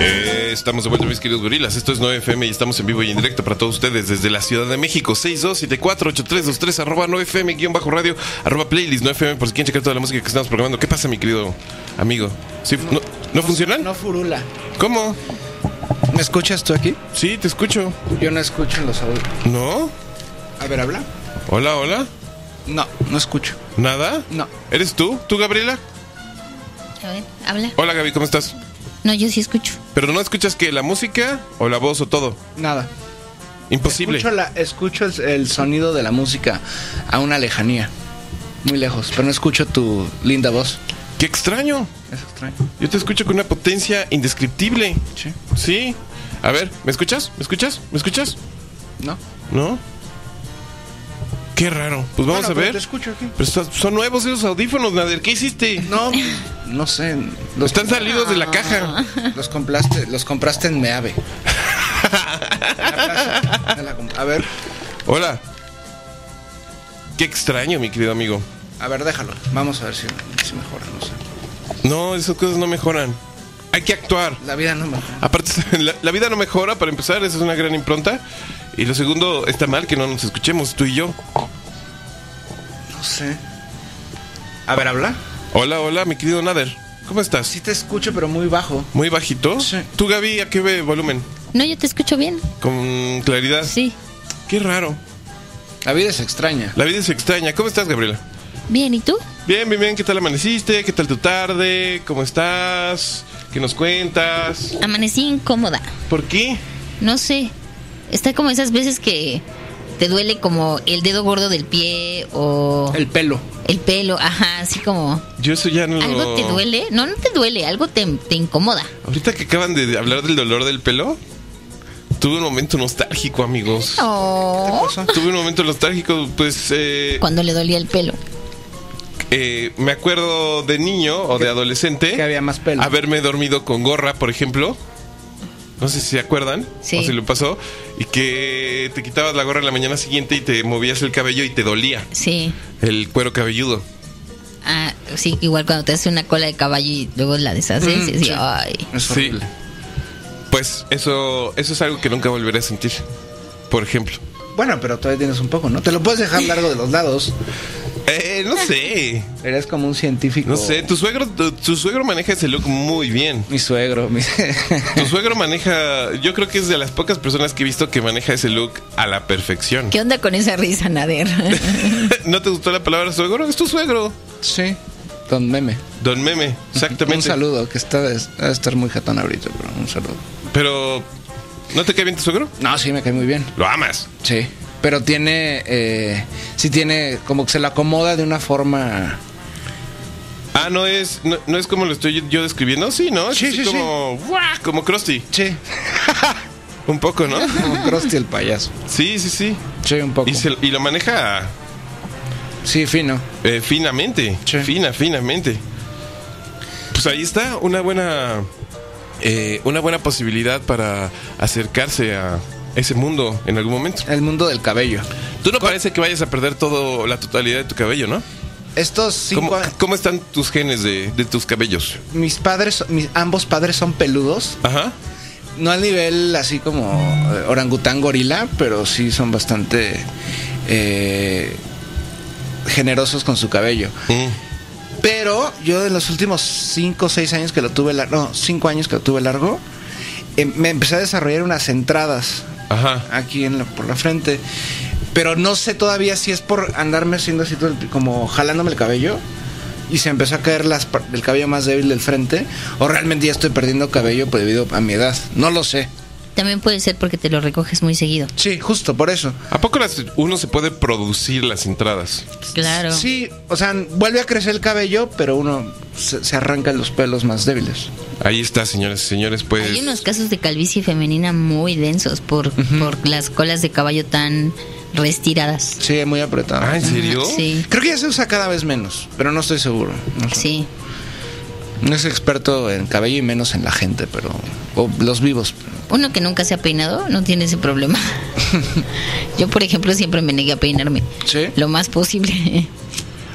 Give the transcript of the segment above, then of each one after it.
Eh, estamos de vuelta, mis queridos gorilas. Esto es 9FM y estamos en vivo y en directo para todos ustedes desde la Ciudad de México. 62748323 arroba 9FM guion bajo radio arroba playlist 9FM por si quieren checar toda la música que estamos programando. ¿Qué pasa, mi querido amigo? ¿Sí, no, ¿no funcionan? No furula. ¿Cómo? ¿Me escuchas tú aquí? Sí, te escucho. Yo no escucho en los audios. ¿No? A ver, habla. Hola, hola. No, no escucho. ¿Nada? No. ¿Eres tú? ¿Tú, Gabriela? A ver, habla. Hola, Gaby, ¿cómo estás? No, yo sí escucho. ¿Pero no escuchas que la música o la voz o todo? Nada. Imposible. Escucho, la, escucho el, el sonido de la música a una lejanía. Muy lejos. Pero no escucho tu linda voz. ¡Qué extraño! Es extraño. Yo te escucho con una potencia indescriptible. Sí. Sí. A ver, ¿me escuchas? ¿Me escuchas? ¿Me escuchas? ¿No? ¿No? Qué raro. Pues vamos Bueno, a ver. Te escucho aquí. Pero son- nuevos esos audífonos, Nader. ¿Qué hiciste? No, no sé. Los, Están salidos de la caja. los compraste, los compraste en Meave. A ver, Hola. Qué extraño, mi querido amigo. a ver, déjalo. Vamos a ver si, si mejora, no sé. No, esas cosas no mejoran. Hay que actuar. La vida no mejora. Aparte, la, la vida no mejora, para empezar, esa es una gran impronta. Y lo segundo, está mal que no nos escuchemos, tú y yo. No sé. A ver, habla. Hola, hola, mi querido Nader. ¿Cómo estás? Sí te escucho, pero muy bajo. ¿Muy bajito? Sí. ¿Tú, Gaby, a qué ve- volumen? No, yo te escucho bien. Con claridad. Sí. Qué raro. La vida es extraña. La vida es extraña. ¿Cómo estás, Gabriela? Bien, ¿y tú? Bien, bien, bien. ¿Qué tal amaneciste? ¿Qué tal tu tarde? ¿Cómo estás? ¿Qué nos cuentas? Amanecí incómoda. ¿Por qué? No sé. Está como esas veces que te duele como el dedo gordo del pie o el, El pelo. pelo. Ajá, así como... Yo eso ya no... ¿Algo te duele? No, no te duele. Algo te, te incomoda. Ahorita que acaban de hablar del dolor del pelo, tuve un momento nostálgico, amigos. Oh. Tuve un momento nostálgico, pues eh, Cuando le dolía el pelo. Eh, me acuerdo de niño o de adolescente Que había más pelo. haberme dormido con gorra, por ejemplo. No sé si se acuerdan Sí. o si le pasó. Y que te quitabas la gorra en la mañana siguiente y te movías el cabello y te dolía Sí. el cuero cabelludo. Ah, sí, igual cuando te hace una cola de caballo y luego la deshaces. Mm, y así, sí. ay. Es Sí. horrible. Pues eso, eso es algo que nunca volveré a sentir. Por ejemplo. Bueno, pero todavía tienes un poco, ¿no? Te lo puedes dejar largo de los lados. Eh, no sé. Eres como un científico. No sé. Tu suegro, tu, tu suegro maneja ese look muy bien. Mi suegro. Mi... Tu suegro maneja. Yo creo que es de las pocas personas que he visto que maneja ese look a la perfección. ¿Qué onda con esa risa, Nader? ¿No te gustó la palabra suegro? Es tu suegro. sí. Don Meme. Don Meme, exactamente. Un saludo, que está de, debe estar muy jatón ahorita, pero un saludo. Pero. ¿No te cae bien tu suegro? No, sí, me cae muy bien. Lo amas. Sí. Pero tiene. Eh, sí, tiene. Como que se la acomoda de una forma. Ah, no es, no, no es como lo estoy yo describiendo. Sí, ¿no? Sí, sí, sí. como. ¡guau! Como Krusty. Sí. Un poco, ¿no? Como Krusty el payaso. Sí, sí, sí. Sí, un poco. Y, se- y lo maneja Sí, fino. eh, finamente. Sí. Fina, finamente. Pues ahí está, una buena. eh, una buena posibilidad para acercarse a ese mundo en algún momento. El mundo del cabello. Tú no parece que vayas a perder todo, la totalidad de tu cabello, ¿no? Estos cinco. ¿Cómo, cómo están tus genes de, de tus cabellos? Mis padres, mis, ambos padres son peludos. Ajá. No al nivel así como eh, orangután gorila, pero sí son bastante eh, generosos con su cabello. Mm. Pero yo en los últimos 5 o 6 años que lo tuve largo, no, 5 años que lo tuve largo, em, me empecé a desarrollar unas entradas Ajá. aquí en la- por la frente. Pero no sé todavía si es por andarme haciendo así como jalándome el cabello y se empezó a caer las, el cabello más débil del frente o realmente ya estoy perdiendo cabello pues, debido a mi edad. No lo sé. También puede ser porque te lo recoges muy seguido. Sí, justo por eso. ¿A poco las- uno se puede producir las entradas? Claro. Sí, o sea, vuelve a crecer el cabello, pero uno se, se arranca los pelos más débiles. Ahí está, señores y señores, pues. Hay unos casos de calvicie femenina muy densos por, por las colas de caballo tan restiradas. Sí, muy apretado. Ah, ¿en serio? Sí, Creo que ya se usa cada vez menos, pero no estoy seguro. No, sé. sí. No es experto en cabello y menos en la gente, pero. O los vivos. Uno que nunca se ha peinado no tiene ese problema. Yo, por ejemplo, siempre me negué a peinarme Sí. lo más posible.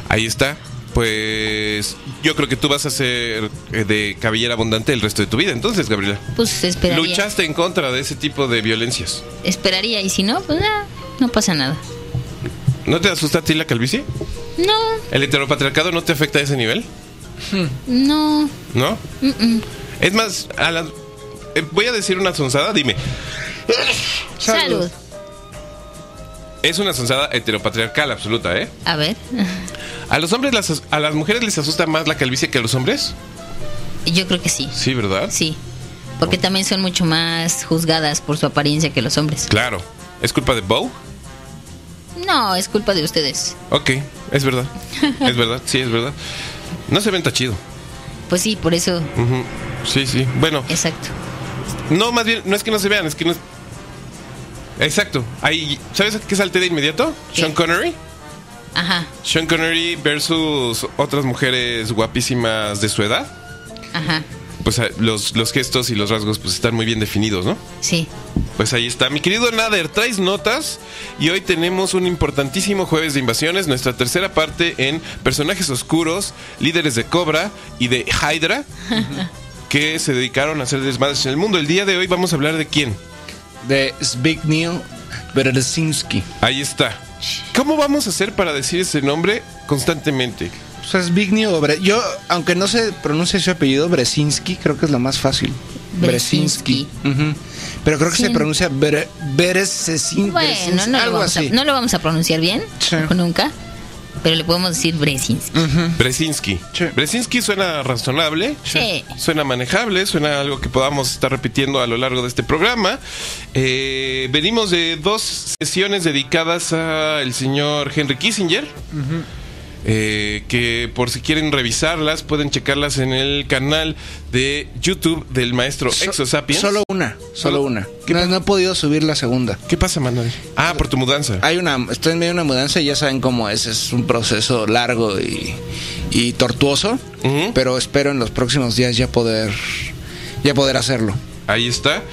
Ahí está. pues yo creo que tú vas a ser eh, de cabellera abundante el resto de tu vida. Entonces, Gabriela, Pues esperaría. luchaste en contra de ese tipo de violencias. Esperaría, y si no, pues ah, no pasa nada. ¿No te asusta a ti la calvicie? No, ¿El heteropatriarcado no te afecta a ese nivel? No. ¿No? mm, mm. Es más, a eh, voy a decir una sonzada, dime. Salud. Es una sonzada heteropatriarcal absoluta, ¿eh? A ver. ¿A los hombres, las, as- a las mujeres les asusta más la calvicie que a los hombres? Yo creo que sí. Sí, ¿verdad? Sí. Porque también son mucho más juzgadas por su apariencia que los hombres. Claro. ¿Es culpa de Bow? No, es culpa de ustedes. Ok, es verdad. Es verdad, sí, es verdad. No se ven tan chido. Pues sí, por eso. Sí, sí. Bueno, Exacto. no, más bien, no es que no se vean, es que no es... Exacto. Ahí, ¿Sabes qué salté de inmediato? ¿Qué? Sean Connery. Ajá, Sean Connery versus otras mujeres guapísimas de su edad. ajá. Pues eh, los, los gestos y los rasgos pues están muy bien definidos, ¿no? Sí. Pues ahí está. Mi querido Nader, traes notas y hoy tenemos un importantísimo jueves de invasiones, nuestra tercera parte en personajes oscuros, líderes de Cobra y de Hydra, que se dedicaron a hacer desmadres en el mundo. El día de hoy vamos a hablar de quién. De Zbigniew Brzezinski. Ahí está. ¿Cómo vamos a hacer para decir ese nombre constantemente? O sea, Zbigniew Bre- Yo, aunque no se pronuncia su apellido, Brzezinski, creo que es lo más fácil. Brzezinski. Ujú. Pero creo que se pronuncia Bre-. Bueno, no lo, algo vamos a, así. no lo vamos a pronunciar bien, Sí. nunca. Pero le podemos decir Bresinski. Bresinski. Sí. Bresinski suena razonable. Sí. Suena manejable, suena algo que podamos estar repitiendo a lo largo de este programa. Eh, venimos de dos sesiones dedicadas al señor Henry Kissinger. Eh, que por si quieren revisarlas, pueden checarlas en el canal de YouTube del maestro So- Exo Sapiens. Solo una, solo una. ¿Qué No, no he podido subir la segunda. ¿Qué pasa, Manuel? Ah, por tu mudanza. Hay una, estoy en medio de una mudanza y ya saben cómo es. Es un proceso largo y, y tortuoso. Pero espero en los próximos días ya poder, ya poder hacerlo. Ahí está.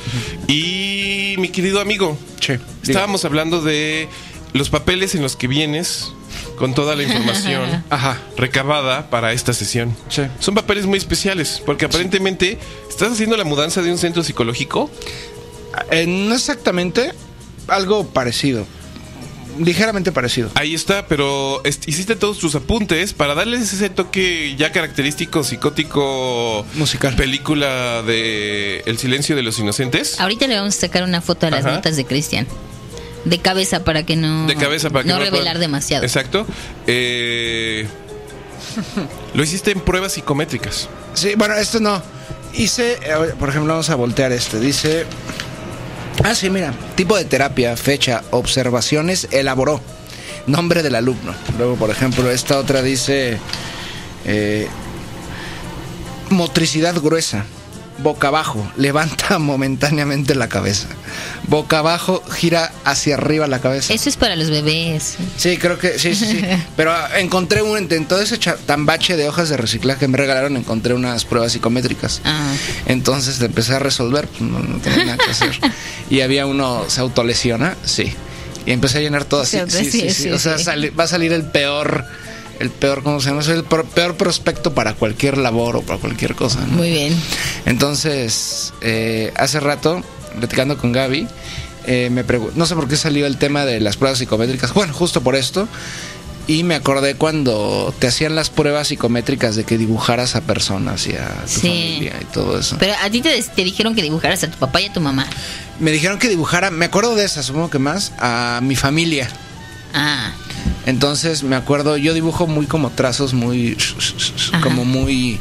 Y mi querido amigo, Sí. Estábamos hablando de los papeles en los que vienes con toda la información Ajá. recabada para esta sesión. Sí. Son papeles muy especiales porque aparentemente estás haciendo la mudanza de un centro psicológico. Eh, no exactamente, algo parecido. Ligeramente parecido. Ahí está, pero est- hiciste todos tus apuntes para darles ese toque ya característico psicótico Musical. película de El silencio de los inocentes. Ahorita le vamos a sacar una foto a las Ajá. notas de Cristian. De cabeza para que no. De cabeza para que no no revelar puedan- demasiado. Exacto. Eh, lo hiciste en pruebas psicométricas. Sí, bueno, esto no. Hice, eh, por ejemplo, vamos a voltear este. Dice. Ah, sí, mira. Tipo de terapia, fecha, observaciones, elaboró. Nombre del alumno. Luego, por ejemplo, esta otra dice. eh, motricidad gruesa. Boca abajo, levanta momentáneamente la cabeza. Boca abajo, gira hacia arriba la cabeza. Eso es para los bebés. Sí, creo que sí, sí, sí. Pero ah, encontré un, en todo ese tambache de hojas de reciclaje que me regalaron, encontré unas pruebas psicométricas. Ah. Entonces empecé a resolver, pues, no, no tenía nada que hacer. Y había uno, ¿se autolesiona? Sí. Y empecé a llenar todo así. Sí, Sí, sí, O sea, sale- va a salir el peor, el peor, ¿cómo se llama? Es el peor prospecto para cualquier labor o para cualquier cosa. ¿no? Muy bien. Entonces, eh, hace rato, platicando con Gaby, eh, me no sé por qué salió el tema de las pruebas psicométricas. Bueno, justo por esto. Y me acordé cuando te hacían las pruebas psicométricas de que dibujaras a personas y a tu Sí. familia y todo eso. Pero a ti te, te dijeron que dibujaras a tu papá y a tu mamá. Me dijeron que dibujara, me acuerdo de esa, supongo que más, a mi familia. Ah. Entonces me acuerdo, yo dibujo muy como trazos muy, Ajá. como muy,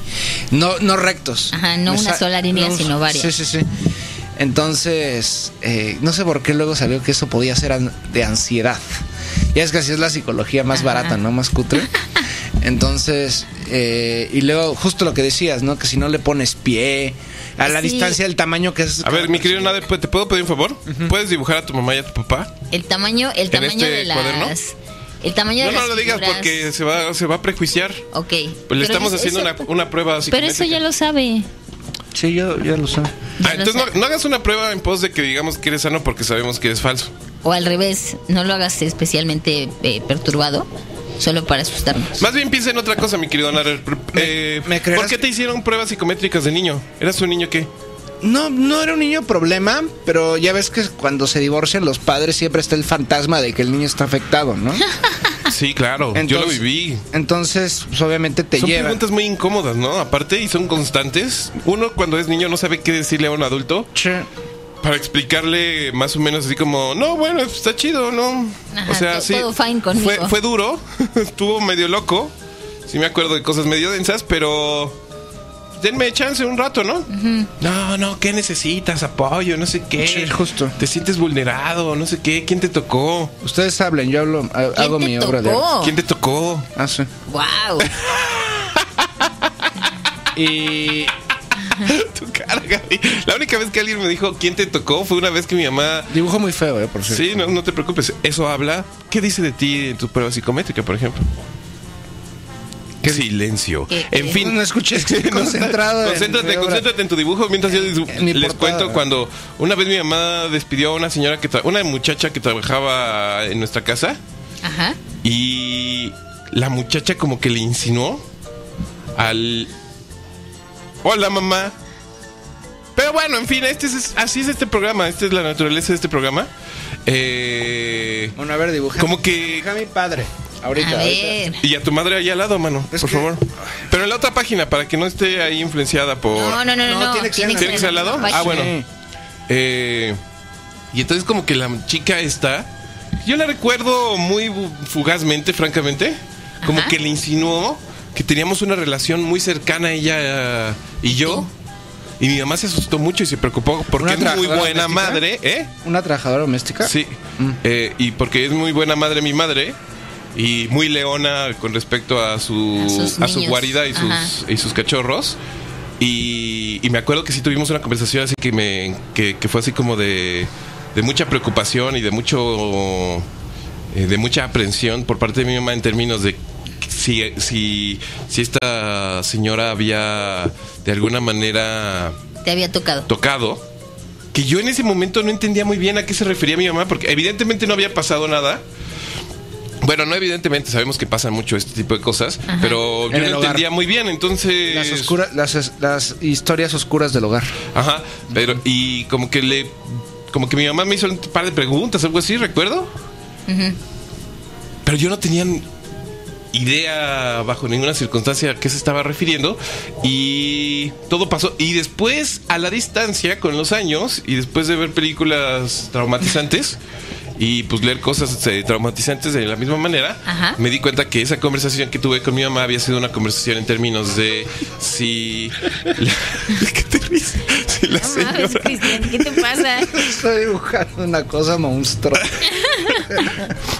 no, no rectos. Ajá, no Me una sola línea, sino varias. Sí, sí, sí. Entonces, eh, no sé por qué luego salió que eso podía ser an- de ansiedad. Ya es que así es la psicología más Ajá. barata, ¿no? Más cutre. Entonces, eh, y luego justo lo que decías, ¿no? Que si no le pones pie, a la Sí. distancia del tamaño que es. A ver, mi querido Nader, ¿te puedo pedir un favor? ¿Puedes dibujar a tu mamá y a tu papá? El tamaño, el tamaño este de las. cuaderno? El tamaño No, de no las lo digas figuras. porque se va, se va a prejuiciar. Ok. Pues le estamos eso- haciendo eso- una, una prueba Pero eso ya lo sabe. Sí, yo ya lo sé. Ya Ah, lo entonces no, sabe. no hagas una prueba en pos de que digamos que eres sano porque sabemos que eres falso. O al revés, no lo hagas especialmente eh, perturbado. solo para asustarnos. Más bien piensa en otra cosa, mi querido Nader. Eh, me ¿Por qué te hicieron pruebas psicométricas de niño? ¿Eras un niño qué? No, no era un niño problema, pero ya ves que cuando se divorcian los padres siempre está el fantasma de que el niño está afectado, ¿no? Sí, claro. yo lo viví. Entonces, pues, obviamente te Son lleva. preguntas muy incómodas, ¿no? Aparte, y son constantes. Uno cuando es niño no sabe qué decirle a un adulto Che, para explicarle más o menos así como, no, bueno, está chido, ¿no? Ajá, o sea, sí. todo fine conmigo. Fue, fue duro, estuvo medio loco. Sí me acuerdo de cosas medio densas, pero denme chance un rato, ¿no? No, no, ¿qué necesitas? Apoyo, no sé qué. Sí, justo. Te sientes vulnerado, no sé qué. ¿Quién te tocó? Ustedes hablen, yo hablo, ha- ¿Quién hago mi obra de? ¿Quién te tocó? Ah, sí. Wow. Y tu cara, Gaby. La única vez que alguien me dijo quién te tocó fue una vez que mi mamá dibujo muy feo, eh, por cierto. Sí, no, no te preocupes. Eso habla. ¿Qué dice de ti en tu prueba psicométrica, por ejemplo? Qué silencio. ¿Qué- En qué? fin. No estoy No, concentrado en Concéntrate, obra. concéntrate en tu dibujo mientras yo les, En mi les portada. cuento cuando una vez mi mamá despidió a una señora que tra- una muchacha que trabajaba en nuestra casa Ajá. y la muchacha como que le insinuó al Hola, mamá. Pero bueno, en fin, este es, así es este programa, esta es la naturaleza de este programa. Eh, Bueno, a ver, dibuja. como que Dibuja a mi padre. Ahorita, A ahorita. Y a tu madre ahí al lado, mano, Es por que- favor. Pero en la otra página, para que no esté ahí influenciada por... No, no, no, no. No, no. tiene que ser- ¿Tiene que ser al lado? Ah, bueno. Sí. Eh, y entonces como que la chica está... Yo la recuerdo muy fugazmente, francamente. Como Ajá. que le insinuó que teníamos una relación muy cercana ella eh, y yo. Y mi mamá se asustó mucho y se preocupó porque ¿Una es muy buena doméstica? madre, ¿eh? ¿Una trabajadora doméstica? Sí, eh, y porque es muy buena madre mi madre y muy leona con respecto a su, A a su guarida y sus, y sus cachorros. Y, y me acuerdo que sí tuvimos una conversación así que, me, que, que fue así como de, de mucha preocupación y de mucho eh, de mucha aprensión por parte de mi mamá en términos de si, si, si esta señora había de alguna manera Te había tocado. tocado, que yo en ese momento no entendía muy bien a qué se refería mi mamá, porque evidentemente no había pasado nada. Bueno, no evidentemente, sabemos que pasan mucho este tipo de cosas, Ajá. pero yo En entendía muy bien, entonces... Las, oscura- las, las historias oscuras del hogar. Ajá, pero y como que le... Como que mi mamá me hizo un par de preguntas, algo así, recuerdo. Ujú. Pero yo no tenía idea bajo ninguna circunstancia a qué se estaba refiriendo y todo pasó y después a la distancia con los años y después de ver películas traumatizantes y pues leer cosas eh, traumatizantes de la misma manera Ajá. me di cuenta que esa conversación que tuve con mi mamá había sido una conversación en términos de si la, ¿qué te ríes? si la No señora Cristian, ¿qué te pasa? Estoy dibujando una cosa monstruosa.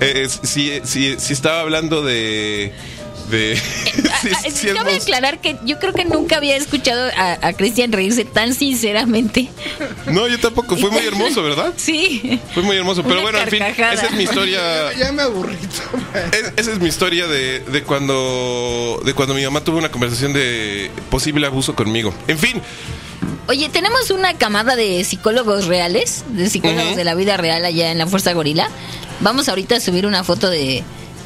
eh, si, si, si estaba hablando de de si- Ah, si Cabe hemos- aclarar que yo creo que nunca había escuchado a, a Cristian reírse tan sinceramente. No, yo tampoco. Fue muy hermoso, ¿verdad? Sí. Fue muy hermoso. Pero Una bueno, en fin, carcajada. esa es mi historia. ya me aburrí. es- esa es mi historia de, de cuando de cuando mi mamá tuvo una conversación de posible abuso conmigo. En fin, Oye, tenemos una camada de psicólogos reales, de psicólogos de la vida real allá en la Fuerza Gorila. Vamos ahorita a subir una foto de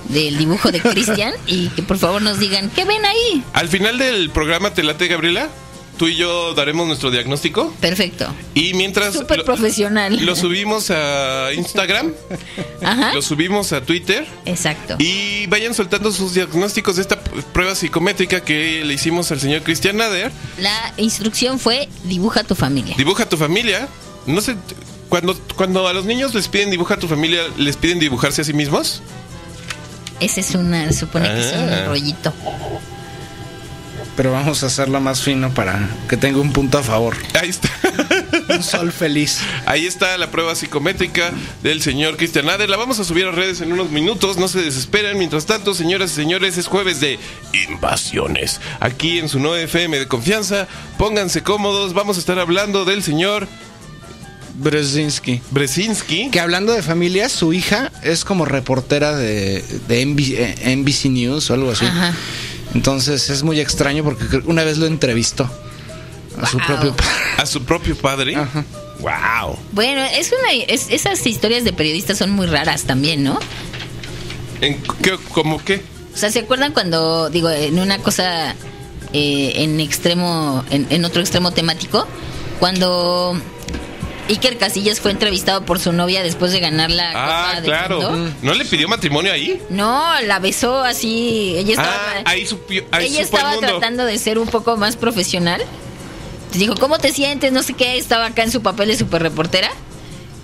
del dibujo de Cristian y que por favor nos digan qué ven ahí. al final del programa te late, Gabriela. Tú y yo daremos nuestro diagnóstico Perfecto. y mientras Súper lo, profesional. lo subimos a Instagram, Ajá. lo subimos a Twitter Exacto. y vayan soltando sus diagnósticos de esta prueba psicométrica que le hicimos al señor Cristian Nader. La instrucción fue dibuja tu familia. Dibuja tu familia. No sé, cuando, cuando a los niños les piden dibuja a tu familia, ¿les piden dibujarse a sí mismos? Ese es una, supone que es Ah. un rollito. Pero vamos a hacerla más fino para que tenga un punto a favor. Ahí está. Un sol feliz. Ahí está la prueba psicométrica del señor Cristian Nader. La vamos a subir a redes en unos minutos. No se desesperen. Mientras tanto, señoras y señores, es jueves de invasiones. Aquí en su 9FM de confianza. Pónganse cómodos. Vamos a estar hablando del señor Brzezinski. Bresinski. Que hablando de familias, su hija es como reportera de, de NBC, eh, NBC News o algo así. Ajá. Entonces es muy extraño porque una vez lo entrevistó a su propio padre. A su propio padre. Ajá. Wow. Bueno, es una, es- esas historias de periodistas son muy raras también, ¿no? ¿En qué, ¿Cómo qué? O sea, ¿se acuerdan cuando, digo, en una cosa, eh, en extremo, en, en otro extremo temático, cuando Iker Casillas fue entrevistado por su novia después de ganar la Ah, Copa del claro. Mundo? ¿No le pidió matrimonio ahí? No, la besó así. Ella estaba, Ah, ahí supió, ahí ella supo el estaba mundo. tratando de ser un poco más profesional. Dijo, ¿cómo te sientes? No sé qué. Estaba acá en su papel de super reportera.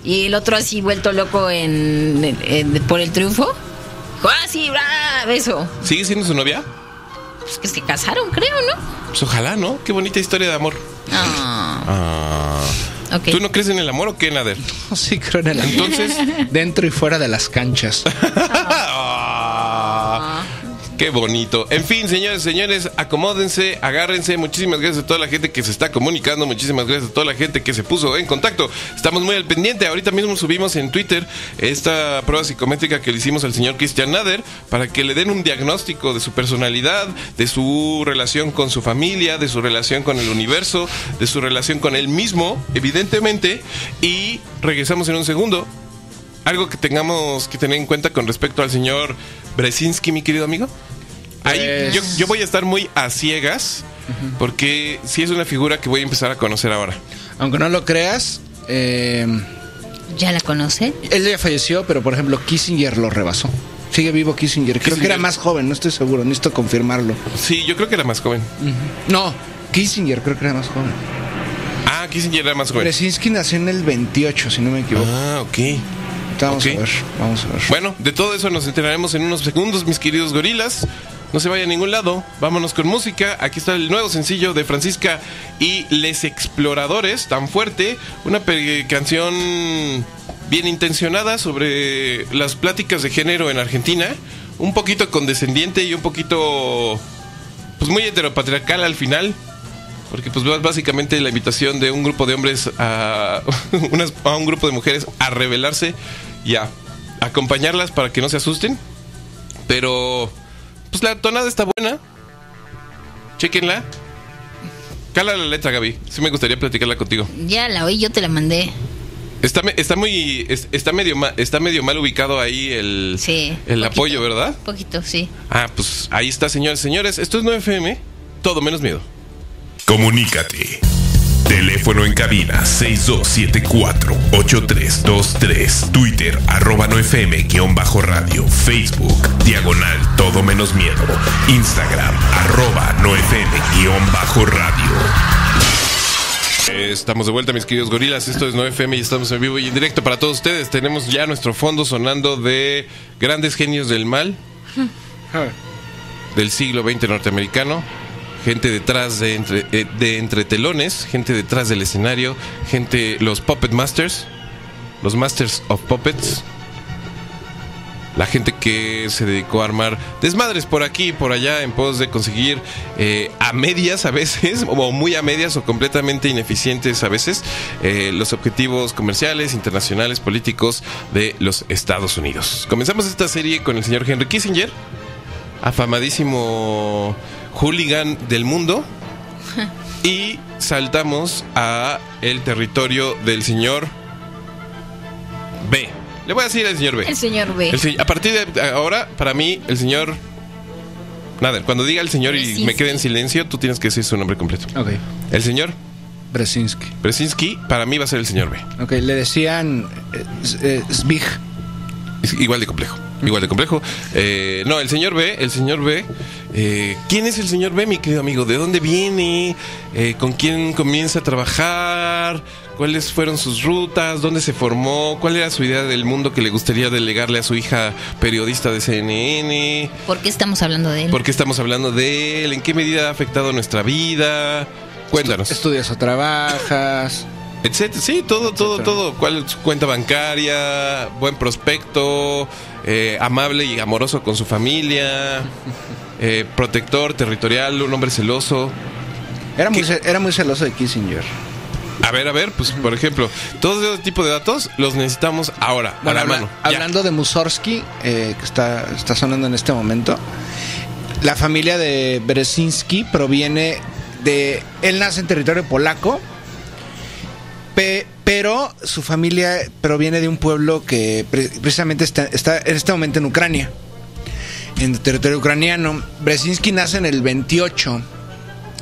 Y el otro así vuelto loco en, en- por el triunfo. Dijo, ah, sí, beso. ¿Sigue siendo su novia? Pues que se casaron, creo, ¿no? Pues ojalá, ¿no? Qué bonita historia de amor. Ah, Ah. Ok. ¿Tú no crees en el amor o qué, Nader? Sí, creo en el amor. Entonces. Dentro y fuera de las canchas. Ah, Qué bonito. En fin, señores, señores, acomódense, agárrense. Muchísimas gracias a toda la gente que se está comunicando. Muchísimas gracias a toda la gente que se puso en contacto. Estamos muy al pendiente. Ahorita mismo subimos en Twitter esta prueba psicométrica que le hicimos al señor Christian Nader para que le den un diagnóstico de su personalidad, de su relación con su familia, de su relación con el universo, de su relación con él mismo, evidentemente. Y regresamos en un segundo. Algo que tengamos que tener en cuenta con respecto al señor Bresinski, mi querido amigo. Ahí Pues- yo, yo voy a estar muy a ciegas porque sí es una figura que voy a empezar a conocer ahora. Aunque no lo creas, eh, ¿Ya la conoce? él ya falleció, pero por ejemplo Kissinger lo rebasó. Sigue vivo Kissinger. Creo que era más joven, no estoy seguro, necesito confirmarlo. Sí, yo creo que era más joven. No, Kissinger creo que era más joven. Ah, Kissinger era más joven. Brzezinski nació en el 28, si no me equivoco. Ah, ok. Vamos a ver, vamos a ver. Bueno, de todo eso nos enteraremos en unos segundos, mis queridos gorilas. No se vaya a ningún lado. Vámonos con música. Aquí está el nuevo sencillo de Francisca y Les Exploradores, tan fuerte. Una canción bien intencionada sobre las pláticas de género en Argentina. Un poquito condescendiente y un poquito, pues muy heteropatriarcal al final. Porque pues básicamente la invitación de un grupo de hombres a, unas- a un grupo de mujeres a rebelarse y a acompañarlas para que no se asusten. Pero pues la tonada está buena. Chequenla. Cala la letra, Gaby. Sí me gustaría platicarla contigo. Ya la oí, yo te la mandé. Está, está muy es- está medio ma- está medio mal ubicado ahí el Sí. el poquito. apoyo, ¿verdad? Un poquito, sí. Ah, pues ahí está, señores, señores. Esto es 9FM. Todo menos miedo. Comunícate. Teléfono en cabina 6274-8323. Twitter arroba no FM guion bajo radio. Facebook diagonal todo menos miedo. Instagram arroba no FM guion bajo radio. Eh, Estamos de vuelta, mis queridos gorilas. Esto es 9FM y estamos en vivo y en directo para todos ustedes. Tenemos ya nuestro fondo sonando de grandes genios del mal del siglo XX norteamericano. Gente detrás de entre, eh, de entre telones, gente detrás del escenario, gente, los Puppet Masters, los Masters of Puppets. La gente que se dedicó a armar desmadres por aquí y por allá en pos de conseguir eh, a medias a veces, o muy a medias o completamente ineficientes a veces, eh, los objetivos comerciales, internacionales, políticos de los Estados Unidos. Comenzamos esta serie con el señor Henry Kissinger, afamadísimo hooligan del mundo, y saltamos a el territorio del señor B. Le voy a decir al señor B. El señor B. El se- a partir de ahora, para mí, el señor. Nada, cuando diga el señor y Bresinski. me quede en silencio, tú tienes que decir su nombre completo. Ok, El señor Brzezinski. Bresinski, para mí va a ser el señor B. Ok, le decían eh, eh. Es igual de complejo. Igual de complejo. Eh, no, el señor B, el señor B. eh, ¿Quién es el señor B, mi querido amigo? ¿De dónde viene? Eh, ¿Con quién comienza a trabajar? ¿Cuáles fueron sus rutas? ¿Dónde se formó? ¿Cuál era su idea del mundo que le gustaría delegarle a su hija periodista de CNN? ¿Por qué estamos hablando de él? ¿Por qué estamos hablando de él? ¿En qué medida ha afectado nuestra vida? Cuéntanos. Estudias o trabajas. Etcétera. Sí, todo, todo, Etcétera. todo. ¿Cuál es su cuenta bancaria? Buen prospecto. eh, amable y amoroso con su familia. eh, protector territorial. Un hombre celoso. Era muy, era muy celoso de Kissinger. A ver, a ver, pues por ejemplo, todo ese tipo de datos los necesitamos ahora, Bueno, a la habla- mano. ya. hablando de Mussorgsky, eh, que está, está sonando en este momento, la familia de Brzezinski proviene de... Él nace en territorio polaco, pe- pero su familia proviene de un pueblo que pre- precisamente está, está en este momento en Ucrania. en territorio ucraniano. Brzezinski nace en el 28.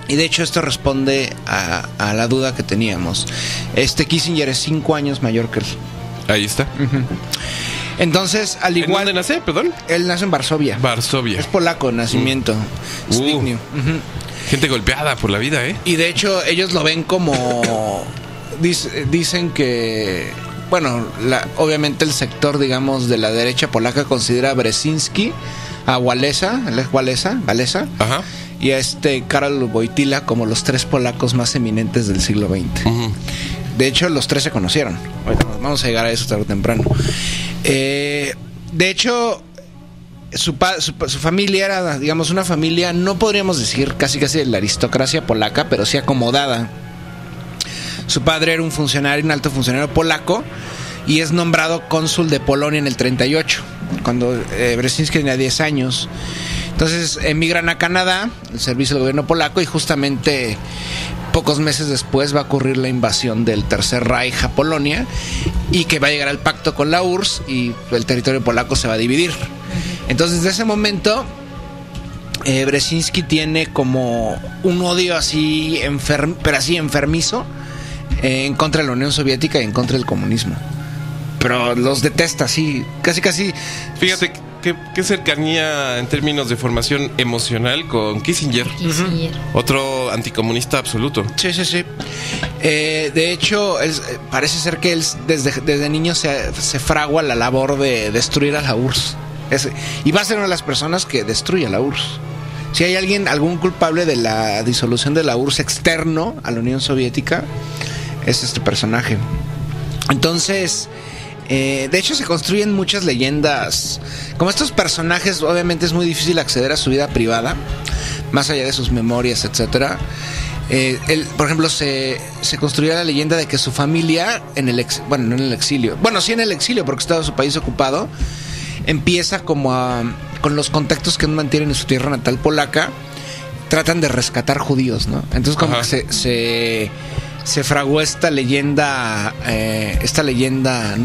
Y de hecho esto responde a, a la duda que teníamos. Este Kissinger es 5 años mayor que él. Ahí está. Entonces, al ¿En igual... dónde nace? Perdón. Él nace en Varsovia. Varsovia. es polaco, nacimiento. Uh. Ujú. Gente golpeada por la vida, ¿eh? Y de hecho ellos lo ven como... dic- dicen que... Bueno, la- obviamente el sector, digamos, de la derecha polaca considera a Brzezinski, a Walesa, es Walesa, Walesa, Ajá. y a este Karol Wojtyla como los tres polacos más eminentes del siglo XX. De hecho, los tres se conocieron. Vamos a llegar a eso tarde o temprano. Eh, de hecho, su, pa- su, su familia era, digamos, una familia, no podríamos decir casi casi de la aristocracia polaca, pero sí acomodada. Su padre era un funcionario, un alto funcionario polaco, y es nombrado cónsul de Polonia en el 38, cuando eh, Brzezinski tenía 10 años. Entonces emigran a Canadá, el servicio del gobierno polaco, y justamente pocos meses después va a ocurrir la invasión del Tercer Reich a Polonia y que va a llegar al pacto con la URSS y el territorio polaco se va a dividir. Entonces, desde ese momento, eh, Brzezinski tiene como un odio así, enfer- pero así enfermizo, en contra de la Unión Soviética y en contra del comunismo. Pero los detesta así, casi casi Fíjate qué, qué cercanía en términos de formación emocional con Kissinger. Kissinger. Otro anticomunista absoluto. Sí, sí, sí. Eh, de hecho, él- eh, parece ser que él desde, desde niño se, se fragua la labor de destruir a la URSS. Es- y va a ser una de las personas que destruye a la URSS. Si hay alguien, algún culpable de la disolución de la URSS externo a la Unión Soviética, es este personaje. Entonces, eh, de hecho se construyen muchas leyendas. Como estos personajes, obviamente es muy difícil acceder a su vida privada, más allá de sus memorias, etcétera. Eh, él, por ejemplo, se, se construyó la leyenda de que su familia, en el ex, bueno, no en el exilio, bueno, sí en el exilio, porque estaba su país ocupado, empieza como a, con los contactos que mantienen en su tierra natal polaca, tratan de rescatar judíos, ¿no? Entonces como Ajá. que se, se, se fraguó esta leyenda, eh, esta leyenda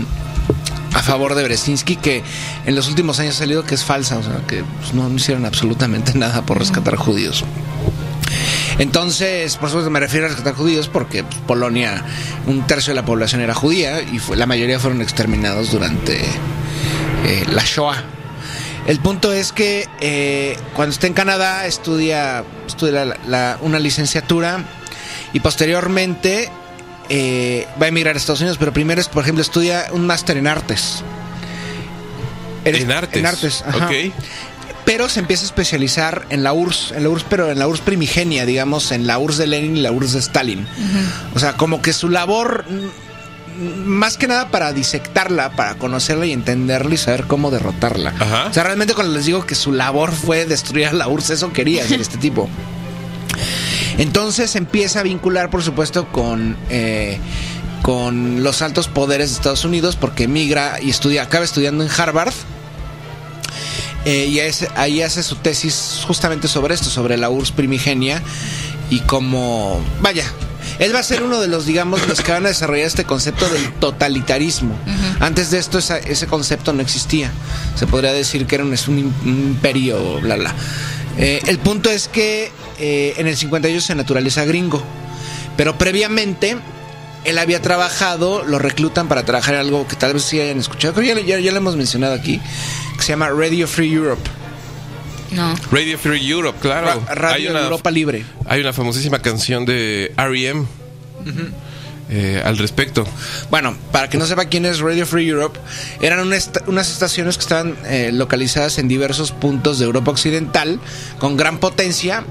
a favor de Brzezinski que en los últimos años ha salido que es falsa, o sea, que pues, no, hicieron absolutamente nada por rescatar judíos. Entonces, por supuesto me refiero a rescatar judíos porque pues, Polonia, un tercio de la población era judía y fue- la mayoría fueron exterminados durante eh, la Shoah. El punto es que eh, cuando está en Canadá estudia, estudia la- una licenciatura y posteriormente eh, va a emigrar a Estados Unidos, pero primero, es, por ejemplo, estudia un máster en artes. Eres- En artes. En artes, ajá. Ok. Pero se empieza a especializar en la URSS, en la URSS, pero en la URSS primigenia, digamos, en la URSS de Lenin y la URSS de Stalin. O sea, como que su labor, mm, más que nada para disectarla, para conocerla y entenderla y saber cómo derrotarla. Ajá. O sea, realmente cuando les digo que su labor fue destruir a la URSS, eso quería hacer este tipo. Entonces se empieza a vincular, por supuesto, con, eh, con los altos poderes de Estados Unidos, porque emigra y estudia, acaba estudiando en Harvard. Eh, y es- ahí hace su tesis justamente sobre esto, sobre la URSS primigenia y cómo, vaya, él va a ser uno de los, digamos, los que van a desarrollar este concepto del totalitarismo. Antes de esto esa- ese concepto no existía. Se podría decir que era un, es un imperio, bla, bla. Eh, el punto es que eh, en el 58 se naturaliza gringo, pero previamente él había trabajado, lo reclutan para trabajar en algo que tal vez sí hayan escuchado, creo que ya, ya- ya lo hemos mencionado aquí, que se llama Radio Free Europe, No. Radio Free Europe, claro. Ra- Radio hay, una, Europa Libre. hay una famosísima canción de R.E.M. eh, al respecto. Bueno, para que no sepa quién es Radio Free Europe, eran una unas estaciones que estaban eh, localizadas en diversos puntos de Europa Occidental con gran potencia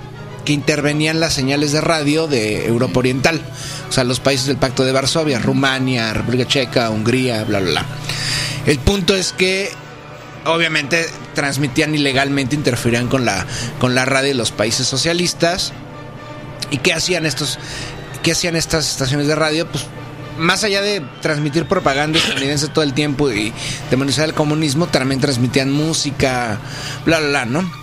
que intervenían las señales de radio de Europa Oriental, o sea, los países del Pacto de Varsovia, Rumania, República Checa, Hungría, bla, bla, bla. El punto es que obviamente transmitían ilegalmente, interferían con la, con la radio de los países socialistas. ¿Y qué hacían estos, qué hacían estas estaciones de radio? Pues más allá de transmitir propaganda estadounidense todo el tiempo y demonizar el comunismo, también transmitían música, bla, bla, bla, ¿no?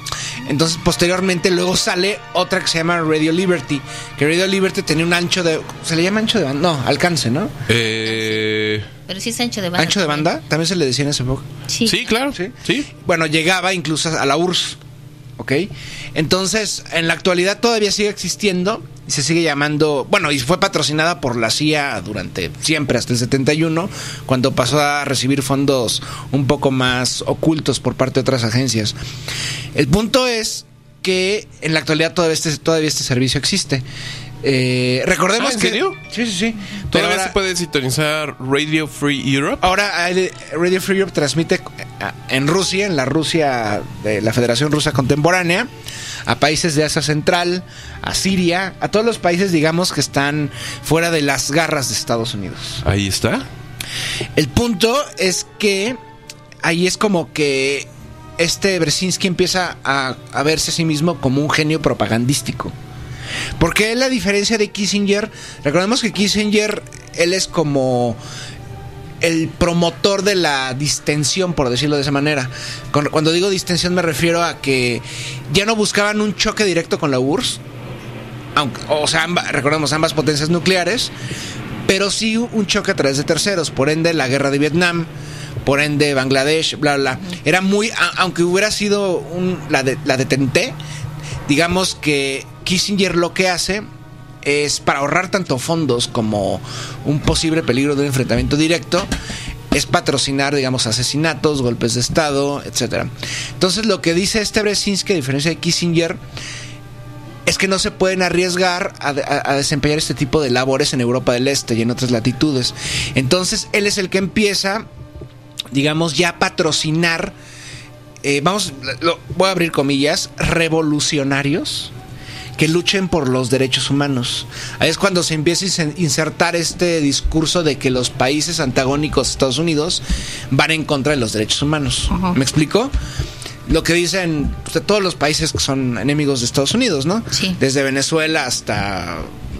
Entonces, posteriormente, luego sale otra que se llama Radio Liberty. Que Radio Liberty tenía un ancho de. ¿Se le llama ancho de banda? No, alcance, ¿no? Eh, Pero sí es ancho de banda. Ancho de banda, también se le decía en ese época. Sí. sí, claro. Sí. Sí. Bueno, llegaba incluso a la URSS. ¿Ok? Entonces, en la actualidad todavía sigue existiendo y se sigue llamando. Bueno, y fue patrocinada por la CIA durante siempre, hasta el 71, cuando pasó a recibir fondos un poco más ocultos por parte de otras agencias. El punto es que en la actualidad todavía este, todavía este servicio existe. Eh, recordemos Ah, ¿en que. serio? Sí, sí, sí. Todavía ahora- se puede sintonizar Radio Free Europe. Ahora hay- Radio Free Europe transmite eh, en Rusia, en la Rusia de la Federación Rusa Contemporánea, a países de Asia Central, a Siria, a todos los países, digamos, que están fuera de las garras de Estados Unidos. Ahí está. El punto es que ahí es como que este Brzezinski empieza a, a verse a sí mismo como un genio propagandístico. Porque él, a diferencia de Kissinger, recordemos que Kissinger, él es como el promotor de la distensión, por decirlo de esa manera. Cuando digo distensión me refiero a que ya no buscaban un choque directo con la URSS, o sea, recordemos ambas potencias nucleares, pero sí un choque a través de terceros, por ende la guerra de Vietnam, por ende Bangladesh, bla, bla. Era muy, aunque hubiera sido la, de, la detente, digamos que Kissinger lo que hace es para ahorrar tanto fondos como un posible peligro de un enfrentamiento directo, es patrocinar, digamos, asesinatos, golpes de Estado, etcétera. Entonces lo que dice este Brzezinski, a diferencia de Kissinger, es que no se pueden arriesgar a, desempeñar este tipo de labores en Europa del Este y en otras latitudes. Entonces él es el que empieza, digamos, ya a patrocinar, eh, vamos, voy a abrir comillas, revolucionarios que luchen por los derechos humanos. Ahí es cuando se empieza a inse- insertar este discurso de que los países antagónicos a Estados Unidos van en contra de los derechos humanos. ¿Me explico? Lo que dicen todos los países que son enemigos de Estados Unidos, ¿no? Sí. Desde Venezuela hasta,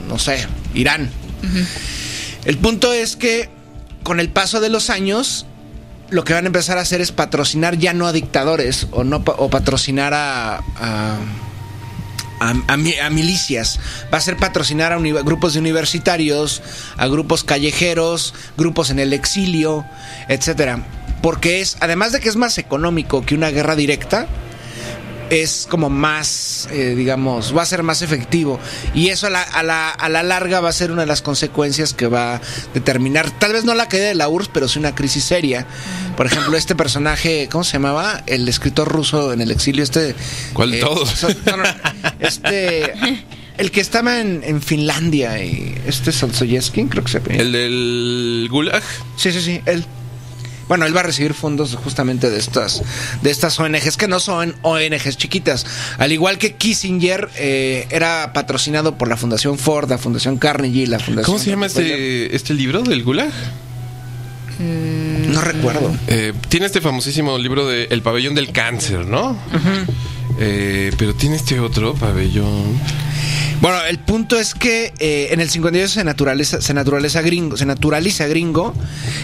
no sé, Irán. El punto es que con el paso de los años, lo que van a empezar a hacer es patrocinar ya no a dictadores o, no, o patrocinar a, a, a- a mi- a milicias. Va a ser patrocinar a grupos de universitarios, a grupos callejeros, grupos en el exilio, etcétera. Porque es, además de que es más económico que una guerra directa, es como más, eh, digamos, va a ser más efectivo. Y eso a la, a, la, a la larga va a ser una de las consecuencias que va a determinar, tal vez no la caída de la URSS, pero sí una crisis seria. Por ejemplo, este personaje, ¿cómo se llamaba? El escritor ruso en el exilio, este... ¿Cuál de todos? so- no, no, este... El que estaba en, en Finlandia, y este Solzhenitsyn, creo que se llama. El del Gulag. Sí, sí, sí, él. Bueno, él va a recibir fondos justamente de estas, de estas ONGs, que no son ONGs chiquitas. Al igual que Kissinger eh, era patrocinado por la Fundación Ford, la Fundación Carnegie, la Fundación... ¿Cómo se llama este, este libro del Gulag? No recuerdo. Eh, tiene este famosísimo libro de El pabellón del cáncer, ¿no? Eh, pero tiene este otro pabellón. Bueno, el punto es que eh, en el 58 se naturaliza, se naturaliza gringo, se naturaliza gringo,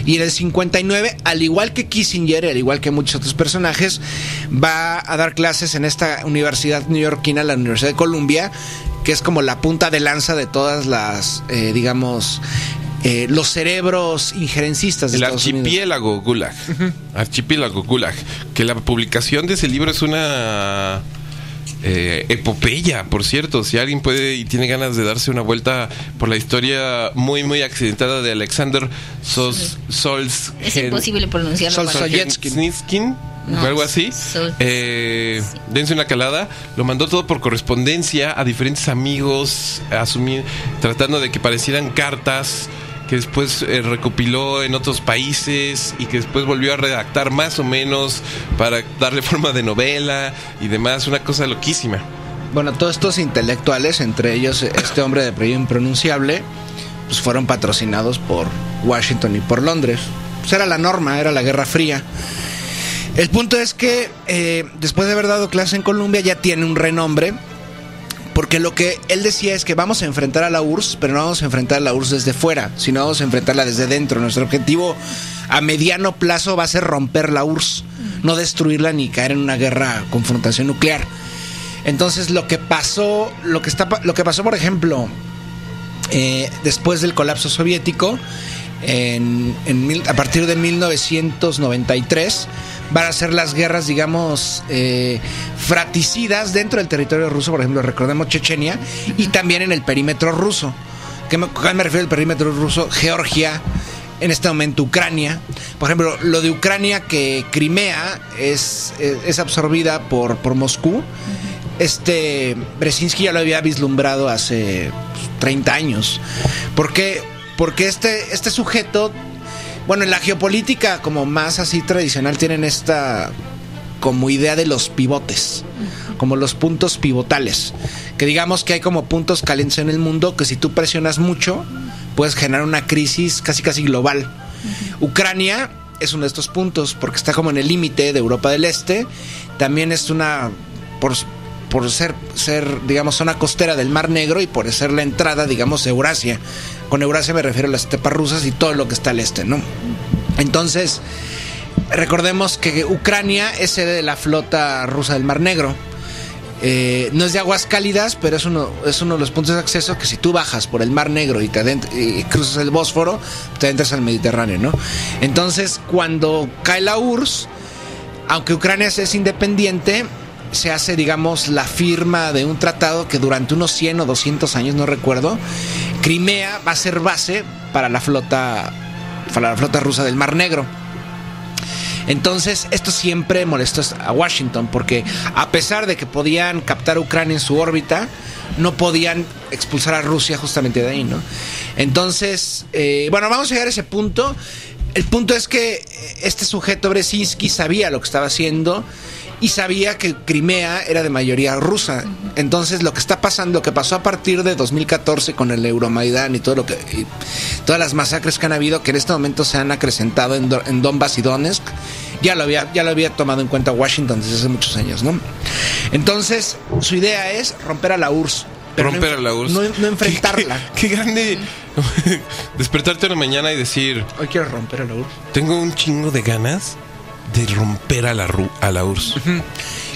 y en el 59, al igual que Kissinger, al igual que muchos otros personajes, va a dar clases en esta universidad neoyorquina, la Universidad de Columbia, que es como la punta de lanza de todas las, eh, digamos, eh, los cerebros injerencistas de El Estados Unidos. archipiélago Gulag. Archipiélago Gulag. Que la publicación de ese libro es una eh, epopeya, por cierto. Si alguien puede y tiene ganas de darse una vuelta por la historia muy, muy accidentada de Alexander Sos, Sols. Es imposible pronunciarlo. Solzhenitsyn, No, o algo así. Eh, dense una calada. Lo mandó todo por correspondencia a diferentes amigos, asumir, tratando de que parecieran cartas que después eh, recopiló en otros países y que después volvió a redactar más o menos para darle forma de novela y demás. Una cosa loquísima. Bueno, todos estos intelectuales, entre ellos este hombre de apellido impronunciable, pues fueron patrocinados por Washington y por Londres. Pues era la norma, era la Guerra Fría. El punto es que eh, después de haber dado clase en Columbia ya tiene un renombre. Porque lo que él decía es que vamos a enfrentar a la URSS, pero no vamos a enfrentar a la URSS desde fuera, sino vamos a enfrentarla desde dentro. Nuestro objetivo a mediano plazo va a ser romper la URSS, no destruirla ni caer en una guerra, confrontación nuclear. Entonces lo que pasó, lo que está, lo que pasó, por ejemplo, eh, después del colapso soviético, en, en a partir de 1993, van a ser las guerras, digamos, eh, fraticidas dentro del territorio ruso, por ejemplo, recordemos Chechenia, y también en el perímetro ruso. ¿Qué me, ¿A qué me refiero al perímetro ruso? Georgia, en este momento Ucrania. Por ejemplo, lo de Ucrania, que Crimea es, es, absorbida por, por Moscú. Este Brzezinski ya lo había vislumbrado hace pues, 30 años. ¿Por qué? Porque este, este sujeto, bueno, en la geopolítica como más así tradicional tienen esta como idea de los pivotes, como los puntos pivotales, que digamos que hay como puntos calientes en el mundo que si tú presionas mucho puedes generar una crisis casi casi global. Ucrania es uno de estos puntos porque está como en el límite de Europa del Este, también es una por por ser, ser, digamos, zona costera del Mar Negro y por ser la entrada, digamos, a Eurasia. Con Eurasia me refiero a las estepas rusas y todo lo que está al este, ¿no? Entonces, recordemos que Ucrania es sede de la flota rusa del Mar Negro. Eh, no es de aguas cálidas, pero es uno, es uno de los puntos de acceso que si tú bajas por el Mar Negro y, te cruzas el Bósforo, te entras al Mediterráneo, ¿no? Entonces, cuando cae la URSS, aunque Ucrania es independiente, se hace, digamos, la firma de un tratado que durante unos 100 o 200 años, no recuerdo, Crimea va a ser base para la flota, para la flota rusa del Mar Negro. Entonces, esto siempre molestó a Washington, porque a pesar de que podían captar a Ucrania en su órbita, no podían expulsar a Rusia justamente de ahí, ¿no? Entonces, eh, bueno, vamos a llegar a ese punto. El punto es que este sujeto Brzezinski sabía lo que estaba haciendo y sabía que Crimea era de mayoría rusa. Entonces, lo que está pasando, lo que pasó a partir de 2014 con el Euromaidan y todo lo que y todas las masacres que han habido que en este momento se han acrecentado en, Do- en Donbass y Donetsk, ya lo había ya lo había tomado en cuenta Washington desde hace muchos años, ¿no? Entonces, su idea es romper a la URSS. pero Romper a la URSS. No, no enfrentarla. Qué, qué grande. Despertarte una mañana y decir, Hoy quiero romper a la URSS. tengo un chingo de ganas de romper a la, ru- a la URSS.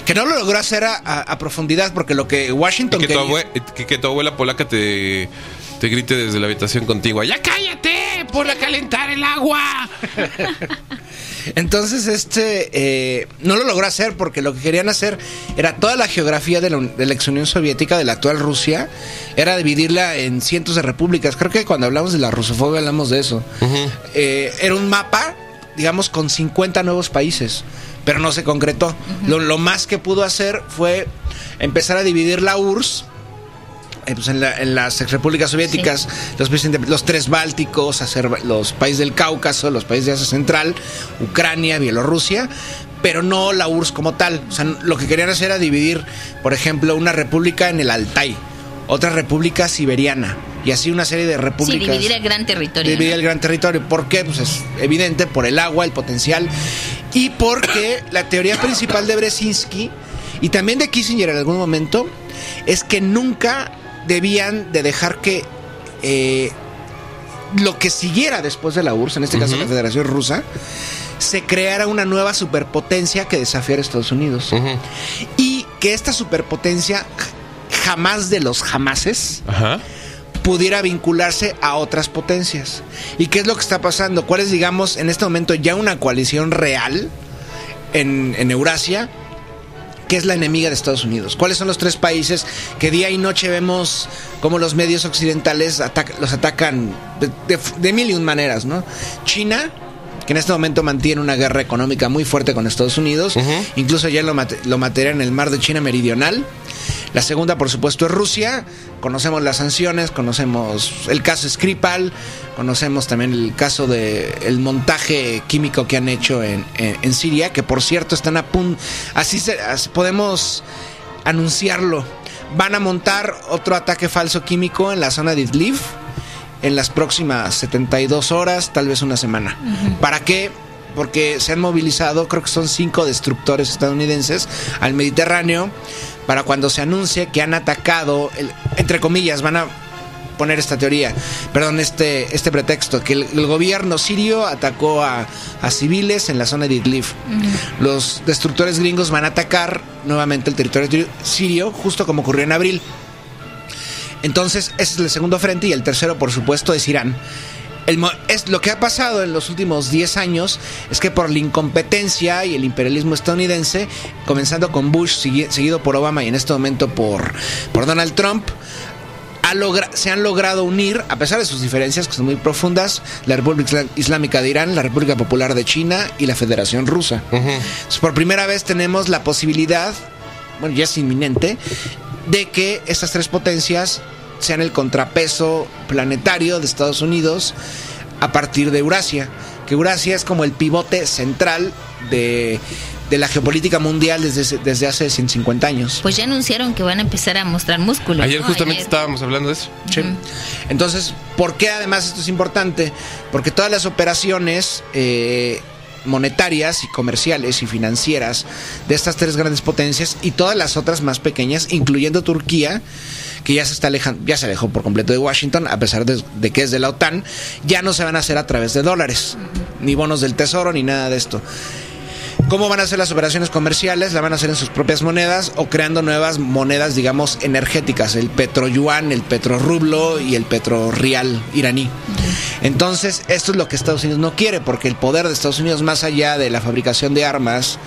Que no lo logró hacer a, a- a profundidad porque lo que Washington que tu, quería- que, que tu abuela polaca te, te grite desde la habitación contigo. ¡Ya cállate! ¡Por a calentar el agua! Entonces, este eh, no lo logró hacer porque lo que querían hacer era toda la geografía de la, de la ex Unión Soviética, de la actual Rusia, era dividirla en cientos de repúblicas. Creo que cuando hablamos de la rusofobia hablamos de eso. Eh, era un mapa, digamos, con 50 nuevos países, pero no se concretó. lo, lo más que pudo hacer fue empezar a dividir la URSS eh, pues en, la- en las repúblicas soviéticas, los, países los tres bálticos, los países del Cáucaso, los países de Asia Central, Ucrania, Bielorrusia, pero no la URSS como tal. O sea, lo que querían hacer era dividir, por ejemplo, una república en el Altai, otra república siberiana, y así una serie de Sí, repúblicas. dividir el gran territorio. Dividir ¿no? el gran territorio. ¿Por qué? Pues es evidente, por el agua, el potencial. Y porque la teoría principal de Brzezinski y también de Kissinger en algún momento es que nunca debían de dejar que eh, lo que siguiera después de la URSS, en este caso la Federación Rusa, se creara una nueva superpotencia que desafiara a Estados Unidos. Y que esta superpotencia jamás de los jamases Ajá. pudiera vincularse a otras potencias. ¿Y qué es lo que está pasando? ¿Cuál es, digamos, en este momento ya una coalición real en, en Eurasia? que es la enemiga de Estados Unidos? ¿Cuáles son los tres países que día y noche vemos como los medios occidentales los atacan de, de- de mil y un maneras, ¿no? China, que en este momento mantiene una guerra económica muy fuerte con Estados Unidos, incluso ya lo, mate- lo materia en el mar de China Meridional. La segunda, por supuesto, es Rusia. Conocemos las sanciones, conocemos el caso Skripal, conocemos también el caso de el montaje químico que han hecho en, en- en Siria, que por cierto están a punto, así, se- así podemos anunciarlo. Van a montar otro ataque falso químico en la zona de Idlib en las próximas 72 horas, tal vez una semana. ¿Para qué? Porque se han movilizado, creo que son cinco destructores estadounidenses al Mediterráneo para cuando se anuncie que han atacado, el- entre comillas, van a poner esta teoría, perdón, este, este pretexto, que el, el gobierno sirio atacó a, a civiles en la zona de Idlib. Los destructores gringos van a atacar nuevamente el territorio sirio, justo como ocurrió en abril. Entonces, ese es el segundo frente y el tercero, por supuesto, es Irán. El es, lo que ha pasado en los últimos 10 años es que por la incompetencia y el imperialismo estadounidense, comenzando con Bush, segui- seguido por Obama y en este momento por, por Donald Trump, ha logra- se han logrado unir, a pesar de sus diferencias que son muy profundas, la República Islámica de Irán, la República Popular de China y la Federación Rusa. Entonces, por primera vez tenemos la posibilidad, bueno, ya es inminente, de que estas tres potencias sean el contrapeso planetario de Estados Unidos a partir de Eurasia. Que Eurasia es como el pivote central de, de la geopolítica mundial desde, desde hace 150 años. Pues ya anunciaron que van a empezar a mostrar músculos. Ayer ¿no? justamente Ayer. estábamos hablando de eso. Sí. Entonces, ¿por qué además esto es importante? Porque todas las operaciones eh, monetarias y comerciales y financieras de estas tres grandes potencias y todas las otras más pequeñas, incluyendo Turquía, que ya se está alejando, ya se alejó por completo de Washington, a pesar de, de que es de la OTAN, ya no se van a hacer a través de dólares, ni bonos del tesoro, ni nada de esto. ¿Cómo van a hacer las operaciones comerciales? La van a hacer en sus propias monedas o creando nuevas monedas, digamos, energéticas, el petroyuan, el petrorrublo y el petrorreal iraní. Entonces, esto es lo que Estados Unidos no quiere, porque el poder de Estados Unidos, más allá de la fabricación de armas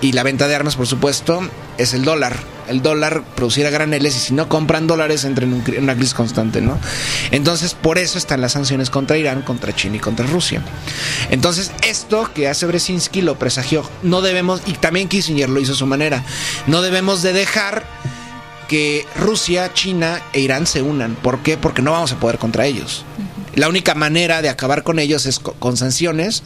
y la venta de armas, por supuesto, es el dólar. El dólar producir a graneles y si no compran dólares entran en un cri- en una crisis constante, ¿no? Entonces, por eso están las sanciones contra Irán, contra China y contra Rusia. Entonces, esto que hace Brzezinski lo presagió. No debemos, y también Kissinger lo hizo a su manera, no debemos de dejar que Rusia, China e Irán se unan. ¿Por qué? Porque no vamos a poder contra ellos. La única manera de acabar con ellos es co- con sanciones,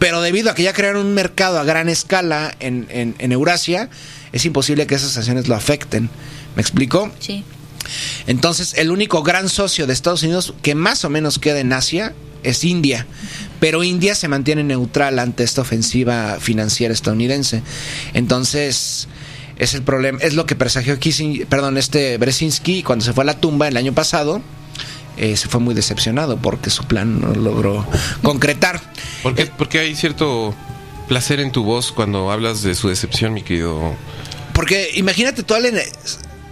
pero debido a que ya crearon un mercado a gran escala en, en- en Eurasia, es imposible que esas sanciones lo afecten. ¿Me explico? Sí. Entonces, el único gran socio de Estados Unidos que más o menos queda en Asia es India. Pero India se mantiene neutral ante esta ofensiva financiera estadounidense. Entonces, es el problema, es lo que presagió Kissinger, perdón, este Brzezinski cuando se fue a la tumba el año pasado. eh, se fue muy decepcionado porque su plan no logró concretar. ¿Por qué, Eh, por qué hay cierto placer en tu voz cuando hablas de su decepción, mi querido? Porque imagínate toda la,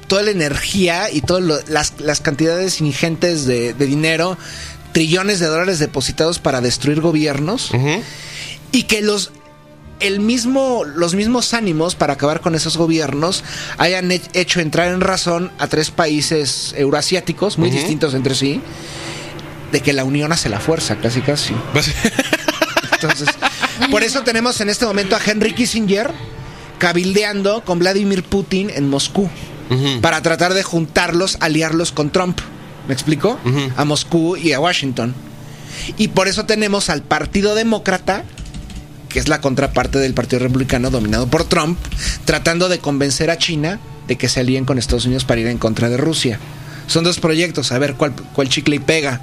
toda la energía y todas las, las cantidades ingentes de, de dinero, trillones de dólares depositados para destruir gobiernos y que los el mismo los mismos ánimos para acabar con esos gobiernos hayan he- hecho entrar en razón a tres países euroasiáticos muy distintos entre sí de que la unión hace la fuerza casi casi. Entonces, por eso tenemos en este momento a Henry Kissinger cabildeando con Vladimir Putin en Moscú para tratar de juntarlos, aliarlos con Trump. ¿Me explico? A Moscú y a Washington. Y por eso tenemos al Partido Demócrata, que es la contraparte del Partido Republicano dominado por Trump, tratando de convencer a China de que se alíen con Estados Unidos para ir en contra de Rusia. Son dos proyectos, a ver cuál, cuál chicle y pega.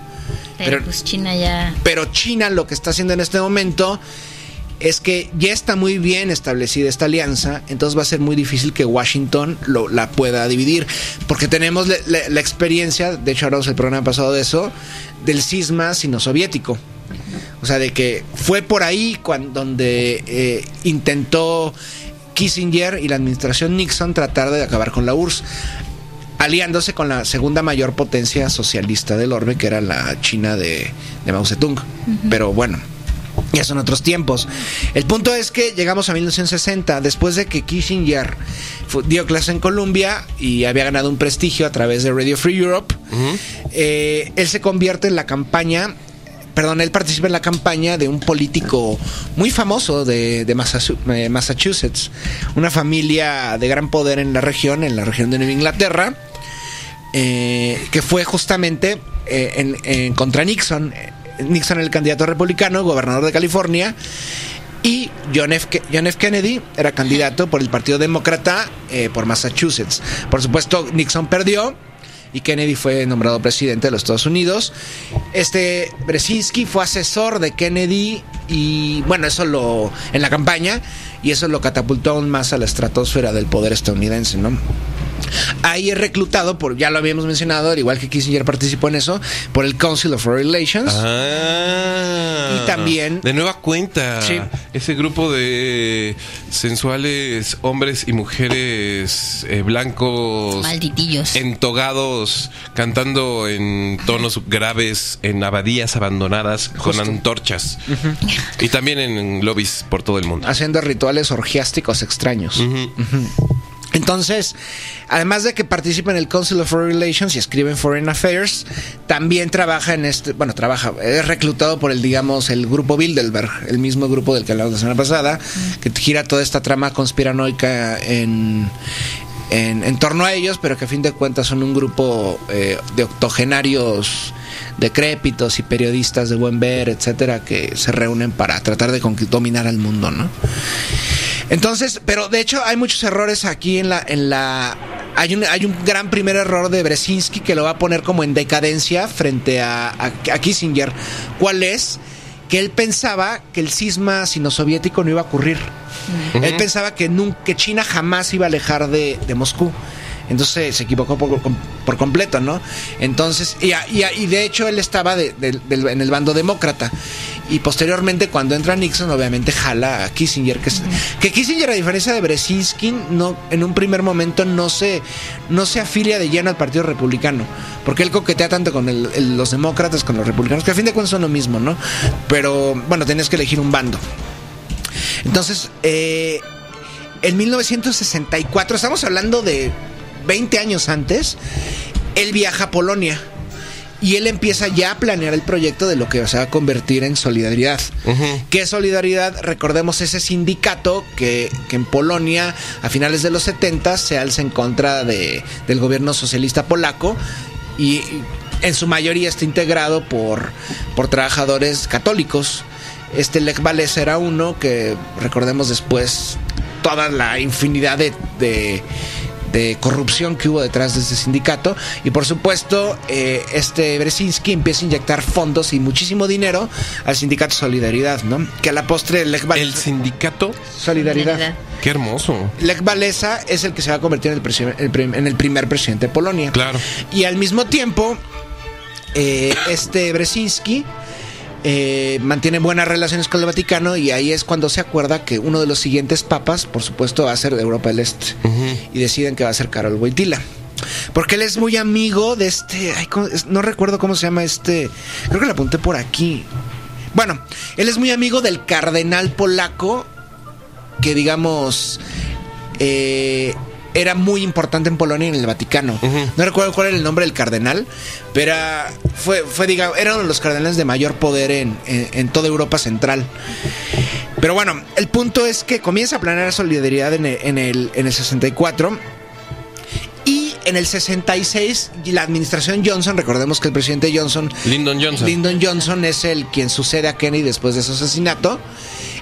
Pero, Pero- pues China ya. Pero China lo que está haciendo en este momento es que ya está muy bien establecida esta alianza, entonces va a ser muy difícil que Washington lo, la pueda dividir, porque tenemos la, la- la experiencia, de hecho hablamos el programa pasado de eso, del cisma sino-soviético. O sea, de que fue por ahí cuando, donde eh, intentó Kissinger y la administración Nixon tratar de acabar con la URSS aliándose con la segunda mayor potencia socialista del orbe, que era la China de, de Mao Zedong. Pero bueno, ya son otros tiempos. El punto es que llegamos a 1960, después de que Kissinger dio clase en Columbia y había ganado un prestigio a través de Radio Free Europe, eh, él se convierte en la campaña perdón, él participa en la campaña de un político muy famoso de, de eh, Massachusetts, una familia de gran poder en la región, en la región de Nueva Inglaterra, eh, que fue justamente eh, en, en contra Nixon. Nixon era el candidato republicano, gobernador de California, y John F. Kennedy era candidato por el Partido Demócrata eh, por Massachusetts. Por supuesto, Nixon perdió y Kennedy fue nombrado presidente de los Estados Unidos. Este Brzezinski fue asesor de Kennedy y bueno, eso lo en la campaña y eso lo catapultó aún más a la estratosfera del poder estadounidense, ¿no? Ahí es reclutado por, ya lo habíamos mencionado, al igual que Kissinger participó en eso, por el Council of Relations. Ah. Y también- De nueva cuenta. Sí. Ese grupo de sensuales hombres y mujeres eh, blancos. Malditillos. Entogados, cantando en tonos graves en abadías abandonadas con antorchas. Y también en lobbies por todo el mundo. haciendo rituales orgiásticos extraños. Entonces, además de que participa en el Council of Foreign Relations y escribe en Foreign Affairs, también trabaja en este, bueno, trabaja, es reclutado por el, digamos, el grupo Bilderberg, el mismo grupo del que hablamos la semana pasada, que gira toda esta trama conspiranoica en, en, torno a ellos, pero que a fin de cuentas son un grupo eh, de octogenarios decrépitos y periodistas de buen ver, etcétera, que se reúnen para tratar de dominar al mundo, ¿no? Entonces, pero de hecho hay muchos errores aquí en la, en la, hay un, hay un gran primer error de Brzezinski que lo va a poner como en decadencia frente a, a, a Kissinger. ¿Cuál es? Que él pensaba que el cisma sino-soviético no iba a ocurrir. Él pensaba que, nun- que China jamás iba a alejar de, de Moscú. Entonces se equivocó por, por completo, ¿no? Entonces, y, y y de hecho él estaba de- de- del- en el bando demócrata. Y posteriormente, cuando entra Nixon, obviamente jala a Kissinger. Que, es- que Kissinger, a diferencia de Brzezinski, no, en un primer momento no se, no se afilia de lleno al Partido Republicano. Porque él coquetea tanto con el- el- los demócratas, con los republicanos, que a fin de cuentas son lo mismo, ¿no? Pero bueno, tenías que elegir un bando. Entonces, eh, en 1964, estamos hablando de 20 años antes, él viaja a Polonia. Y él empieza ya a planear el proyecto de lo que se va a convertir en Solidaridad. ¿Qué Solidaridad? Recordemos ese sindicato que, que en Polonia a finales de los 70 se alza en contra de, del gobierno socialista polaco y en su mayoría está integrado por, por trabajadores católicos. Este Lech Walesa era uno que recordemos después toda la infinidad de, de, de corrupción que hubo detrás de este sindicato. Y por supuesto, eh, este Brzezinski empieza a inyectar fondos y muchísimo dinero al sindicato Solidaridad, ¿no? Que a la postre Lech El Walesa... sindicato. Solidaridad. Qué hermoso. Lech Walesa es el que se va a convertir en el, presi- el prim- en el primer presidente de Polonia. Claro. Y al mismo tiempo, eh, este Brzezinski eh, mantiene buenas relaciones con el Vaticano y ahí es cuando se acuerda que uno de los siguientes papas, por supuesto, va a ser de Europa del Este. Y deciden que va a ser Karol Wojtyla. Porque él es muy amigo de este... ay, ¿cómo- es- no recuerdo cómo se llama este... Creo que lo apunté por aquí. Bueno, él es muy amigo del cardenal polaco que digamos eh, era muy importante en Polonia y en el Vaticano. No recuerdo cuál era el nombre del cardenal, pero fue, fue digamos, era uno de los cardenales de mayor poder en, en- en toda Europa Central. Pero bueno, el punto es que comienza a planear solidaridad en el, en el, en el 64. Y en el 66, la administración Johnson, recordemos que el presidente Johnson Lyndon Johnson. Lyndon Johnson es el quien sucede a Kennedy después de su asesinato.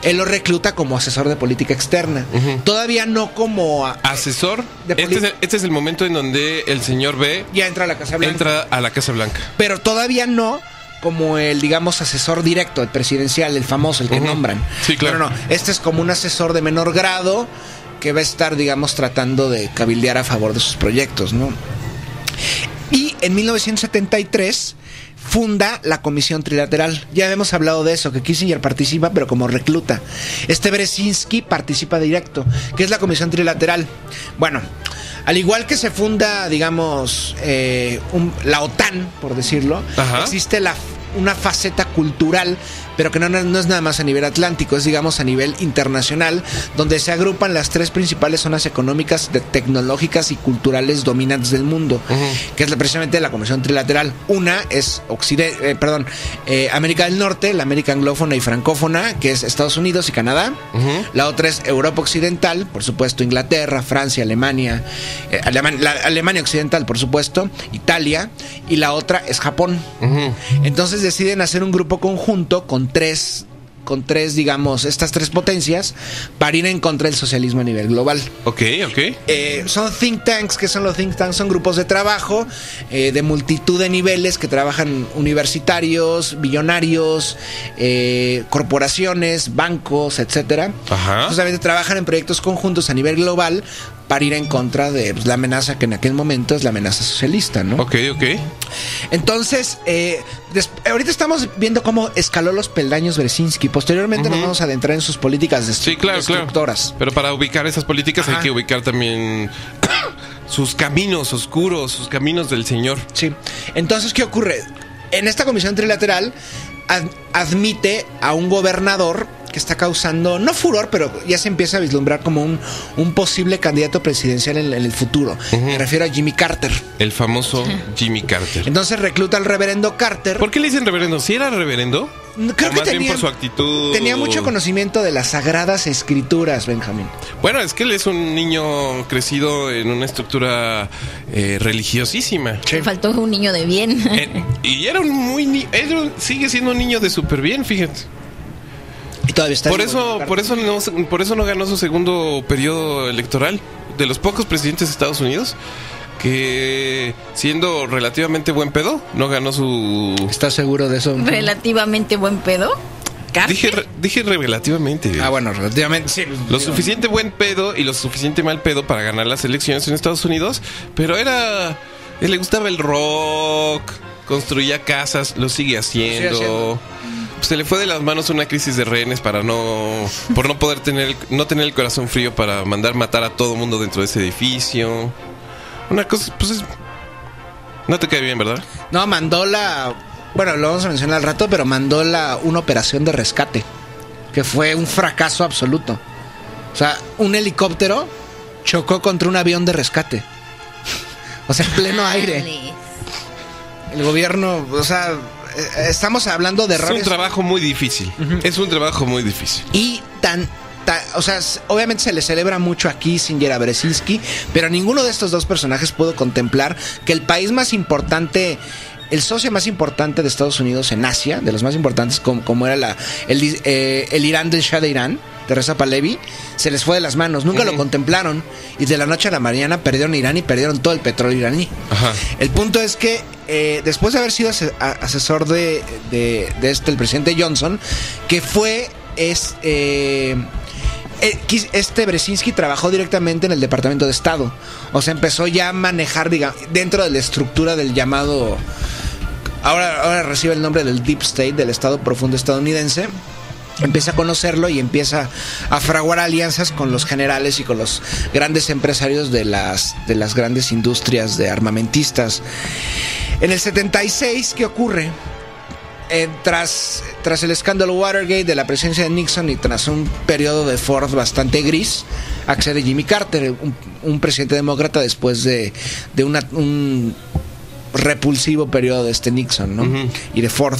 Él lo recluta como asesor de política externa. Todavía no como... a- Asesor. De Este es, el, este es el momento en donde el señor B ya entra a la Casa Blanca. entra a la Casa Blanca. Pero todavía no como el, digamos, asesor directo, el presidencial, el famoso, el que nombran. Sí, claro. No, no. Este es como un asesor de menor grado que va a estar, digamos, tratando de cabildear a favor de sus proyectos, ¿no? Y en 1973 funda la Comisión Trilateral. Ya hemos hablado de eso, que Kissinger participa, pero como recluta. Este Brzezinski participa directo. ¿Qué es la Comisión Trilateral? Bueno, al igual que se funda, digamos, eh, un- la OTAN, por decirlo, Ajá. existe la, una faceta cultural, pero que no, es nada más a nivel atlántico, es digamos a nivel internacional, donde se agrupan las tres principales zonas económicas, de- tecnológicas y culturales dominantes del mundo, que es precisamente la Comisión Trilateral. Una es Occide- eh, perdón, eh, América del Norte, la América anglófona y francófona, que es Estados Unidos y Canadá. La otra es Europa Occidental, por supuesto Inglaterra, Francia, Alemania, eh, Aleman- la Alemania Occidental, por supuesto, Italia, y la otra es Japón. Entonces deciden hacer un grupo conjunto con tres, con tres, digamos, estas tres potencias para ir en contra del socialismo a nivel global. Ok, ok. Eh, son think tanks, que son los think tanks? Son grupos de trabajo eh, de multitud de niveles que trabajan universitarios, billonarios, eh, corporaciones, bancos, etcétera. Ajá. Justamente trabajan en proyectos conjuntos a nivel global para ir en contra de pues, la amenaza que en aquel momento es la amenaza socialista, ¿no? Ok, ok. Entonces, eh, ahorita estamos viendo cómo escaló los peldaños Brzezinski. Posteriormente nos vamos a adentrar en sus políticas destru- Sí, claro, claro. destructoras. Pero para ubicar esas políticas hay que ubicar también sus caminos oscuros, sus caminos del Señor. Sí. Entonces, ¿qué ocurre? En esta comisión trilateral ad- admite a un gobernador que está causando, no furor, pero ya se empieza a vislumbrar como un, un posible candidato presidencial en, en el futuro. Me refiero a Jimmy Carter. El famoso Jimmy Carter. Entonces recluta al reverendo Carter. ¿Por qué le dicen reverendo? ¿Si era reverendo? Creo ¿O que más bien tenía, por su actitud. tenía mucho conocimiento de las sagradas escrituras, Benjamín. Bueno, es que él es un niño crecido en una estructura eh, religiosísima. Le faltó un niño de bien. Eh, y era un muy ni- era un- sigue siendo un niño de súper bien, fíjate. Y todavía está Por eso, por eso no, por eso no ganó su segundo periodo electoral. De los pocos presidentes de Estados Unidos que siendo relativamente buen pedo, no ganó su ¿Estás seguro de eso? Relativamente buen pedo. Dije re- dije relativamente. Ah, bueno, relativamente sí. Lo suficiente buen pedo y lo suficiente mal pedo para ganar las elecciones en Estados Unidos, pero era. él le gustaba el rock, construía casas, lo sigue haciendo. haciendo. Se le fue de las manos una crisis de rehenes para no. por no poder tener. no tener el corazón frío para mandar matar a todo mundo dentro de ese edificio. Una cosa, pues es. No te cae bien, ¿verdad? No, mandó la. Bueno, lo vamos a mencionar al rato, pero mandó la una operación de rescate. Que fue un fracaso absoluto. O sea, un helicóptero chocó contra un avión de rescate. O sea, en pleno aire. El gobierno, o sea, estamos hablando de Es un errores. trabajo muy difícil. Es un trabajo muy difícil. Y tan, ta- o sea, obviamente se le celebra mucho a Kissinger, a Brzezinski, pero ninguno de estos dos personajes pudo contemplar que el país más importante, el socio más importante de Estados Unidos en Asia, de los más importantes, como, como era la, el, eh, el Irán del Shah de Irán, de Reza Pahlavi, se les fue de las manos, nunca lo contemplaron y de la noche a la mañana perdieron Irán y perdieron todo el petróleo iraní. Ajá. El punto es que eh, después de haber sido asesor de, de- de este, el presidente Johnson, que fue es, eh, eh, este Brzezinski trabajó directamente en el Departamento de Estado. O sea, empezó ya a manejar, digamos, dentro de la estructura del llamado. Ahora, ahora recibe el nombre del Deep State, del Estado Profundo estadounidense. Empieza a conocerlo y empieza a fraguar alianzas con los generales y con los grandes empresarios de las, de las grandes industrias de armamentistas. En el 76, ¿qué ocurre? Eh, tras, tras el escándalo Watergate de la presencia de Nixon y tras un periodo de Ford bastante gris, accede Jimmy Carter, un, presidente demócrata después de, de una- un repulsivo periodo de este Nixon ¿no? y de Ford.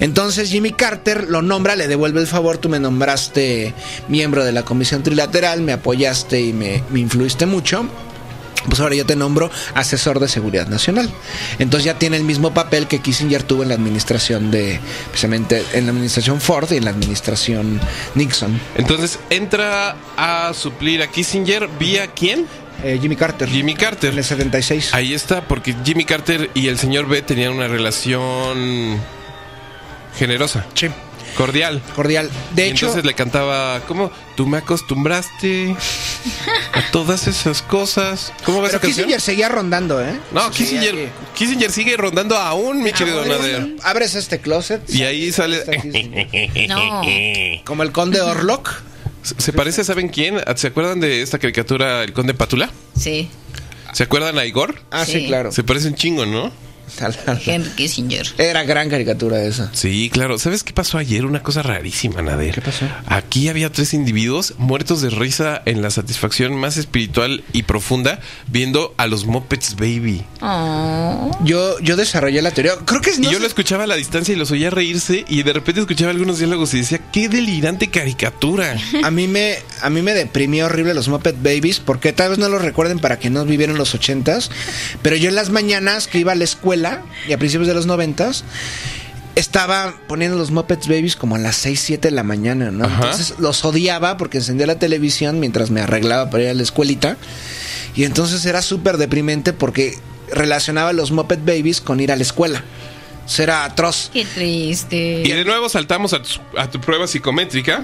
Entonces Jimmy Carter lo nombra, le devuelve el favor, tú me nombraste miembro de la Comisión Trilateral, me apoyaste y me, me influiste mucho. Pues ahora yo te nombro asesor de seguridad nacional. Entonces ya tiene el mismo papel que Kissinger tuvo en la administración de, precisamente en la administración Ford y en la administración Nixon. Entonces entra a suplir a Kissinger vía quién? Eh, Jimmy Carter. Jimmy Carter. En el 76. Ahí está, porque Jimmy Carter y el señor B tenían una relación generosa, Sí, cordial. cordial. De y hecho, entonces le cantaba, ¿cómo? Tú me acostumbraste a todas esas cosas. ¿Cómo va pero esa canción? Kissinger seguía rondando, ¿eh? No, Kissinger, que- Kissinger sigue rondando aún, mi querido Ah, bueno, Nader. Abres este closet. Y ahí sale. Kissinger. No. Como el conde Orlok. ¿Se parece, saben quién? ¿Se acuerdan de esta caricatura El Conde Pátula? Sí. ¿Se acuerdan a Igor? Ah, sí, Sí. claro. Se parece un chingo, ¿no? Henry Kissinger. Era gran caricatura esa. Sí, claro. ¿Sabes qué pasó ayer? Una cosa rarísima, Nader. ¿Qué pasó? Aquí había tres individuos muertos de risa en la satisfacción más espiritual y profunda viendo a los Muppets Baby. Oh. Yo, yo desarrollé la teoría. Creo que es Y no yo sé- lo escuchaba a la distancia y los oía reírse y de repente escuchaba algunos diálogos y decía, qué delirante caricatura. A mí me a mí me deprimió horrible los Muppet Babies porque tal vez no lo recuerden para que no vivieron los ochentas, pero yo en las mañanas que iba a la escuela y a principios de los noventas estaba poniendo los Muppets Babies como a las 6, 7 de la mañana, ¿no? Ajá. Entonces los odiaba porque encendía la televisión mientras me arreglaba para ir a la escuelita y entonces era súper deprimente porque relacionaba los Muppet Babies con ir a la escuela. Será atroz. Qué triste. Y de nuevo saltamos a tu, a tu prueba psicométrica.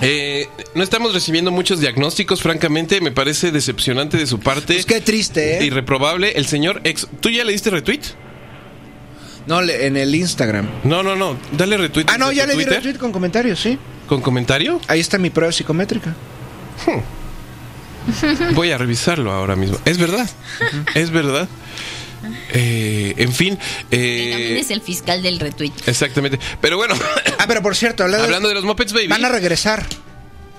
Eh, no estamos recibiendo muchos diagnósticos, francamente. Me parece decepcionante de su parte. Pues qué triste, ¿eh? Irreprobable. El señor ex. ¿Tú ya le diste retweet? No, le- en el Instagram. No, no, no. Dale retweet. Ah, no, ya le di Twitter. retweet con comentarios, sí. ¿Con comentario? Ahí está mi prueba psicométrica. Voy a revisarlo ahora mismo. Es verdad. Es verdad. Eh, en fin. También Eh, es el fiscal del retweet. exactamente. Pero bueno, Ah, pero por cierto, hablando, hablando de los Muppets Baby. van a regresar.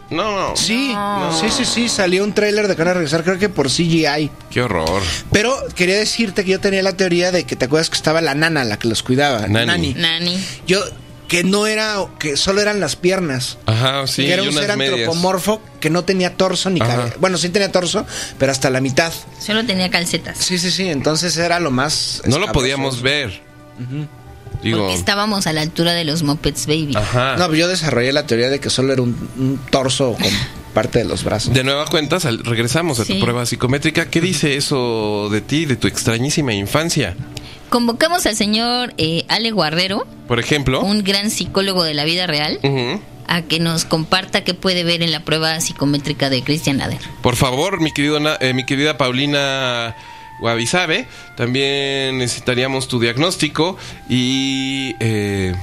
No, no. Sí, No. sí, sí, sí, salió un tráiler de que van a regresar, creo que por CGI. Qué horror. Pero quería decirte que yo tenía la teoría de que te acuerdas que estaba la nana la que los cuidaba, Nani. Nani. Yo que no era que solo eran las piernas. Ajá, sí. que era y un unas ser medias. antropomorfo que no tenía torso ni cabeza. Bueno, sí tenía torso, pero hasta la mitad. Solo tenía calcetas. Sí, sí, sí. Entonces era lo más. No lo podíamos ver. Digo. Porque estábamos a la altura de los Muppets Baby. Ajá. No, yo desarrollé la teoría de que solo era un, un torso con parte de los brazos. De nueva cuenta, regresamos a tu prueba psicométrica. ¿Qué dice eso de ti, de tu extrañísima infancia? Convocamos al señor eh, Ale Guardero, Por ejemplo. un gran psicólogo de la vida real, a que nos comparta qué puede ver en la prueba psicométrica de Christian Nader. Por favor, mi, querido, Na- eh, mi querida Paulina Guavisabe, también necesitaríamos tu diagnóstico y eh,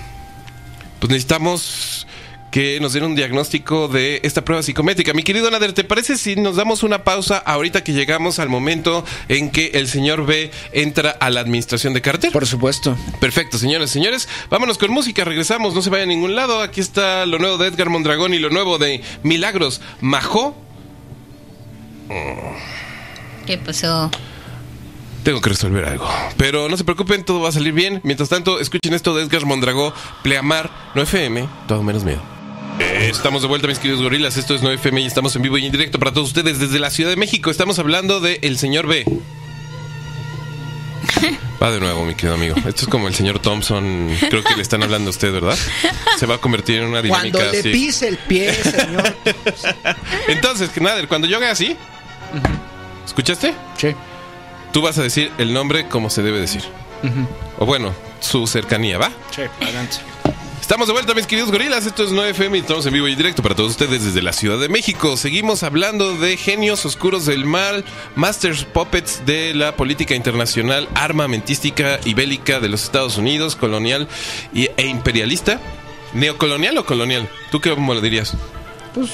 pues necesitamos que nos den un diagnóstico de esta prueba psicométrica. Mi querido Nader, ¿te parece si nos damos una pausa ahorita que llegamos al momento en que el señor B entra a la administración de Carter? Por supuesto. Perfecto, señores, señores. Vámonos con música, regresamos, no se vaya a ningún lado. Aquí está lo nuevo de Edgar Mondragón y lo nuevo de Milagros Majó. ¿Qué pasó? Tengo que resolver algo. Pero no se preocupen, todo va a salir bien. Mientras tanto, escuchen esto de Edgar Mondragó, Pleamar, no FM, todo menos miedo. Eh, Estamos de vuelta, mis queridos gorilas. Esto es 9FM y estamos en vivo y en directo para todos ustedes desde la Ciudad de México. Estamos hablando de El Señor B. Va de nuevo, mi querido amigo. Esto es como el señor Thompson. Creo que le están hablando a usted, ¿verdad? Se va a convertir en una dinámica Cuando le así. pise el pie, señor. Entonces, Nader, cuando yo haga así, ¿escuchaste? sí. Tú vas a decir el nombre como se debe decir. O bueno, su cercanía, ¿va? Sí, adelante. Estamos de vuelta, mis queridos gorilas. Esto es 9FM y estamos en vivo y directo para todos ustedes desde la Ciudad de México. Seguimos hablando de genios oscuros del mal, masters puppets de la política internacional, armamentística y bélica de los Estados Unidos, colonial y- e imperialista. ¿Neocolonial o colonial? ¿Tú qué me lo dirías? Pues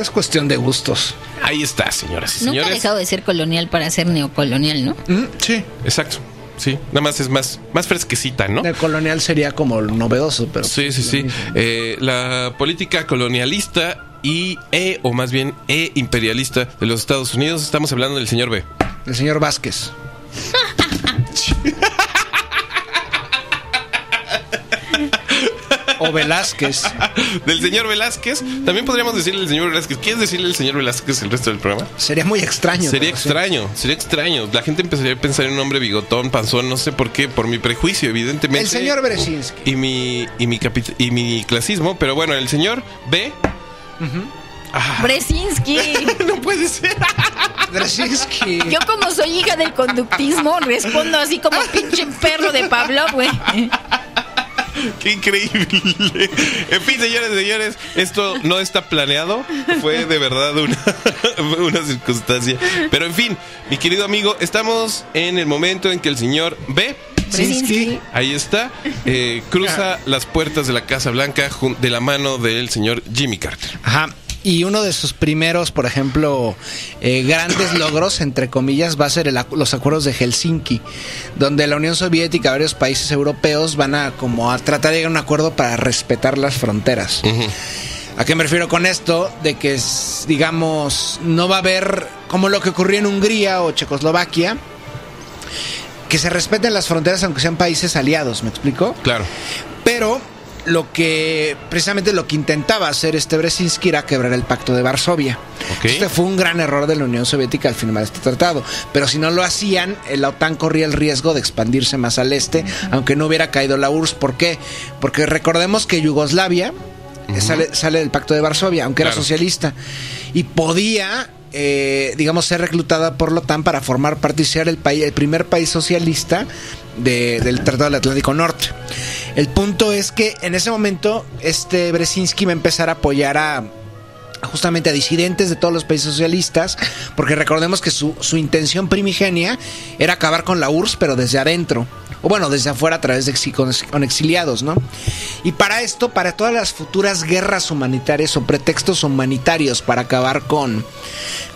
es cuestión de gustos. Ahí está, señoras y Nunca ha señores. dejado de ser colonial para ser neocolonial, ¿no? Mm, sí. Exacto. Sí, nada más es más, más fresquecita, ¿no? El colonial sería como novedoso, pero. Sí, sí, sí. Eh, la política colonialista y e o más bien e imperialista de los Estados Unidos. Estamos hablando del señor B. El señor Vázquez. O Velázquez. Del señor Velázquez. También podríamos decirle el señor Velázquez. ¿Quieres decirle el señor Velázquez el resto del programa? Sería muy extraño. Sería sí. extraño, sería extraño. La gente empezaría a pensar en un hombre bigotón, panzón, no sé por qué, por mi prejuicio, evidentemente. El señor Berezinski. y mi y mi capit- y mi clasismo, pero bueno, el señor B. Ah, Bresinski. no puede ser. Berezinski. Yo como soy hija del conductismo, respondo así como pinche perro de Pablo, güey. Qué increíble. En fin, señores y señores, esto no está planeado. Fue de verdad una, una circunstancia. Pero en fin, mi querido amigo, estamos en el momento en que el señor B. Bresinski. Ahí está, eh, cruza las puertas de la Casa Blanca de la mano del señor Jimmy Carter. Ajá. Y uno de sus primeros, por ejemplo, eh, grandes logros, entre comillas, va a ser el los acuerdos de Helsinki, donde la Unión Soviética y varios países europeos van a como a tratar de llegar a un acuerdo para respetar las fronteras. ¿A qué me refiero con esto? De que, digamos, no va a haber como lo que ocurrió en Hungría o Checoslovaquia, que se respeten las fronteras aunque sean países aliados, ¿me explico? Claro. Pero lo que precisamente lo que intentaba hacer este Brzezinski era quebrar el pacto de Varsovia. Este fue un gran error de la Unión Soviética al firmar este tratado. Pero si no lo hacían, eh, la OTAN corría el riesgo de expandirse más al este, aunque no hubiera caído la URSS. ¿Por qué? Porque recordemos que Yugoslavia eh, sale, sale del pacto de Varsovia, aunque era socialista, y podía eh, digamos, ser reclutada por la OTAN para formar parte y ser el, país, el primer país socialista de- del Tratado del Atlántico Norte. El punto es que en ese momento este Brzezinski va a empezar a apoyar a justamente a disidentes de todos los países socialistas, porque recordemos que su, su intención primigenia era acabar con la URSS, pero desde adentro, o bueno, desde afuera a través de con, exiliados, ¿no? Y para esto, para todas las futuras guerras humanitarias o pretextos humanitarios para acabar con,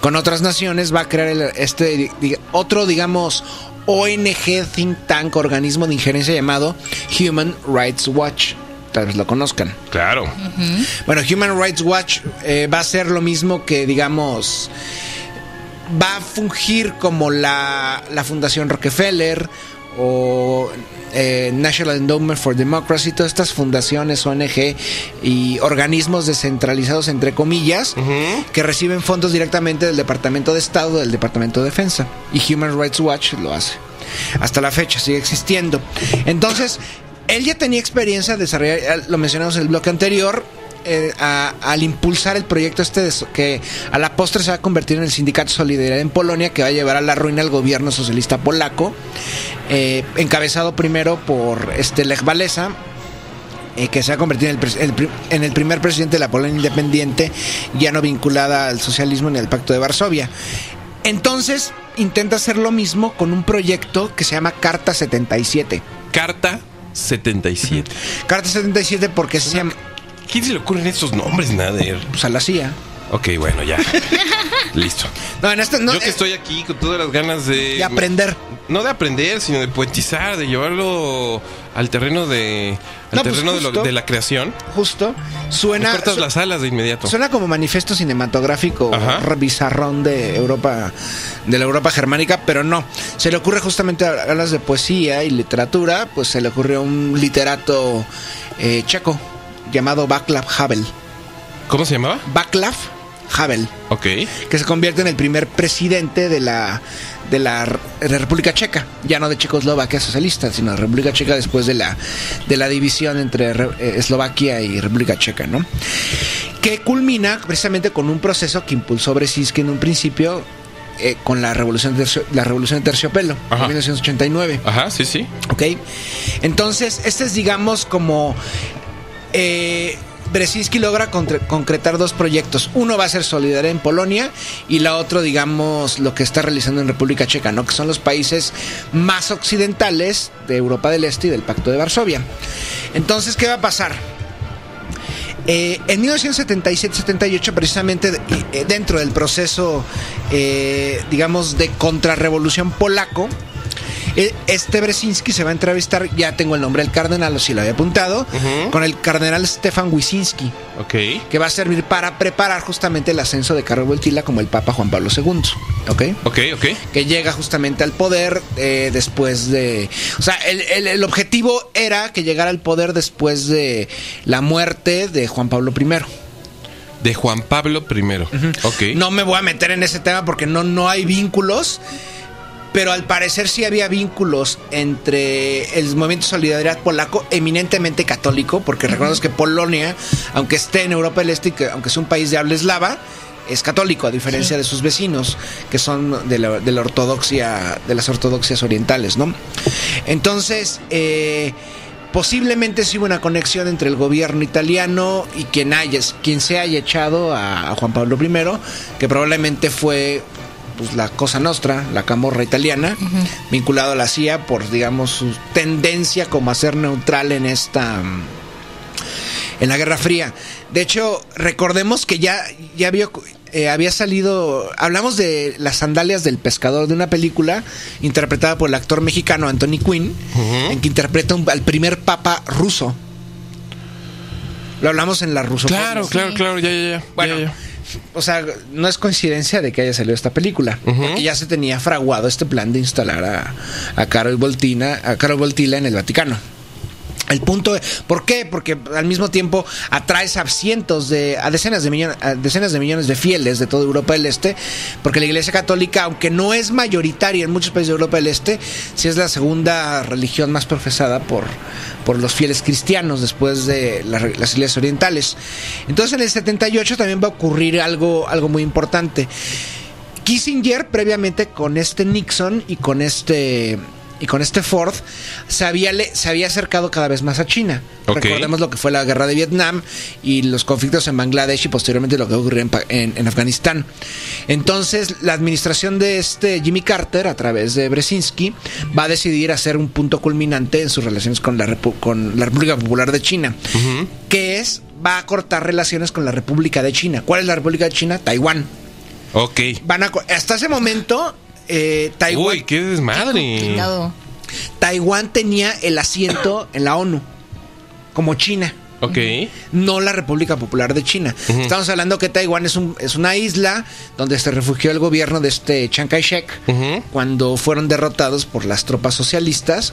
con otras naciones, va a crear este otro, digamos, ONG, think tank, organismo de injerencia llamado Human Rights Watch. Tal vez lo conozcan. Claro. Bueno, Human Rights Watch eh, va a ser lo mismo que, digamos, va a fungir como la, la Fundación Rockefeller o eh, National Endowment for Democracy, todas estas fundaciones, ONG y organismos descentralizados, entre comillas, que reciben fondos directamente del Departamento de Estado, del Departamento de Defensa. Y Human Rights Watch lo hace. Hasta la fecha sigue existiendo. Entonces, él ya tenía experiencia de desarrollar, lo mencionamos en el bloque anterior, eh, a- al impulsar el proyecto este de que a la postre se va a convertir en el sindicato Solidaridad en Polonia que va a llevar a la ruina al gobierno socialista polaco eh, encabezado primero por este Lech Walesa eh, que se va a convertir en el, en el primer presidente de la Polonia independiente ya no vinculada al socialismo ni al pacto de Varsovia entonces intenta hacer lo mismo con un proyecto que se llama Carta 77 Carta 77. Carta 77 porque se llama ¿Quién se le ocurren estos nombres, Nader? pues, a la CIA Ok, bueno, ya. Listo. no, en no, Yo que eh, estoy aquí con todas las ganas de... de aprender No de aprender, sino de poetizar, de llevarlo al terreno de... Al No, pues terreno de, lo- de la creación. justo suena cortas su- las alas de inmediato. suena como manifiesto cinematográfico Ajá. bizarrón de Europa de la Europa germánica pero no se le ocurre justamente a hablas de poesía y literatura pues se le ocurrió a un literato eh, checo llamado Václav Havel ¿Cómo se llamaba? Václav Havel Ok. que se convierte en el primer presidente de la de la de República Checa, ya no de Checoslovaquia socialista, sino de República Checa después de la de la división entre Re- eh, Eslovaquia y República Checa, ¿no? Que culmina precisamente con un proceso que impulsó Brzezinski en un principio eh, con la revolución de tercio- la revolución de terciopelo Ajá. en 1989. Ajá, sí, sí. ¿Ok? Entonces, este es, digamos, como. Eh, Brzezinski logra concretar dos proyectos. Uno va a ser Solidaridad en Polonia y la otro, digamos, lo que está realizando en República Checa, ¿no? Que son los países más occidentales de Europa del Este y del Pacto de Varsovia. Entonces, ¿qué va a pasar? Eh, en 1977-78, precisamente eh, dentro del proceso, eh, digamos, de contrarrevolución polaco, este Brzezinski se va a entrevistar, ya tengo el nombre del cardenal, o si lo había apuntado, con el cardenal Stefan Wyszynski, Ok. que va a servir para preparar justamente el ascenso de Carlo Wojtyla como el Papa Juan Pablo II. ¿Ok? Ok, ok. que llega justamente al poder eh, después de... O sea, el, el- el objetivo era que llegara al poder después de la muerte de Juan Pablo I. De Juan Pablo I. Ok. No me voy a meter en ese tema porque no, no hay vínculos. Pero al parecer sí había vínculos entre el movimiento de solidaridad polaco, eminentemente católico, porque recordemos que Polonia, aunque esté en Europa del Este, aunque es un país de habla eslava, es católico, a diferencia de sus vecinos, que son de la, de la ortodoxia, de las ortodoxias orientales, ¿no? Entonces, eh, posiblemente sí hubo una conexión entre el gobierno italiano y quien haya, quien se haya echado a, a Juan Pablo I, que probablemente fue pues la cosa nostra, la camorra italiana, vinculado a la CIA por digamos su tendencia como a ser neutral en esta en la Guerra Fría. De hecho, recordemos que ya, ya había, eh, había salido, hablamos de las sandalias del pescador de una película interpretada por el actor mexicano Anthony Quinn, en que interpreta un- al primer papa ruso. Lo hablamos en la rusofobia. Claro, claro, claro. Ya, ya, ya. Bueno, Ya, ya. O sea, no es coincidencia de que haya salido esta película, porque ya se tenía fraguado este plan de instalar a, a Carol Voltina, a Carol Voltila en el Vaticano. El punto, ¿por qué? Porque al mismo tiempo atraes a cientos de, a decenas de millones, a decenas de millones de fieles de toda Europa del Este, porque la Iglesia Católica, aunque no es mayoritaria en muchos países de Europa del Este, sí es la segunda religión más profesada por, por los fieles cristianos después de la- las iglesias orientales. Entonces en el 78 también va a ocurrir algo, algo muy importante. Kissinger, previamente con este Nixon y con este y con este Ford se había, se había acercado cada vez más a China. Ok. Recordemos lo que fue la guerra de Vietnam y los conflictos en Bangladesh y posteriormente lo que ocurrió en, en- en Afganistán. Entonces, la administración de este Jimmy Carter, a través de Brzezinski, va a decidir hacer un punto culminante en sus relaciones con la, Repu- con la República Popular de China, que es, va a cortar relaciones con la República de China. ¿Cuál es la República de China? Taiwán. Ok. Van a, hasta ese momento, eh, Taiwán, Uy, qué desmadre. Taiwán tenía el asiento en la ONU, como China. Ok. no la República Popular de China. Estamos hablando que Taiwán es, un, es una isla donde se refugió el gobierno de este Chiang Kai-shek cuando fueron derrotados por las tropas socialistas.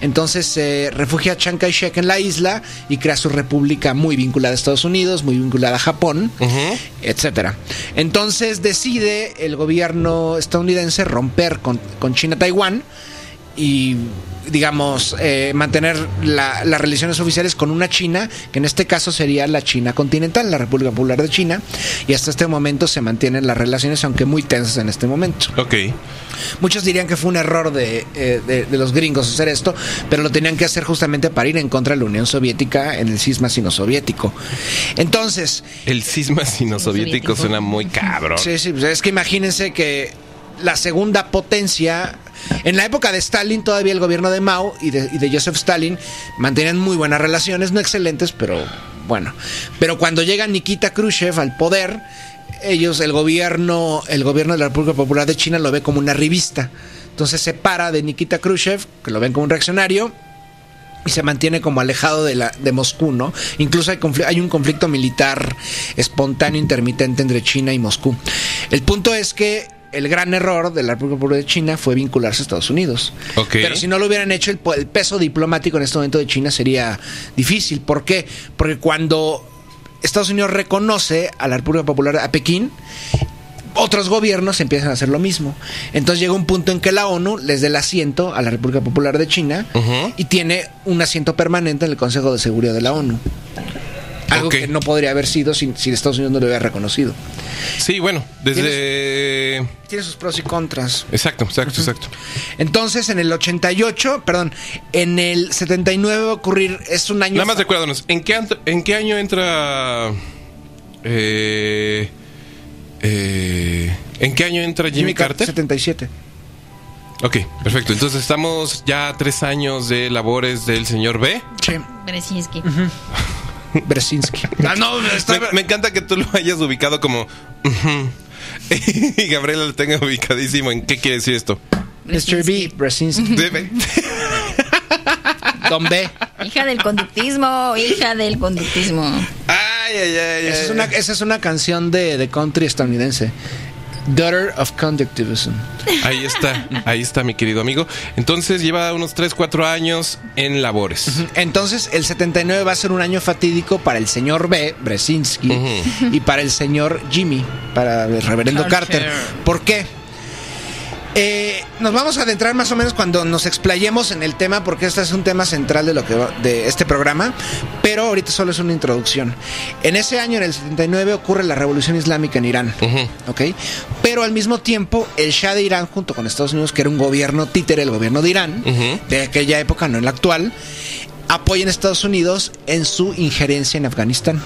Entonces se refugia Chiang Kai-shek en la isla y crea su república muy vinculada a Estados Unidos, muy vinculada a Japón, Ujú. etcétera. Entonces decide el gobierno estadounidense romper con, con China-Taiwán y digamos eh, mantener la- las relaciones oficiales con una China que en este caso sería la China continental, la República Popular de China y hasta este momento se mantienen las relaciones aunque muy tensas en este momento. Ok. Muchos dirían que fue un error de, eh, de- de los gringos hacer esto, pero lo tenían que hacer justamente para ir en contra de la Unión Soviética en el cisma sino-soviético. Entonces, El cisma sino-soviético Soviético. suena muy cabrón. Sí, sí, pues es que imagínense que la segunda potencia. En la época de Stalin, todavía el gobierno de Mao y de, Joseph Stalin mantenían muy buenas relaciones, no excelentes, pero bueno. Pero cuando llega Nikita Khrushchev al poder, ellos, el gobierno, el gobierno de la República Popular de China lo ve como una revista. Entonces se para de Nikita Khrushchev, que lo ven como un reaccionario, y se mantiene como alejado de, Moscú, ¿no? Incluso hay un conflicto militar espontáneo intermitente entre China y Moscú. El punto es que el gran error de la República Popular de China fue vincularse a Estados Unidos. Pero si no lo hubieran hecho, el, peso diplomático en este momento de China sería difícil. ¿Por qué? Porque cuando Estados Unidos reconoce a la República Popular, a Pekín, otros gobiernos empiezan a hacer lo mismo. Entonces llega un punto en que la ONU les dé el asiento a la República Popular de China y tiene un asiento permanente en el Consejo de Seguridad de la ONU. Algo que no podría haber sido si, si Estados Unidos no lo hubiera reconocido. Sí, bueno, desde... Tiene sus pros y contras. Exacto, exacto, exacto. Entonces, en el 88, perdón, en el 79 va a ocurrir, es un año... Nada más recuérdanos, ¿en qué, ¿en qué año entra... eh, eh, ¿En qué año entra Jimmy, Carter? 77. Ok, perfecto. Entonces estamos ya a tres años de labores del señor B. Sí. Brzezinski. Ah, no, está- Me, me encanta que tú lo hayas ubicado como... y Gabriela lo tenga ubicadísimo en qué quiere decir esto. Mr. B, Brzezinski. Debe- Don B. Hija del conductismo, hija del conductismo. Ay, ay, ay. Esa ay. es una, esa es una canción de, de country estadounidense. Daughter of Conductivism. Ahí está, ahí está mi querido amigo. Entonces lleva unos 3, 4 años en labores. Entonces, el 79 va a ser un año fatídico para el señor B, Brzezinski, y para el señor Jimmy, para el reverendo Carter. Carter. ¿Por qué? Eh, nos vamos a adentrar más o menos cuando nos explayemos en el tema, porque este es un tema central de lo que va- de este programa, pero ahorita solo es una introducción. En ese año, en el 79, ocurre la revolución islámica en Irán. ¿ok? Pero al mismo tiempo, el Shah de Irán, junto con Estados Unidos, que era un gobierno títere, el gobierno de Irán, de aquella época, no en la actual, apoyan a Estados Unidos en su injerencia en Afganistán.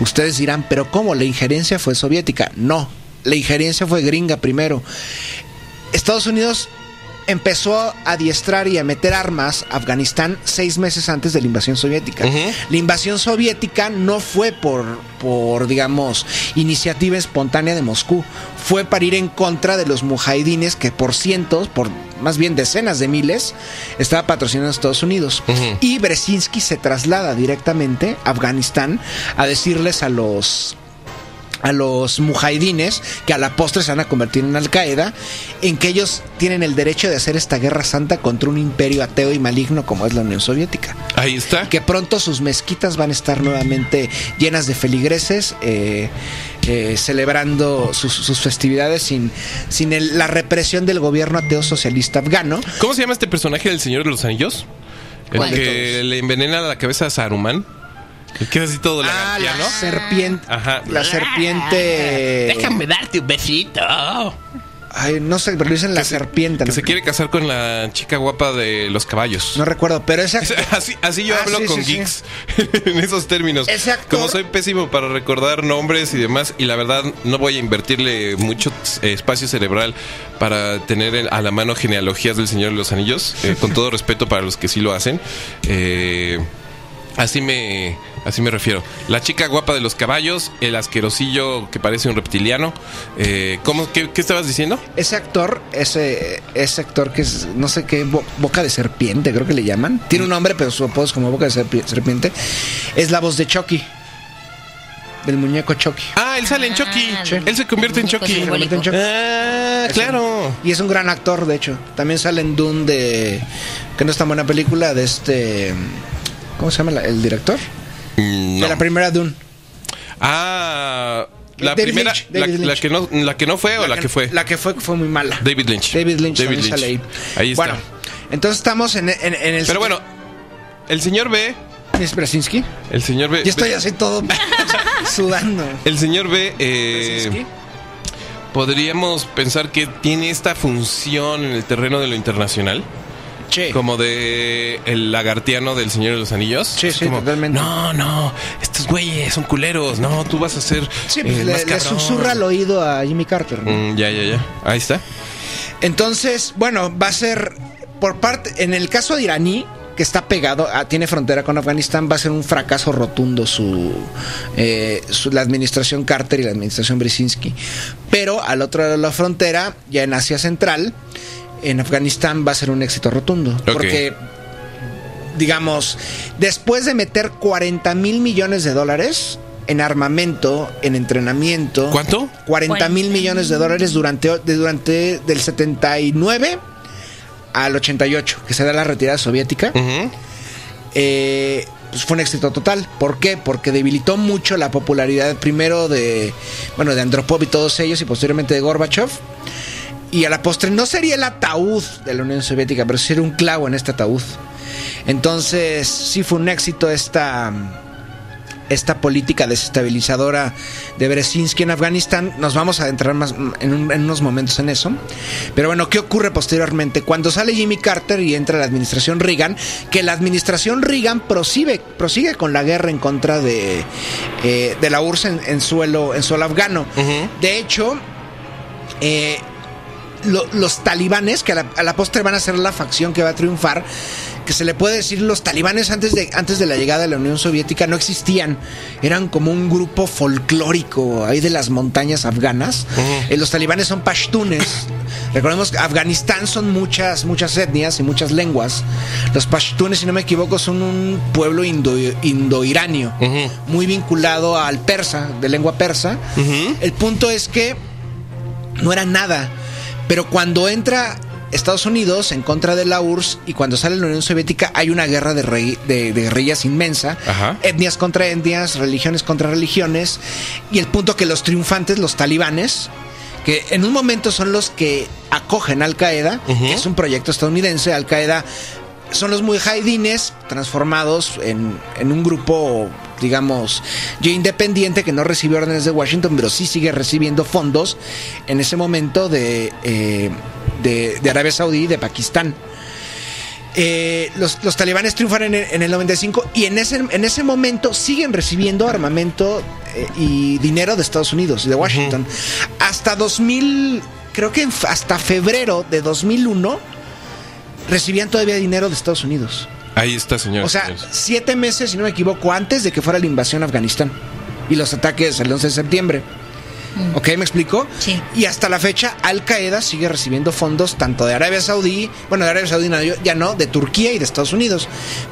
Ustedes dirán, pero ¿cómo? ¿La injerencia fue soviética? No, la injerencia fue gringa primero. Estados Unidos empezó a adiestrar y a meter armas a Afganistán seis meses antes de la invasión soviética. La invasión soviética no fue por, por, digamos, iniciativa espontánea de Moscú, fue para ir en contra de los mujahidines que por cientos, por más bien decenas de miles, estaba patrocinando a Estados Unidos. Y Brzezinski se traslada directamente a Afganistán a decirles a los a los mujahidines, que a la postre se van a convertir en Al Qaeda, en que ellos tienen el derecho de hacer esta guerra santa contra un imperio ateo y maligno como es la Unión Soviética. Ahí está. Que pronto sus mezquitas van a estar nuevamente llenas de feligreses, eh, eh, celebrando sus, sus festividades sin, sin el- la represión del gobierno ateo socialista afgano. ¿Cómo se llama este personaje del Señor de los Anillos? El que le envenena la cabeza a Saruman. Que es así todo Ah, la serpiente. Ajá. La serpiente. darte un besito. Ay, no sé, pero dicen la serpiente. Que ¿no? se quiere casar con la chica guapa de los caballos. No recuerdo, pero ese Así, así yo Ah, hablo sí, con sí, sí. geeks en esos términos. Ese actor- Como soy pésimo para recordar nombres y demás, y la verdad no voy a invertirle mucho espacio cerebral para tener en- a la mano genealogías del Señor de los Anillos, eh, con todo respeto para los que sí lo hacen. Eh, así me así me refiero. La chica guapa de los caballos, el asquerosillo que parece un reptiliano. Eh, ¿cómo, qué, qué estabas diciendo? Ese actor, ese, ese actor que es, no sé qué, bo- boca de serpiente, creo que le llaman. Tiene un nombre, pero su apodo es como boca de serpi- serpiente. Es la voz de Chucky. Del muñeco Chucky. Ah, él sale en Chucky. Ah, Él se convierte en Chucky. simbólico. Chucky. Ah, claro. Y es un gran actor, de hecho. También sale en Dune de. que no es tan buena película, de este. ¿Cómo se llama la- el director? De la primera Dune. Ah, la David primera, Lynch, la, que no, la que no fue o la, que fue. La que fue fue muy mala. David Lynch. David Lynch. David sale ahí. Ahí está. Bueno, entonces estamos en, en- en el. Pero bueno, el señor B, ¿Es Brasinski? el señor B, Yo estoy así todo sudando. el señor B, eh, podríamos pensar que tiene esta función en el terreno de lo internacional. Como de el lagartiano del Señor de los Anillos. Sí, Es sí, como, totalmente. No, no, estos güeyes son culeros. No, tú vas a ser. Sí, pues eh, le, más le susurra al oído a Jimmy Carter. ¿no? Mm, ya, ya, ya. Ahí está. Entonces, bueno, va a ser por parte, en el caso de iraní, que está pegado, ah, tiene frontera con Afganistán, va a ser un fracaso rotundo su, eh, su- la administración Carter y la administración Brzezinski. Pero al otro lado de la frontera, ya en Asia Central, en Afganistán va a ser un éxito rotundo. Porque, digamos, después de meter 40 mil millones de dólares en armamento, en entrenamiento. ¿Cuánto? 40 mil millones de dólares durante, de- durante del 79 al 88, que se da la retirada soviética. Eh, pues fue un éxito total. ¿Por qué? Porque debilitó mucho la popularidad primero de, bueno, de Andropov y todos ellos y posteriormente de Gorbachev. Y a la postre no sería el ataúd de la Unión Soviética, pero sería un clavo en este ataúd. Entonces, sí fue un éxito esta, esta política desestabilizadora de Brzezinski en Afganistán. Nos vamos a adentrar más en, un- en unos momentos en eso. Pero bueno, ¿qué ocurre posteriormente? Cuando sale Jimmy Carter y entra la administración Reagan, que la administración Reagan prosigue, prosigue con la guerra en contra de, eh, de la URSS en, en suelo, en suelo afgano. De hecho, eh, lo- los talibanes, que a la, a la postre van a ser la facción que va a triunfar, que se le puede decir los talibanes antes de, antes de la llegada de la Unión Soviética no existían, eran como un grupo folclórico ahí de las montañas afganas. Eh, los talibanes son pashtunes. Recordemos que Afganistán son muchas, muchas etnias y muchas lenguas. Los pashtunes, si no me equivoco, son un pueblo indo, indoiranio, Ujú. muy vinculado al persa, de lengua persa. El punto es que no era nada. Pero cuando entra Estados Unidos en contra de la URSS y cuando sale la Unión Soviética hay una guerra de, rey- de- de guerrillas inmensa. Ajá. Etnias contra etnias, religiones contra religiones. Y el punto que los triunfantes, los talibanes, que en un momento son los que acogen Al Qaeda, que es un proyecto estadounidense, Al Qaeda son los mujahidines transformados en, en un grupo, digamos, ya independiente que no recibe órdenes de Washington, pero sí sigue recibiendo fondos en ese momento de, eh, de, de Arabia Saudí y de Pakistán. Eh, los, los talibanes triunfan en el, en el 95 y en ese, en ese momento siguen recibiendo armamento eh, y dinero de Estados Unidos y de Washington. Hasta 2000, creo que hasta febrero de 2001 recibían todavía dinero de Estados Unidos. Ahí está, señor. O sea, siete meses, si no me equivoco, antes de que fuera la invasión a Afganistán y los ataques el 11 de septiembre. ¿Ok? ¿Me explico? Sí. Y hasta la fecha, Al Qaeda sigue recibiendo fondos tanto de Arabia Saudí, bueno, de Arabia Saudí no, ya no, de Turquía y de Estados Unidos.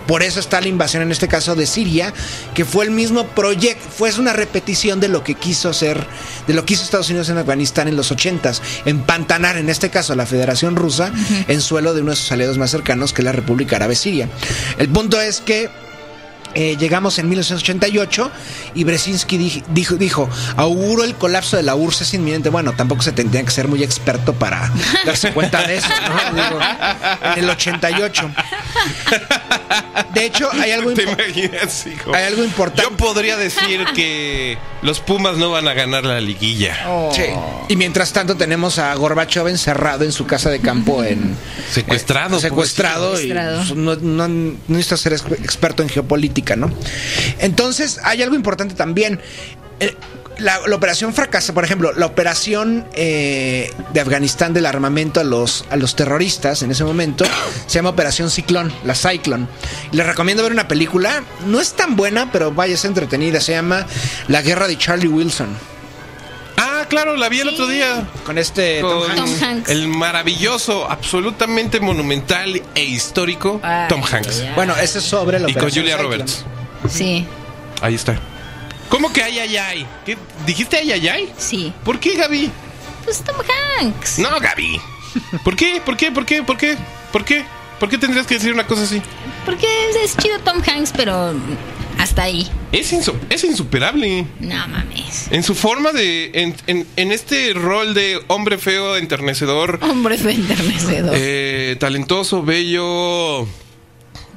Por eso está la invasión, en este caso, de Siria, que fue el mismo proyecto, fue una repetición de lo que quiso hacer, de lo que hizo Estados Unidos en Afganistán en los 80s, empantanar, en este caso, a la Federación Rusa en suelo de uno de sus aliados más cercanos, que es la República Árabe Siria. El punto es que eh, llegamos en 1988 y Brzezinski di- dijo, dijo, auguro el colapso de la URSS es inminente. Bueno, tampoco se tendría que ser muy experto para darse cuenta de eso, ¿no? Digo, en el 88. De hecho, hay algo, ¿Te imaginas, hijo? hay algo importante. Yo podría decir que los Pumas no van a ganar la liguilla. Sí. Y mientras tanto tenemos a Gorbachev encerrado en su casa de campo en Secuestrado, eh, secuestrado y Secuestrado. no, no, no necesitas ser ex- experto en geopolítica, ¿no? Entonces hay algo importante también. Eh, La, operación fracasa, por ejemplo, la operación eh, de Afganistán del armamento a los, a los terroristas en ese momento se llama Operación Ciclón, la Cyclone. Les recomiendo ver una película, no es tan buena, pero vaya, es entretenida, se llama La Guerra de Charlie Wilson. Claro, la vi el otro día. Con este Tom Con Hanks. Tom Hanks. el maravilloso, absolutamente monumental e histórico Ay, Tom Hanks. ya. Bueno, ese es sobre la Y con Operación Julia Cyclone. Roberts. Sí, Ahí está. ¿Cómo que ay, ay, ay? ¿Qué? ¿Dijiste ay, ay, ay? sí. ¿Por qué, Gaby? Pues Tom Hanks. No, Gaby. ¿Por qué? ¿Por qué? ¿Por qué? ¿Por qué? ¿Por qué? ¿Por qué tendrías que decir una cosa así? Porque es chido Tom Hanks, pero hasta ahí. Es, insu- es insuperable. No mames. En su forma de. En, en- en este rol de hombre feo, enternecedor, Hombre fue enternecedor. eh, talentoso, bello.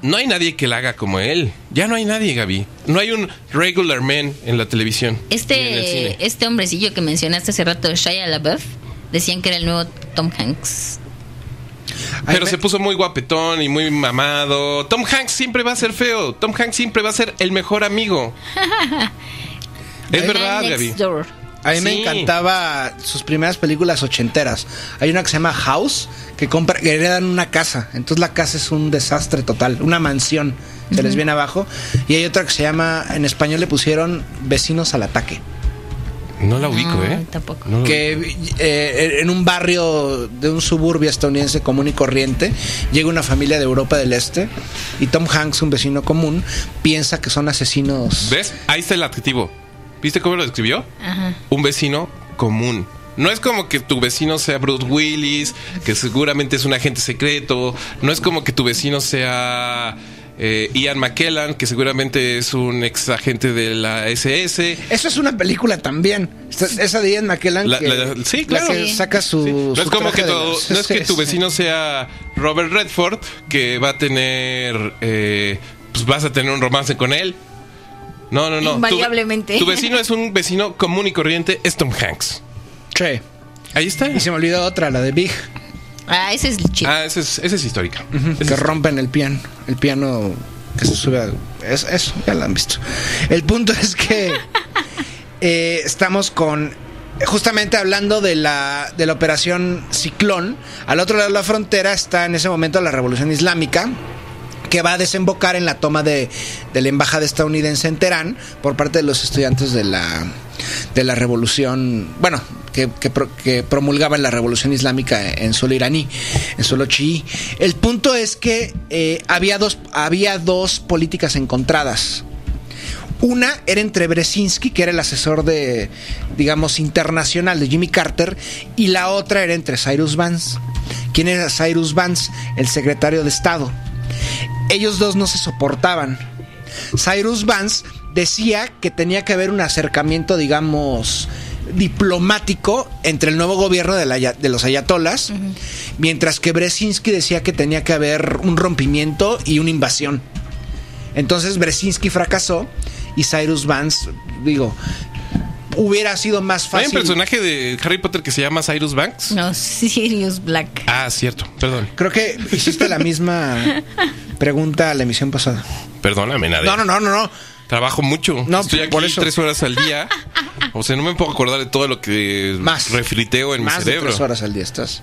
No hay nadie que la haga como él. Ya no hay nadie, Gaby. No hay un regular man en la televisión. Este, este hombrecillo que mencionaste hace rato, Shia LaBeouf, decían que era el nuevo Tom Hanks. Pero Ay, se me- puso muy guapetón y muy mamado. Tom Hanks siempre va a ser feo. Tom Hanks siempre va a ser el mejor amigo. es The verdad, Gaby. A mí me encantaba sus primeras películas ochenteras. Hay una que se llama House, que compra, que heredan una casa. Entonces la casa es un desastre total, una mansión. Se les viene abajo. Y hay otra que se llama, en español le pusieron Vecinos al Ataque. No la ubico, No, ¿eh? tampoco. No Que eh, en un barrio de un suburbio estadounidense común y corriente llega una familia de Europa del Este y Tom Hanks, un vecino común, piensa que son asesinos. ¿Ves? Ahí está el adjetivo. ¿Viste cómo lo describió? Ajá. Un vecino común. No es como que tu vecino sea Bruce Willis, que seguramente es un agente secreto. No es como que tu vecino sea eh, Ian McKellen, que seguramente es un ex agente de la SS. Eso es una película también. Esa de Ian McKellen La- que, la- sí, la claro. que saca su. Sí. No su es como que los no es que tu vecino sea Robert Redford, que va a tener, eh, pues vas a tener un romance con él. No, no, no. Tu- Invariablemente. Tu, vecino es un vecino común y corriente, es Tom Hanks. Sí. Ahí está. Y se me olvidó otra, la de Big, Ah, ese es el chido. Ah, esa es, esa es histórica. Que es- rompen el piano. El piano que se sube a. Es, eso, ya la han visto. El punto es que eh, estamos con. Justamente hablando de la, de la operación Ciclón, al otro lado de la frontera está en ese momento la revolución islámica, que va a desembocar en la toma de, la embajada estadounidense en Teherán por parte de los estudiantes de la, de la revolución, bueno, que, que, que promulgaban la revolución islámica en suelo iraní, en suelo chií. El punto es que eh, había, dos, había dos políticas encontradas. Una era entre Brzezinski, que era el asesor de, digamos, internacional de Jimmy Carter, y la otra era entre Cyrus Vance. ¿Quién era Cyrus Vance? El secretario de Estado. Ellos dos no se soportaban. Cyrus Vance decía que tenía que haber un acercamiento, digamos, diplomático entre el nuevo gobierno de, la aya- de los ayatolas, mientras que Brzezinski decía que tenía que haber un rompimiento y una invasión. Entonces Brzezinski fracasó y Cyrus Vance, digo, hubiera sido más ¿Hay fácil. un personaje de Harry Potter que se llama Cyrus Banks? No, Sirius Black. Ah, cierto. Perdón. Creo que hiciste la misma pregunta a la emisión pasada. Perdóname, Nadie. No, no, no, no, no. Trabajo mucho. No, Estoy aquí por eso. tres horas al día. O sea, no me puedo acordar de todo lo que Más. refriteo en Más mi de cerebro. tres horas al día estás.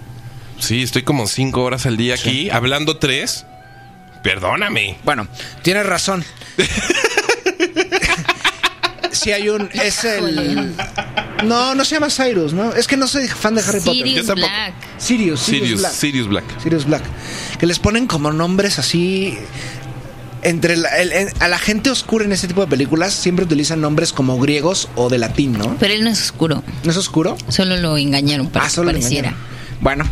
Sí, estoy como cinco horas al día aquí, hablando tres. Perdóname. Bueno, tienes razón. Si hay un. Es el. No, no se llama Cyrus, ¿no? Es que no soy fan de Harry Potter. Sirius tampoco. Black. Sirius, Sirius, Sirius, Black. Sirius Black. Sirius Black. Que les ponen como nombres así. Entre la- el- el- a la gente oscura en este tipo de películas siempre utilizan nombres como griegos o de latín, ¿no? Pero él no es oscuro. ¿No es oscuro? Solo lo engañaron para Ah, que solo pareciera. engañaron. Bueno,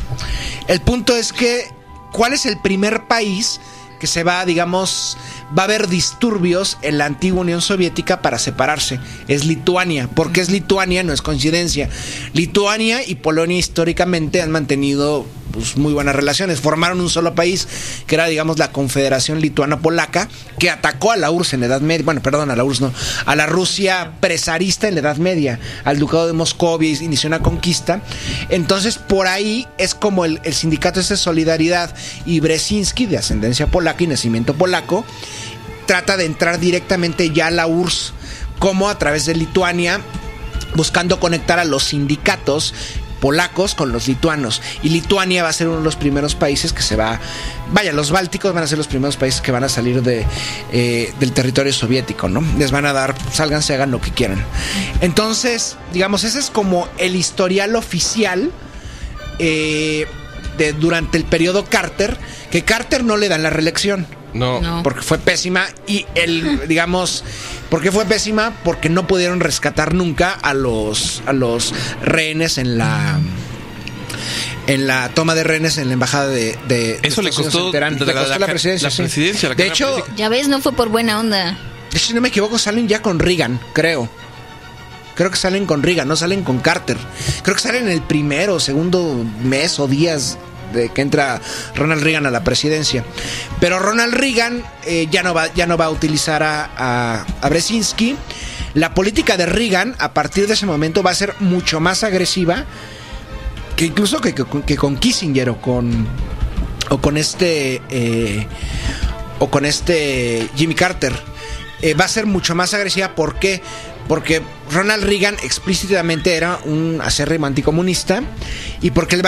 el punto es que, ¿cuál es el primer país que se va, digamos, va a haber disturbios en la antigua Unión Soviética para separarse? Es Lituania. ¿Por qué es Lituania? No es coincidencia. Lituania y Polonia históricamente han mantenido pues, muy buenas relaciones. Formaron un solo país, que era, digamos, la Confederación Lituana-Polaca, que atacó a la URSS en la Edad Media, bueno, perdón, a la URSS no, a la Rusia presarista en la Edad Media, al Ducado de Moscovia, inició una conquista. Entonces, por ahí es como el, el sindicato de Solidaridad y Bresinski, de ascendencia polaca y nacimiento polaco, trata de entrar directamente ya a la URSS, como a través de Lituania, buscando conectar a los sindicatos polacos con los lituanos. Y Lituania va a ser uno de los primeros países que se va. Vaya, los bálticos van a ser los primeros países que van a salir de, eh, del territorio soviético, ¿no? Les van a dar, sálganse, hagan lo que quieran. Entonces, digamos, ese es como el historial oficial eh, de, durante el periodo Carter, que Carter no le dan la reelección. No. No. Porque fue pésima y el, digamos, ¿por qué fue pésima? Porque no pudieron rescatar nunca a los, a los rehenes en la en la toma de rehenes en la embajada de, de- de Eso le costó de Le la- costó la la presidencia. la sí. presidencia, la de hecho. Ya ves, no fue por buena onda. de hecho, si no me equivoco, salen ya con Reagan, creo. Creo que salen con Reagan, no salen con Carter. Creo que salen el primero, segundo mes o días de que entra Ronald Reagan a la presidencia. Pero Ronald Reagan eh, ya, no va, ya no va a utilizar a, a, a Brzezinski. La política de Reagan a partir de ese momento va a ser mucho más agresiva que incluso que, que- que con Kissinger o con o con este eh, o con este Jimmy Carter Eh, va a ser mucho más agresiva ¿por qué? porque Ronald Reagan explícitamente era un acérrimo anticomunista y porque él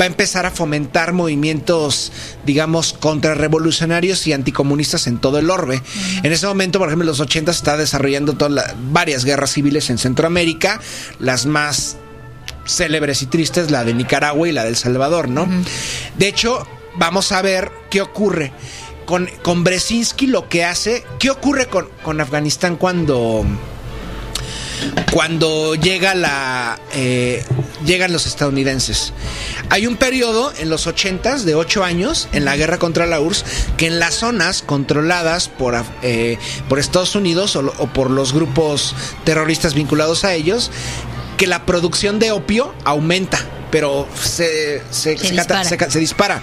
va, a empezar a fomentar movimientos digamos contrarrevolucionarios y anticomunistas en todo el orbe en ese momento por ejemplo en los 80 se está desarrollando todas varias guerras civiles en Centroamérica las más célebres y tristes, la de Nicaragua y la del Salvador, ¿no? De hecho, vamos a ver qué ocurre. Con, con Brzezinski lo que hace, ¿qué ocurre con, con Afganistán cuando, cuando llega la, eh, llegan los estadounidenses? Hay un periodo en los 80 de 8 años en la guerra contra la URSS que en las zonas controladas por, eh, por Estados Unidos o, por los grupos terroristas vinculados a ellos, que la producción de opio aumenta, pero se, se, Se se cata- dispara. se ca- se dispara.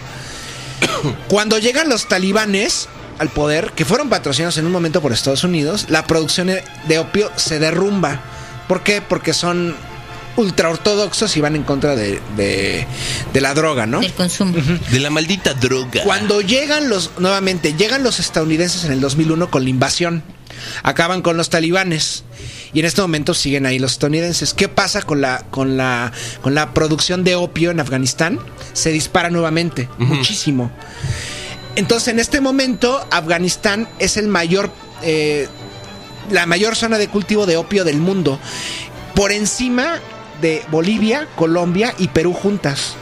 Cuando llegan los talibanes al poder, que fueron patrocinados en un momento por Estados Unidos, la producción de opio se derrumba. ¿Por qué? Porque son ultraortodoxos y van en contra de, de- de la droga, ¿no? Del consumo. De la maldita droga. Cuando llegan los, nuevamente, llegan los estadounidenses en el 2001 con la invasión, acaban con los talibanes y en este momento siguen ahí los estadounidenses. ¿Qué pasa con la, con la, con la producción de opio en Afganistán? Se dispara nuevamente, muchísimo. Entonces, en este momento, Afganistán es el mayor, eh, la mayor zona de cultivo de opio del mundo, por encima de Bolivia, Colombia y Perú juntas.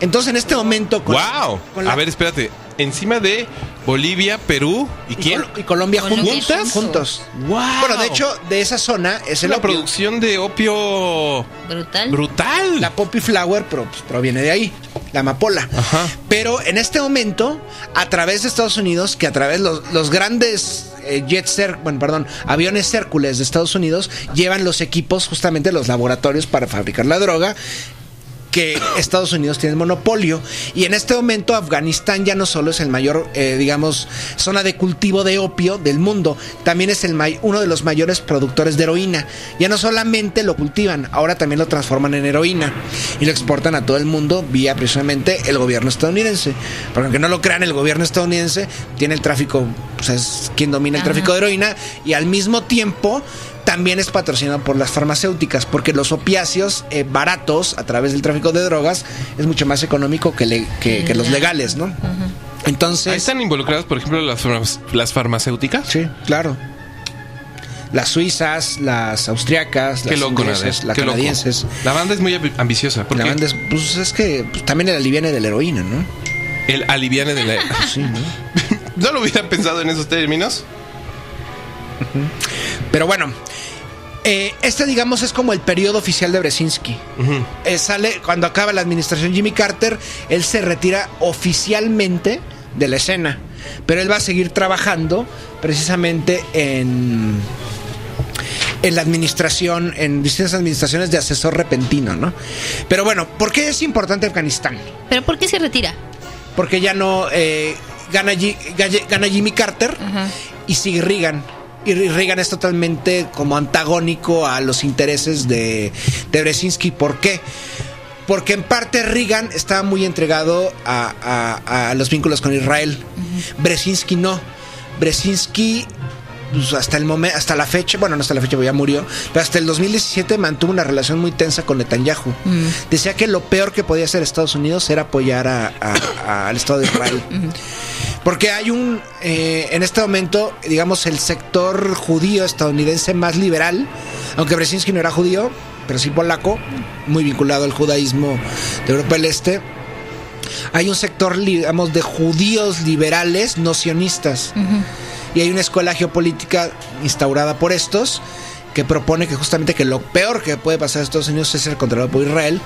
Entonces, en este momento, con- ¡Wow! con la- A ver, espérate. Encima de Bolivia, Perú y y quién? Col- y Colombia Colombia juntos. juntos. juntos. ¡Wow! Bueno, de hecho, de esa zona es el opio. producción de opio Brutal. brutal. La poppy flower pero, pues, proviene de ahí, la amapola. Ajá. Pero en este momento, a través de Estados Unidos, que a través de los, los grandes eh, jets, bueno, perdón, aviones Hércules de Estados Unidos, llevan los equipos, justamente los laboratorios para fabricar la droga que Estados Unidos tiene el monopolio y en este momento Afganistán ya no solo es el mayor, eh, digamos, zona de cultivo de opio del mundo, también es el uno de los mayores productores de heroína. Ya no solamente lo cultivan, ahora también lo transforman en heroína y lo exportan a todo el mundo vía precisamente el gobierno estadounidense. Porque aunque no lo crean, el gobierno estadounidense tiene el tráfico, sea, es quien domina el Ajá. tráfico de heroína y al mismo tiempo también es patrocinado por las farmacéuticas, porque los opiáceos eh, baratos a través del tráfico de drogas es mucho más económico que, le- que, que los legales, ¿no? Entonces, Ahí están involucradas, por ejemplo, las, farma- las farmacéuticas. sí, claro. Las suizas, las austriacas, Qué las loco, inglesas, Nader, las loco. canadienses. La banda es muy ambi- ambiciosa. Porque La banda es, pues es que pues, también el aliviane de la heroína, ¿no? el aliviane de la. Sí, ¿no? ¿No lo hubiera pensado en esos términos? Pero bueno, eh, este digamos es como el periodo oficial de Brzezinski. Ujú. Eh, sale cuando acaba la administración Jimmy Carter, él se retira oficialmente de la escena, pero él va a seguir trabajando precisamente en en la administración, en distintas administraciones de asesor repentino, ¿no? Pero bueno, ¿por qué es importante Afganistán? ¿Pero por qué se retira? Porque ya no eh, gana, gana Jimmy Carter y sigue Reagan. Y Reagan es totalmente como antagónico a los intereses de, de Brzezinski. ¿Por qué? Porque en parte Reagan estaba muy entregado a, a- a los vínculos con Israel. Brzezinski no. Brzezinski pues, hasta el momento, hasta la fecha, bueno, no hasta la fecha, porque ya murió, pero hasta el 2017 mantuvo una relación muy tensa con Netanyahu. Decía que lo peor que podía hacer Estados Unidos era apoyar a- a- a- al Estado de Israel. Porque hay un, eh, en este momento, digamos, el sector judío estadounidense más liberal, aunque Brzezinski no era judío, pero sí polaco, muy vinculado al judaísmo de Europa del Este. Hay un sector, digamos, de judíos liberales no sionistas. Y hay una escuela geopolítica instaurada por estos que propone que justamente que lo peor que puede pasar a Estados Unidos es ser controlado por Israel.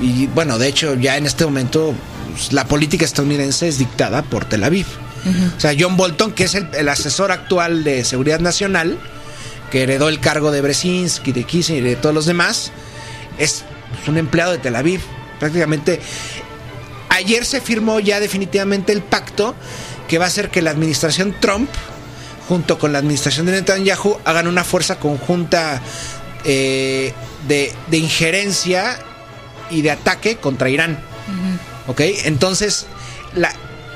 Y bueno, de hecho, ya en este momento pues, la política estadounidense es dictada por Tel Aviv. O sea, John Bolton, que es el, el asesor actual de seguridad nacional, que heredó el cargo de Brzezinski, de Kissinger y de todos los demás, es pues, un empleado de Tel Aviv. Prácticamente ayer se firmó ya definitivamente el pacto que va a hacer que la administración Trump, junto con la administración de Netanyahu, hagan una fuerza conjunta eh, de, de injerencia y de ataque contra Irán. ¿Ok? Entonces, la,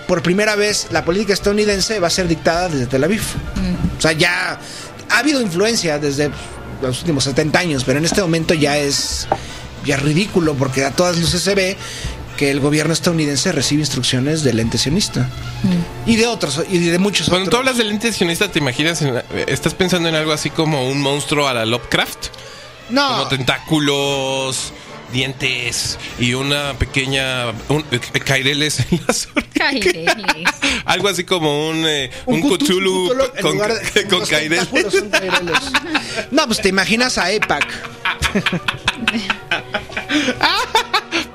por primera vez, la política estadounidense va a ser dictada desde Tel Aviv. O sea, ya ha habido influencia desde los últimos 70 años, pero en este momento ya es, ya es ridículo porque a todas luces se ve que el gobierno estadounidense recibe instrucciones del ente sionista y de otros y de muchos Cuando tú otros. hablas del ente sionista, ¿te imaginas? en- ¿Estás pensando en algo así como un monstruo a la Lovecraft? no, Como tentáculos, dientes y una pequeña. Un, eh, caireles en las orejas. Caireles. Algo así como un, eh, un, cutu- Cthulhu Cthulhu en con, de- con caireles. No, pues te imaginas a EPAC.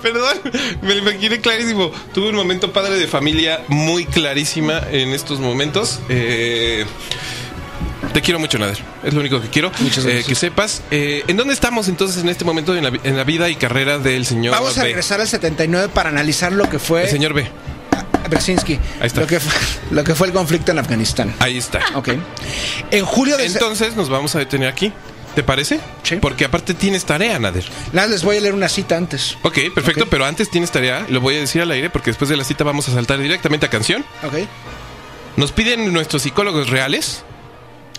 Perdón, me lo imaginé clarísimo. Tuve un momento padre de familia muy clarísima en estos momentos. Eh, te quiero mucho, Nader. Es lo único que quiero. Muchas Eh, gracias. que sepas. eh, ¿En dónde estamos entonces en este momento en la, vi- en la vida y carrera del señor Vamos a B? regresar al 79 para analizar lo que fue El señor B. Brzezinski, Ahí está. Lo, que fue, lo que fue el conflicto en Afganistán. Ahí está. Ok. En julio de Entonces nos vamos a detener aquí. ¿Te parece? Sí. Porque aparte tienes tarea, Nader. Nada, les voy a leer una cita antes. Ok, perfecto, pero antes tienes tarea. Lo voy a decir al aire porque después de la cita vamos a saltar directamente a canción. Ok. Nos piden nuestros psicólogos reales,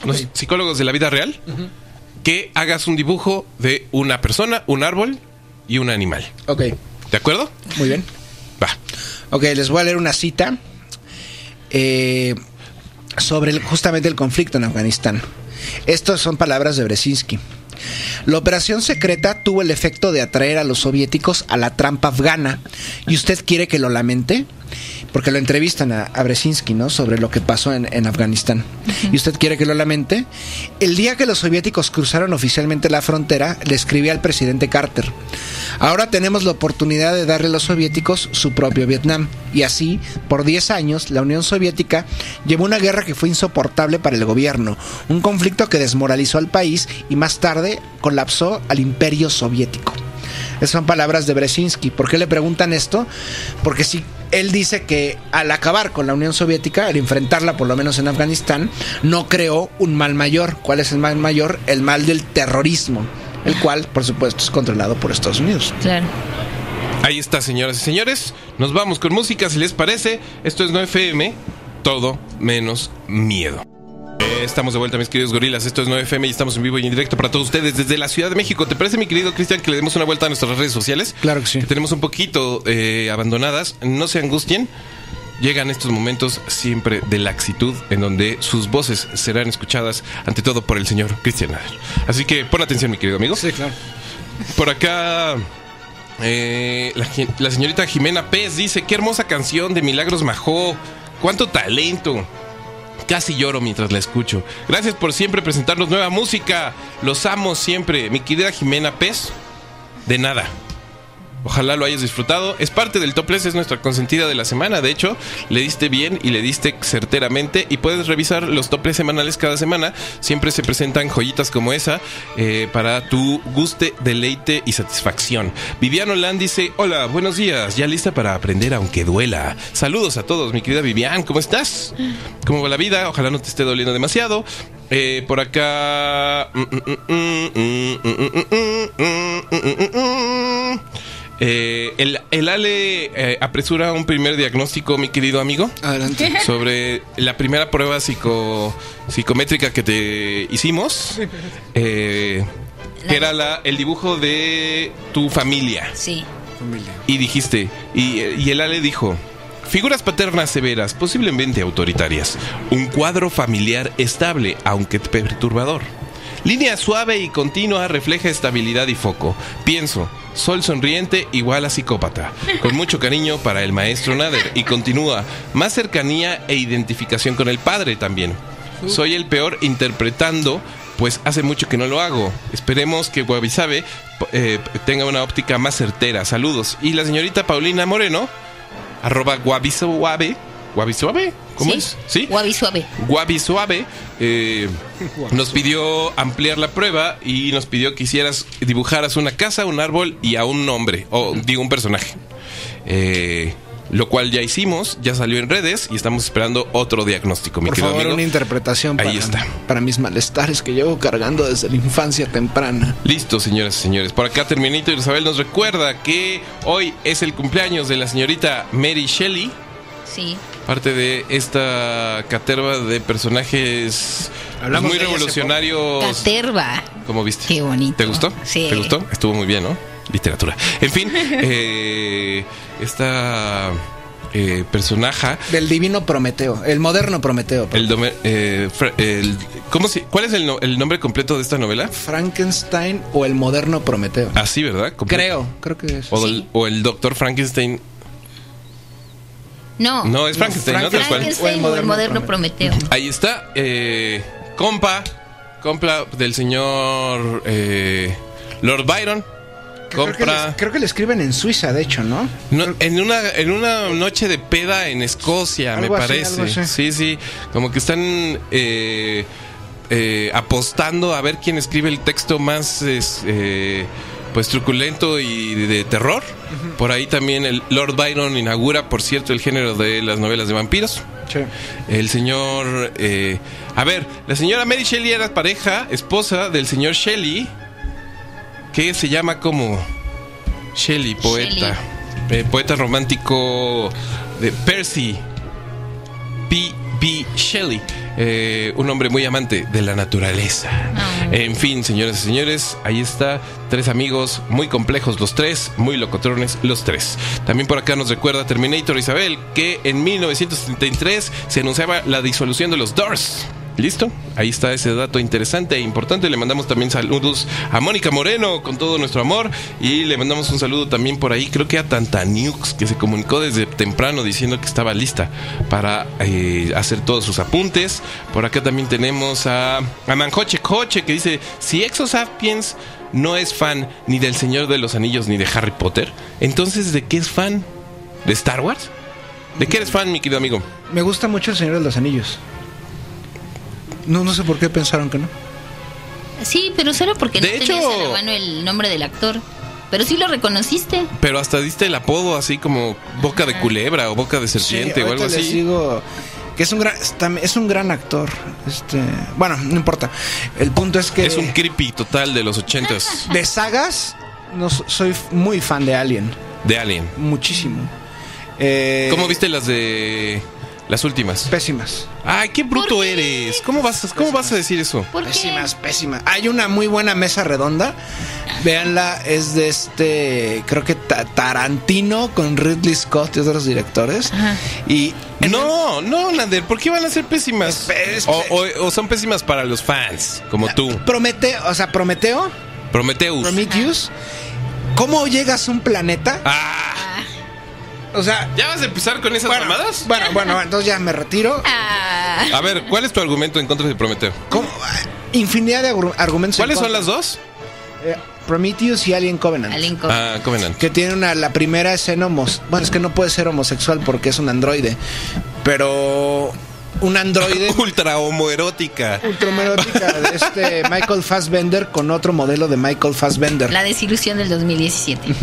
los psicólogos de la vida real, que hagas un dibujo de una persona, un árbol y un animal. Ok. ¿De acuerdo? Muy bien. Va. Ok, les voy a leer una cita eh, sobre el- justamente el conflicto en Afganistán. Estas son palabras de Brzezinski. La operación secreta tuvo el efecto de atraer a los soviéticos a la trampa afgana. ¿Y usted quiere que lo lamente? Porque lo entrevistan a, a Brzezinski, ¿no? Sobre lo que pasó en, en Afganistán. ¿Y usted quiere que lo lamente? El día que los soviéticos cruzaron oficialmente la frontera, le escribí al presidente Carter. Ahora tenemos la oportunidad de darle a los soviéticos su propio Vietnam. Y así, por 10 años, la Unión Soviética llevó una guerra que fue insoportable para el gobierno, un conflicto que desmoralizó al país y más tarde colapsó al imperio soviético. Esas son palabras de Brzezinski. ¿Por qué le preguntan esto? Porque si él dice que al acabar con la Unión Soviética, al enfrentarla por lo menos en Afganistán, no creó un mal mayor. ¿Cuál es el mal mayor? El mal del terrorismo, el cual, por supuesto, es controlado por Estados Unidos. Claro. Ahí está, señoras y señores. Nos vamos con música, si les parece. Esto es No FM, todo menos miedo. Estamos de vuelta, mis queridos gorilas. Esto es 9FM y estamos en vivo y en directo para todos ustedes desde la Ciudad de México. ¿Te parece, mi querido Cristian, que le demos una vuelta a nuestras redes sociales? Claro que sí. tenemos un poquito eh, abandonadas. No se angustien. Llegan estos momentos siempre de laxitud en donde sus voces serán escuchadas ante todo por el señor Cristian Nader. Así que pon atención, mi querido amigo. claro. Por acá, eh, la, la señorita Jimena Pez dice: Qué hermosa canción de Milagros Majó. Cuánto talento. Casi lloro mientras la escucho. Gracias por siempre presentarnos nueva música. Los amo siempre. Mi querida Jimena Pez, de nada. Ojalá lo hayas disfrutado. Es parte del topless, es nuestra consentida de la semana. De hecho, le diste bien y le diste certeramente. Y puedes revisar los topless semanales cada semana. Siempre se presentan joyitas como esa eh, para tu guste, deleite y satisfacción. Viviano Land dice: Hola, buenos días. Ya lista para aprender aunque duela. Saludos a todos, mi querida Vivian. ¿Cómo estás? ¿Cómo va la vida? Ojalá no te esté doliendo demasiado. Eh, por acá. Eh, el, el Ale eh, apresura un primer diagnóstico, mi querido amigo, Adelante. sobre la primera prueba psico, psicométrica que te hicimos, eh, que era la, el dibujo de tu familia. Sí. Familia. Y dijiste, y, y el Ale dijo, figuras paternas severas, posiblemente autoritarias, un cuadro familiar estable, aunque perturbador. Línea suave y continua refleja estabilidad y foco. Pienso, sol sonriente igual a psicópata. Con mucho cariño para el maestro Nader. Y continúa, más cercanía e identificación con el padre también. Soy el peor interpretando, pues hace mucho que no lo hago. Esperemos que Guavisabe eh, tenga una óptica más certera. Saludos. Y la señorita Paulina Moreno, arroba Guavisuave. ¿Guavisuave? ¿Cómo ¿Sí? es? ¿Sí? Guavi suave. Guavi Suave eh, nos pidió ampliar la prueba y nos pidió que hicieras, dibujaras una casa, un árbol y a un nombre, o digo un personaje. Eh, lo cual ya hicimos, ya salió en redes y estamos esperando otro diagnóstico, mi Por querido favor, amigo. una interpretación Ahí para, está. para mis malestares que llevo cargando desde la infancia temprana. Listo, señoras y señores. Por acá Terminator Isabel nos recuerda que hoy es el cumpleaños de la señorita Mary Shelley. Sí. Parte de esta caterva de personajes Hablamos muy revolucionarios. Caterva. ¿Cómo viste? Qué bonito. ¿Te gustó? Sí. ¿Te gustó? Estuvo muy bien, ¿no? Literatura. En fin, eh, esta eh, personaje, Del divino Prometeo, el moderno Prometeo. el, dome- eh, fra- el- ¿cómo se, ¿cuál es el, no- el nombre completo de esta novela? Frankenstein o el moderno Prometeo. Así, ¿verdad? Comple- Creo, creo que es. O, el, o el doctor Frankenstein. No. No, es Frankenstein, ¿no? Tal cual. Frankenstein o el moderno Prometeo. Ahí está, eh, compa, compa del señor eh, Lord Byron. Creo que, Compra. creo que le escriben en Suiza, de hecho, ¿no? No, en una en una noche de peda en Escocia, me así, parece. algo así. Sí, sí, como que están eh, eh, apostando a ver quién escribe el texto más es, eh, pues truculento y de terror. Por ahí también el Lord Byron inaugura, por cierto, el género de las novelas de vampiros. Sí. El señor. eh, a ver, la señora Mary Shelley era pareja, esposa del señor Shelley, que se llama como Shelley, poeta. Eh, poeta romántico de Percy P. B. Shelley. Eh, un hombre muy amante de la naturaleza. Ah. En fin, señoras y señores, ahí está. Tres amigos muy complejos, los tres, muy locotrones, los tres. También por acá nos recuerda Terminator Isabel que en 1973 se anunciaba la disolución de los Doors. ¿Listo? Ahí está ese dato interesante e importante. Le mandamos también saludos a Mónica Moreno con todo nuestro amor. Y le mandamos un saludo también por ahí, creo que a Tantanux, que se comunicó desde temprano diciendo que estaba lista para eh, hacer todos sus apuntes. Por acá también tenemos a, a Manjoche Coche que dice: Si Exo Sapiens no es fan ni del Señor de los Anillos ni de Harry Potter, entonces ¿de qué es fan? ¿De Star Wars? ¿De qué eres fan, mi querido amigo? Me gusta mucho el Señor de los Anillos. No, no sé por qué pensaron que no. Sí, pero solo porque De no tenías hecho- a la mano el nombre del actor. Pero sí lo reconociste. Pero hasta diste el apodo así como boca de culebra o boca de serpiente Sí, o algo les así. digo que es un gran es un gran actor. Este, bueno, no importa. El punto es que Es un creepy total de los ochentas de sagas no so- soy muy fan de Alien, de Alien. muchísimo. Eh, ¿Cómo viste las de las últimas? Pésimas. Ay, qué bruto eres. ¿Cómo vas, cómo vas a decir eso? Pésimas, pésimas. Hay una muy buena mesa redonda. Véanla, es de este, creo que Ta- Tarantino con Ridley Scott y otros directores. Ajá. Y No, no, Nader, ¿por qué van a ser pésimas? O, o- o son pésimas para los fans, como tú. Prometeo, o sea, Prometeo, Prometheus. Prometheus. ¿Cómo llegas a un planeta? Ah, O sea, ¿ya vas a empezar con esas bueno, mamadas? bueno, bueno, entonces ya me retiro. Ah, A ver, ¿cuál es tu argumento en contra de Prometeo? ¿Cómo? Infinidad de argu- argumentos. en ¿Cuáles son las dos? Eh, Prometheus y Alien Covenant. Alien Co- Ah, Covenant. Que tiene una, la primera escena homos... Bueno, es que no puede ser homosexual porque es un androide. Pero un androide Ultra homoerótica. ultramerótica de este Michael Fassbender con otro modelo de Michael Fassbender. La desilusión del 2017.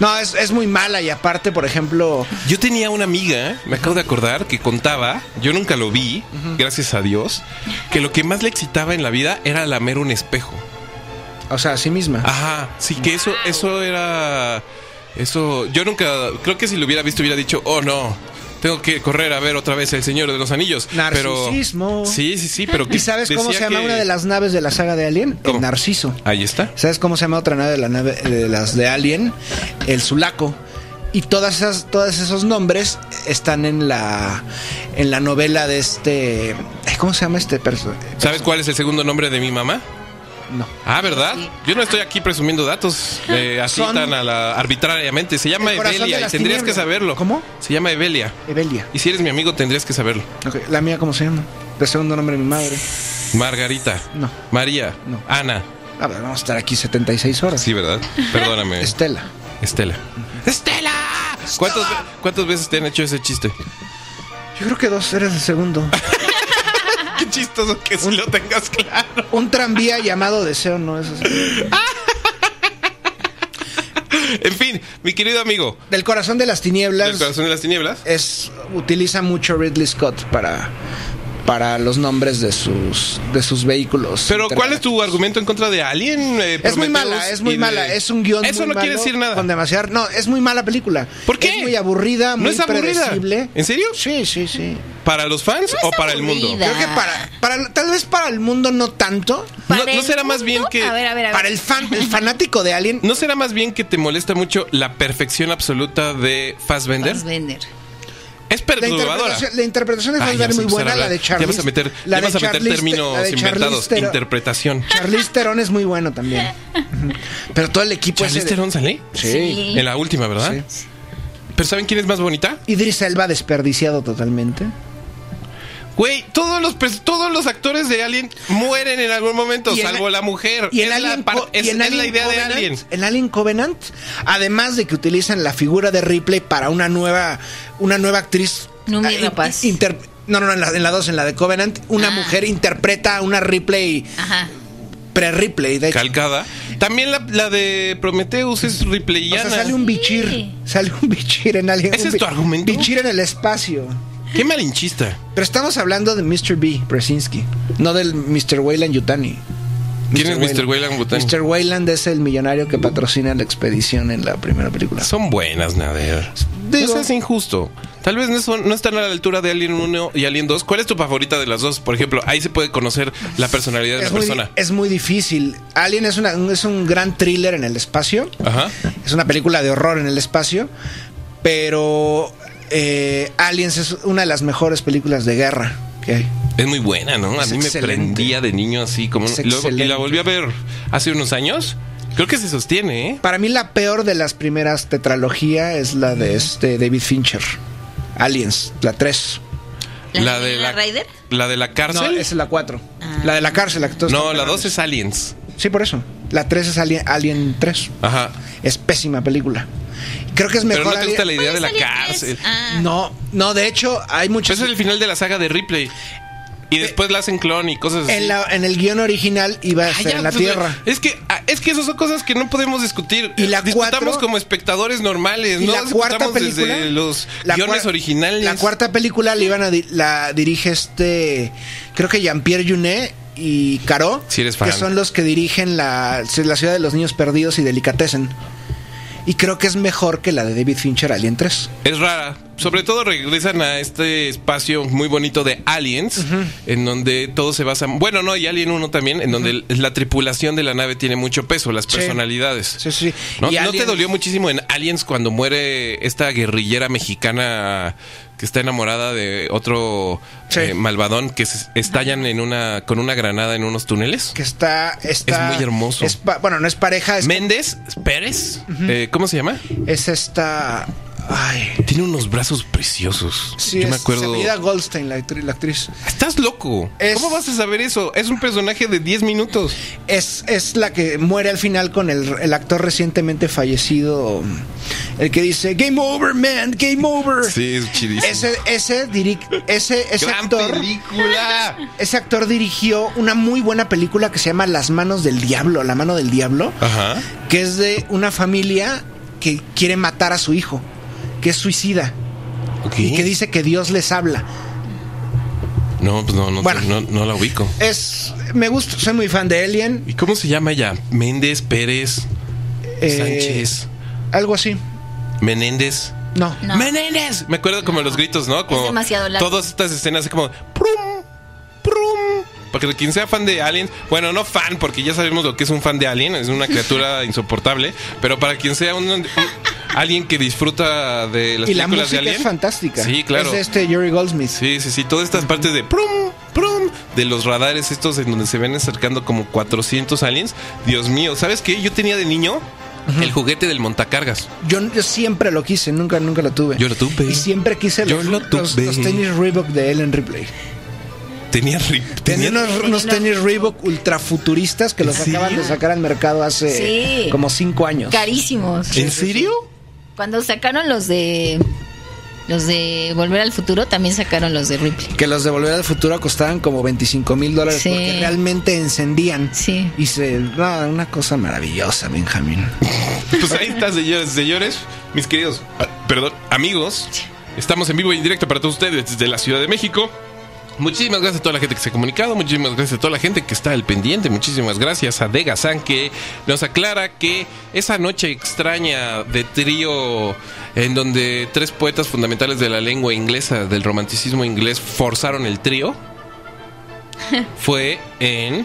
No, es, es muy mala y aparte, por ejemplo... Yo tenía una amiga, me acabo de acordar, que contaba, yo nunca lo vi, gracias a Dios, que lo que más le excitaba en la vida era lamer un espejo. O sea, a sí misma. Ajá, sí que eso, eso era, eso, yo nunca, creo que si lo hubiera visto hubiera dicho, oh no, tengo que correr a ver otra vez El Señor de los Anillos. Narcisismo. Pero, sí, sí, sí, pero ¿Y sabes cómo se llama que- una de las naves de la saga de Alien? ¿Cómo? El Narciso. Ahí está. ¿Sabes cómo se llama otra nave de la nave de las de Alien? El Sulaco. Y todas esas, todos esos nombres están en la en la novela de este ay, ¿cómo se llama este personaje? ¿Sabes cuál es el segundo nombre de mi mamá? No. Ah, ¿verdad? Sí. Yo no estoy aquí presumiendo datos eh, así Son- tan a la- arbitrariamente. Se llama El Evelia y tendrías que saberlo. ¿Cómo? Se llama Evelia. Evelia. Y si eres mi amigo tendrías que saberlo. Ok, La mía cómo se llama? De segundo nombre de mi madre. Margarita. No. María. No. Ana. A ver, vamos a estar aquí 76 horas. Sí, ¿verdad? Perdóname. Estela. Estela. ¡Estela! ¿Cuántas, ¿Cuántas veces te han hecho ese chiste? Yo creo que dos eres el segundo. Chistoso que si lo tengas claro. Un tranvía llamado Deseo no es así. En fin, mi querido amigo, Del corazón de las tinieblas. del corazón de las tinieblas. es utiliza mucho Ridley Scott para para los nombres de sus de sus vehículos. Pero ¿cuál es tu argumento en contra de Alien? eh, Es muy mala, es muy de- mala, es un guion Eso muy no quiere decir nada. Con demasiado, no, es muy mala película. ¿Por qué? Es muy aburrida, ¿No muy es aburrida? predecible. ¿En serio? Sí, sí, sí. ¿Para los fans No o para el mundo? Creo que para, para tal vez para el mundo no tanto. ¿Para no el será más bien que- A ver, a ver, a ver. Para el fan, el fanático de Alien, ¿No será más bien que te molesta mucho la perfección absoluta de Fassbender? Fassbender. Es la perturbadora. interpretación, la interpretación de es muy buena, la de hablar. Charlize. Ya vas a meter, la vas a meter Charlize- términos la de inventados. Interpretación. Charlize Theron es muy bueno también. Pero todo el equipo ¿Charlize Theron sale? Sí. Sí. En la última, ¿verdad? Sí. ¿Pero saben quién es más bonita? Idris Elba desperdiciado totalmente. Güey, todos los, todos los actores de Alien mueren en algún momento, Y en- salvo la mujer. Y en es Alien, la, par- Co- es, y en es la Alien idea de Covenant- Alien. En Alien Covenant, además de que utilizan la figura de Ripley para una nueva, una nueva actriz. No, mi ah, inter- no, no, no, en la, en la dos, en la de Covenant, una Ah. mujer interpreta a una Ripley, Ajá. pre-Ripley, de hecho. Calcada. También la, la de Prometheus es O ripleyana. sea, sale un bichir. Sí. Sale un bichir en Alien. ¿Ese es tu argumento? Bichir en el espacio. Qué malinchista. Pero estamos hablando de Mr. B, Bresinski, no del Mr. Wayland Yutani. ¿Quién es Mr. Wayland Yutani? Mr. Wayland es el millonario que patrocina la expedición en la primera película. Son buenas, Nader. No Digo- seas injusto. Tal vez no, son- no están a la altura de Alien 1 y Alien 2. ¿Cuál es tu favorita de las dos? Por ejemplo, ahí se puede conocer la personalidad de la muy, persona. es muy difícil. Alien es, una, es un gran thriller en el espacio. Ajá. Es una película de horror en el espacio. Pero eh, Aliens es una de las mejores películas de guerra que hay. Es muy buena, ¿no? A Es mí me prendía de niño así como... Es Luego- y la volví a ver hace unos años. Creo que se sostiene, ¿eh? Para mí la peor de las primeras tetralogía es la de este David Fincher. Aliens, la 3. ¿La, de la Raider? La de la No, cárcel. esa es la 4. Ah. La de la cárcel. La, que todos No, la pegados. 2 es Aliens. Sí, por eso. La 3 es Alien, Alien 3. Ajá. Es pésima película. Creo que es Pero mejor no te gusta la idea de la ¿Cuál es Alien cárcel. Ah. No, no, de hecho hay Pues muchos... es el final de la saga de Ripley. Y después la hacen clon y cosas así. en, la- en el guion original iba a Ah, ser ya, en la pues, Tierra. Es que, ah, es que esas son cosas que no podemos discutir. Y la Discutamos cuatro- como espectadores normales, Y no la cuarta película... desde los la guiones originales. La cuarta película la, iban a di- la dirige este... Creo que Jean-Pierre Junet y Caro. Fan. Que son los que dirigen la, la ciudad de los niños perdidos y Delicatessen. Y creo que es mejor que la de David Fincher, Alien 3. Es rara. Sobre todo regresan a este espacio muy bonito de Aliens, en donde todo se basa. Bueno, no, y Alien 1 también, en donde la tripulación de la nave tiene mucho peso, las Sí. personalidades. Sí, sí. ¿No, ¿No te dolió muchísimo en Aliens cuando muere esta guerrillera mexicana que está enamorada de otro Sí. eh, malvadón que se estallan en una con una granada en unos túneles? Que está... está Es muy hermoso. es pa- bueno, no es pareja, es, Méndez Pérez, eh, ¿cómo se llama? es esta... Ay. Tiene unos brazos preciosos. Sí, Yo me es- acuerdo. Se Goldstein, la, actri- la actriz. Estás loco. Es- ¿Cómo vas a saber eso? Es un personaje de 10 minutos. Es, es la que muere al final con el, el actor recientemente fallecido. El que dice Game over, man, game over. Sí, es chidísimo. Ese, ese, diri- ese, ese Gran actor. película. Ese actor dirigió una muy buena película que se llama Las manos del diablo, La mano del diablo, Ajá. que es de una familia que quiere matar a su hijo, que es suicida Ok. y que dice que Dios les habla. No, pues no, no, Bueno. no, no la ubico. Es me gusta, soy muy fan de Alien, ¿Y cómo se llama ella? Méndez, Pérez, eh, Sánchez, algo así. Menéndez. No. No. ¡Menéndez! Me acuerdo como los gritos, ¿no? Como demasiado largo. Todas estas escenas así como prum, prum. Porque quien sea fan de Alien, bueno, no fan, porque ya sabemos lo que es un fan de Alien, es una criatura insoportable, pero para quien sea un, un- alguien que disfruta de las Y la películas de música Alien. es fantástica. Sí, claro. Es de este Jerry Goldsmith. Sí, sí, sí, todas estas partes de prum, prum, de los radares estos en donde se ven acercando como 400 aliens. Dios mío, ¿sabes qué? Yo tenía de niño el juguete del montacargas. Yo, yo siempre lo quise, nunca, nunca lo tuve. Yo lo tuve. Y siempre quise Yo los, lo los- tuve. los tenis Reebok de Ellen Ripley. Tenía, ri- Tenía tenía- unos, unos tenis Reebok ultra futuristas que los ¿Sí? acaban de sacar al mercado hace Sí. como cinco años. Carísimos. ¿En serio? Cuando sacaron los de. Los de Volver al Futuro, también sacaron los de Ripley. Que los de Volver al Futuro costaban como 25 mil dólares Sí. porque realmente encendían. Sí. Y se. no, una cosa maravillosa, Benjamín. Pues ahí está, señores, señores, mis queridos, ah, perdón, amigos. Estamos en vivo y en directo para todos ustedes desde la Ciudad de México. Muchísimas gracias a toda la gente que se ha comunicado, muchísimas gracias a toda la gente que está al pendiente, muchísimas gracias a Dega San que nos aclara que esa noche extraña de trío en donde tres poetas fundamentales de la lengua inglesa, del romanticismo inglés, forzaron el trío, fue en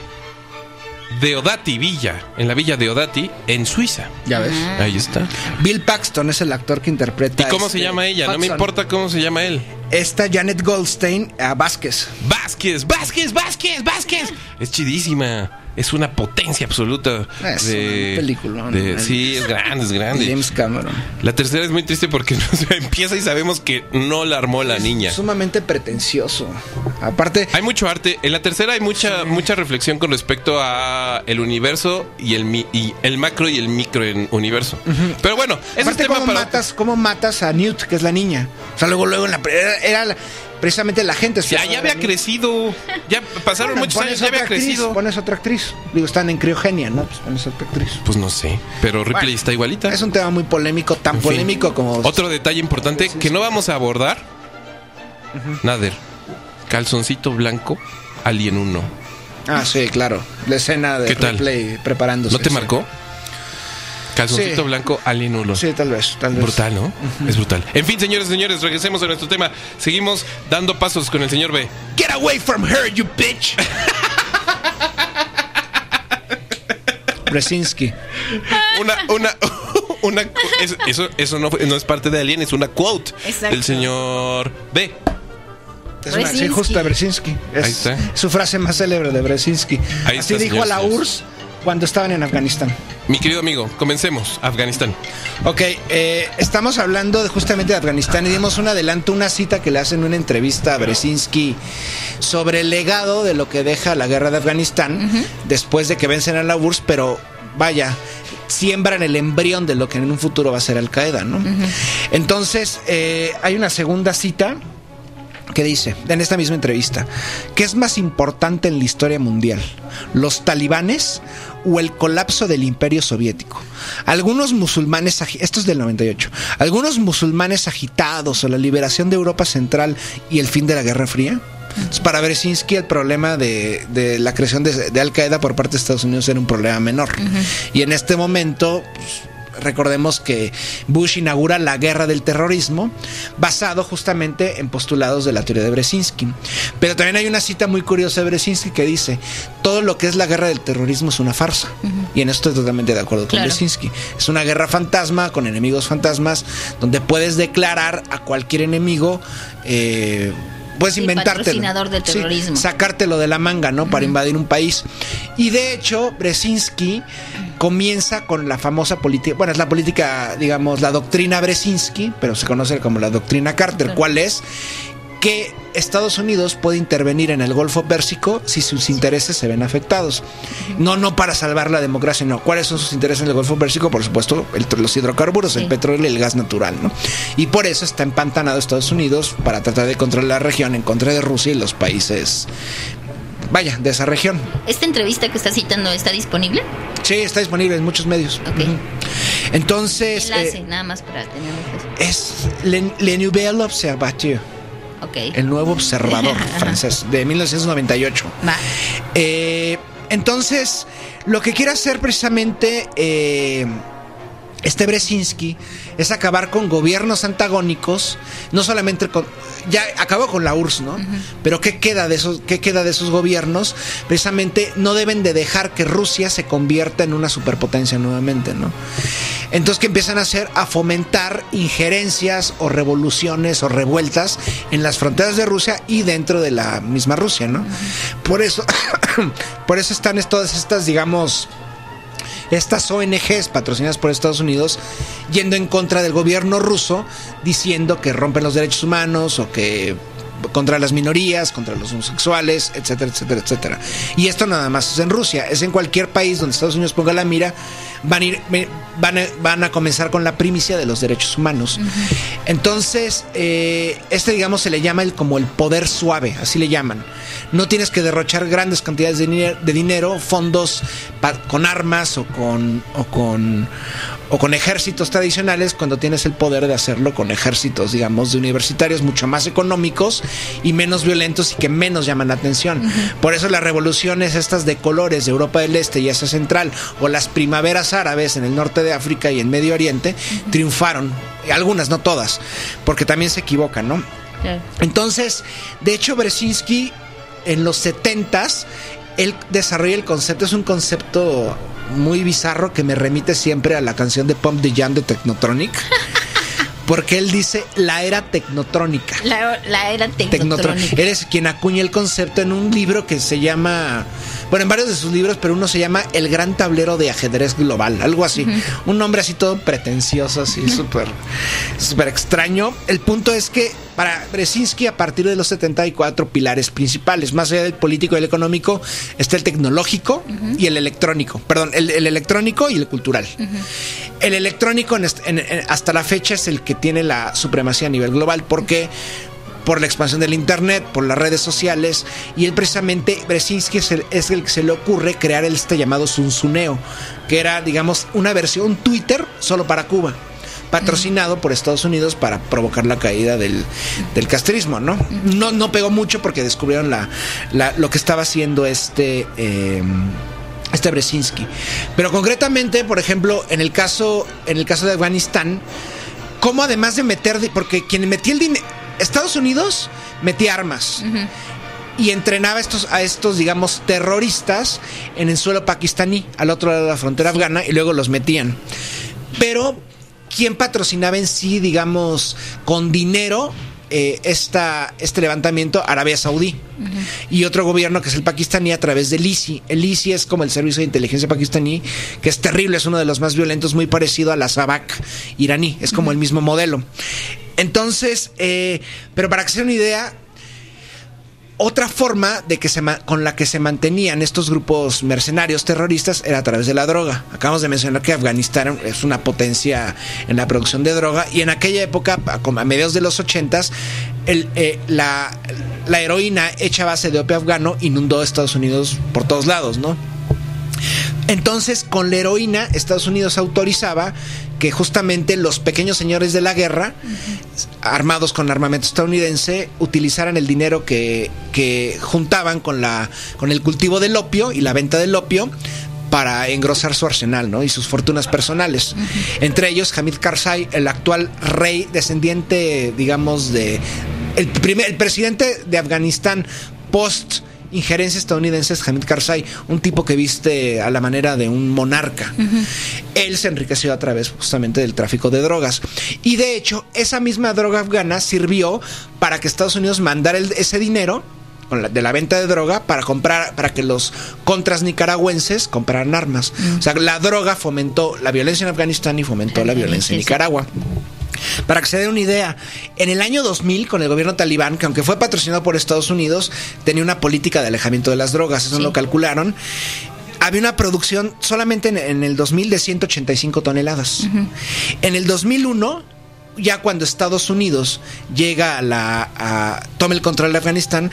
Deodati Villa, en la villa Deodati, en Suiza. Ya ves. Ahí está. Bill Paxton es el actor que interpreta. ¿Y cómo este, se llama ella? No me importa cómo se llama él. Esta Janet Goldstein a Vázquez. Vázquez, Vázquez, Vázquez, Vázquez. Es chidísima. Es una potencia absoluta. Es de, un peliculón. de- sí, es grande, es grande. James Cameron. La tercera es muy triste porque empieza y sabemos que no la armó la niña. Sumamente pretencioso. Aparte, Hay mucho arte. En la tercera hay mucha mucha reflexión con respecto a el universo y el mi- y el macro y el micro en universo. Pero bueno, es aparte tema cómo para matas, cómo matas a Newt, que es la niña. O sea, luego, luego en la era, era la- precisamente la gente. ya, ya había crecido. Ya pasaron Bueno, muchos años, ya había actriz, crecido. Pones otra actriz. Digo, están en criogenia, ¿no? Pues pones otra actriz. Pues no sé, pero Ripley Bueno, está igualita. Es un tema muy polémico, tan En fin. polémico como. Otro detalle importante que no vamos a abordar. Nader. Calzoncito blanco, Alien 1. Ah, sí, claro. La escena de. Ripley preparándose. ¿No te sí. Calzoncito Sí. blanco, 1. Sí, tal vez, tal vez. Brutal, ¿no? Es brutal. En fin, señores, señores, regresemos a nuestro tema. Seguimos dando pasos con el señor B. Get away from her, you bitch. Bresinski. Una, una, una. es- eso eso no, fue- no es parte de Alien, es una quote Exacto. del señor B. Es una, sí, justo Bresinski. Es Ahí está. su frase más célebre de Bresinski. Ahí Así está, dijo a la. URSS cuando estaban en Afganistán. Mi querido amigo, comencemos. Afganistán. Ok, eh, estamos hablando de, justamente de Afganistán y dimos un adelanto, una cita que le hacen en una entrevista a Bresinski sobre el legado de lo que deja la guerra de Afganistán después de que vencen a la URSS, pero vaya, siembran el embrión de lo que en un futuro va a ser Al Qaeda, ¿no? Entonces, eh, hay una segunda cita que dice, en esta misma entrevista, ¿qué es más importante en la historia mundial? ¿Los talibanes o el colapso del imperio soviético? Algunos musulmanes, esto es del 98, algunos musulmanes agitados o la liberación de Europa Central y el fin de la Guerra Fría? Entonces, para Bresinski el problema de, de la creación de, de Al Qaeda por parte de Estados Unidos era un problema menor. Y en este momento... pues, Recordemos que Bush inaugura la guerra del terrorismo basado justamente en postulados de la teoría de Bresinski. Pero también hay una cita muy curiosa de Bresinski que dice, todo lo que es la guerra del terrorismo es una farsa. Y en esto estoy totalmente de acuerdo con Claro. Bresinski. Es una guerra fantasma con enemigos fantasmas donde puedes declarar a cualquier enemigo... eh, puedes Sí, terrorismo. sacártelo de la manga, ¿no? Para invadir un país. Y de hecho, Brzezinski comienza con la famosa política, bueno, es la política, digamos, la doctrina Brzezinski, pero se conoce como la doctrina Carter. Claro. ¿Cuál es? Que Estados Unidos puede intervenir en el Golfo Pérsico si sus intereses se ven afectados. No, no para salvar la democracia, no. ¿Cuáles son sus intereses en el Golfo Pérsico? Por supuesto, el- los hidrocarburos, el petróleo y el gas natural, ¿no? Y por eso está empantanado Estados Unidos para tratar de controlar la región en contra de Rusia y los países, vaya, de esa región. ¿Esta entrevista que está citando está disponible? Sí, está disponible en muchos medios. Ok. Ujú. Entonces, Enlace, eh, nada más para tenerlo. es Le, Le Nouvel Observateur, Ok. el nuevo observador francés de 1998. Va. Eh, entonces, lo que quiere hacer precisamente eh, este Brzezinski es acabar con gobiernos antagónicos, no solamente con ya acabó con la URSS, ¿no? Pero qué queda de esos qué queda de esos gobiernos? Precisamente no deben de dejar que Rusia se convierta en una superpotencia nuevamente, ¿no? Entonces que empiezan a hacer a fomentar injerencias o revoluciones o revueltas en las fronteras de Rusia y dentro de la misma Rusia, ¿no? Por eso por eso están es- todas estas digamos estas ONGs patrocinadas por Estados Unidos yendo en contra del gobierno ruso diciendo que rompen los derechos humanos o que contra las minorías, contra los homosexuales, etcétera, etcétera, etcétera. Y esto nada más es en Rusia, es en cualquier país donde Estados Unidos ponga la mira, van a, ir, van a, van a comenzar con la primicia de los derechos humanos. Entonces, eh, este digamos se le llama el, como el poder suave, así le llaman. No tienes que derrochar grandes cantidades de, dinero, de dinero fondos pa- con armas o con, o con o con ejércitos tradicionales cuando tienes el poder de hacerlo con ejércitos, digamos, de universitarios mucho más económicos y menos violentos y que menos llaman la atención. Por eso las revoluciones estas de colores de Europa del Este y Asia Central o las primaveras árabes en el norte de África y en Medio Oriente triunfaron. Algunas, no todas, porque también se equivocan, ¿no? Entonces, de hecho, Brzezinski en los 70s, él desarrolla el concepto, es un concepto muy bizarro que me remite siempre a la canción de Pump the Jam de Technotronic. Porque él dice la era tecnotrónica. La, la era tecnotrónica. Eres quien acuña el concepto en un libro que se llama, bueno, en varios de sus libros, pero uno se llama El Gran Tablero de Ajedrez Global, algo así. Un nombre así todo pretencioso, así súper, súper extraño. El punto es que para Brzezinski, a partir de los 74 pilares principales, más allá del político y el económico, está el tecnológico y el electrónico. Perdón, el, el electrónico y el cultural. El electrónico en est- en- en- hasta la fecha es el que tiene la supremacía a nivel global. Porque por la expansión del internet, por las redes sociales y él precisamente Brzezinski es el, es el que se le ocurre crear este llamado Sunsuneo, que era digamos una versión Twitter solo para Cuba patrocinado por Estados Unidos para provocar la caída del, del castrismo, ¿no? ¿no? No pegó mucho porque descubrieron la, la- lo que estaba haciendo este eh, este Brzezinski. Pero concretamente, por ejemplo, en el caso, en el caso de Afganistán, como además de meter, porque quien metía el dinero, Estados Unidos metía armas. Y entrenaba a estos, a estos, digamos, terroristas en el suelo pakistaní, al otro lado de la frontera afgana, y luego los metían. Pero, ¿quién patrocinaba en sí, digamos, con dinero eh, esta, este levantamiento? Arabia Saudí. Y otro gobierno que es el pakistaní a través del ISI. El ISI es como el servicio de inteligencia pakistaní, que es terrible, es uno de los más violentos, muy parecido a la SABAC iraní. Es como el mismo modelo. Entonces, eh, pero para que se den una idea, otra forma de que se con la que se mantenían estos grupos mercenarios terroristas era a través de la droga. Acabamos de mencionar que Afganistán es una potencia en la producción de droga y en aquella época, a mediados de los ochentas, el, eh, la, la heroína hecha base de opio afgano inundó Estados Unidos por todos lados, ¿no? Entonces, con la heroína, Estados Unidos autorizaba que justamente los pequeños señores de la guerra, armados con armamento estadounidense, utilizaran el dinero que, que juntaban con, la, con el cultivo del opio y la venta del opio para engrosar su arsenal ¿no? y sus fortunas personales. Entre ellos, Hamid Karzai, el actual rey descendiente, digamos, de. El, primer, el presidente de Afganistán post injerencia estadounidense es Hamid Karzai, un tipo que viste a la manera de un monarca. Él se enriqueció a través justamente del tráfico de drogas. Y de hecho, esa misma droga afgana sirvió para que Estados Unidos mandara el- ese dinero de la venta de droga para comprar para que los contras nicaragüenses compraran armas. O sea, la droga fomentó la violencia en Afganistán y fomentó la violencia en. Nicaragua. Para que se dé una idea, en el año 2000, con el gobierno talibán, que aunque fue patrocinado por Estados Unidos, tenía una política de alejamiento de las drogas, eso Sí. lo calcularon. Había una producción solamente en, en el 2000 de 185 toneladas. En el 2001, ya cuando Estados Unidos llega a la. a- toma el control de Afganistán,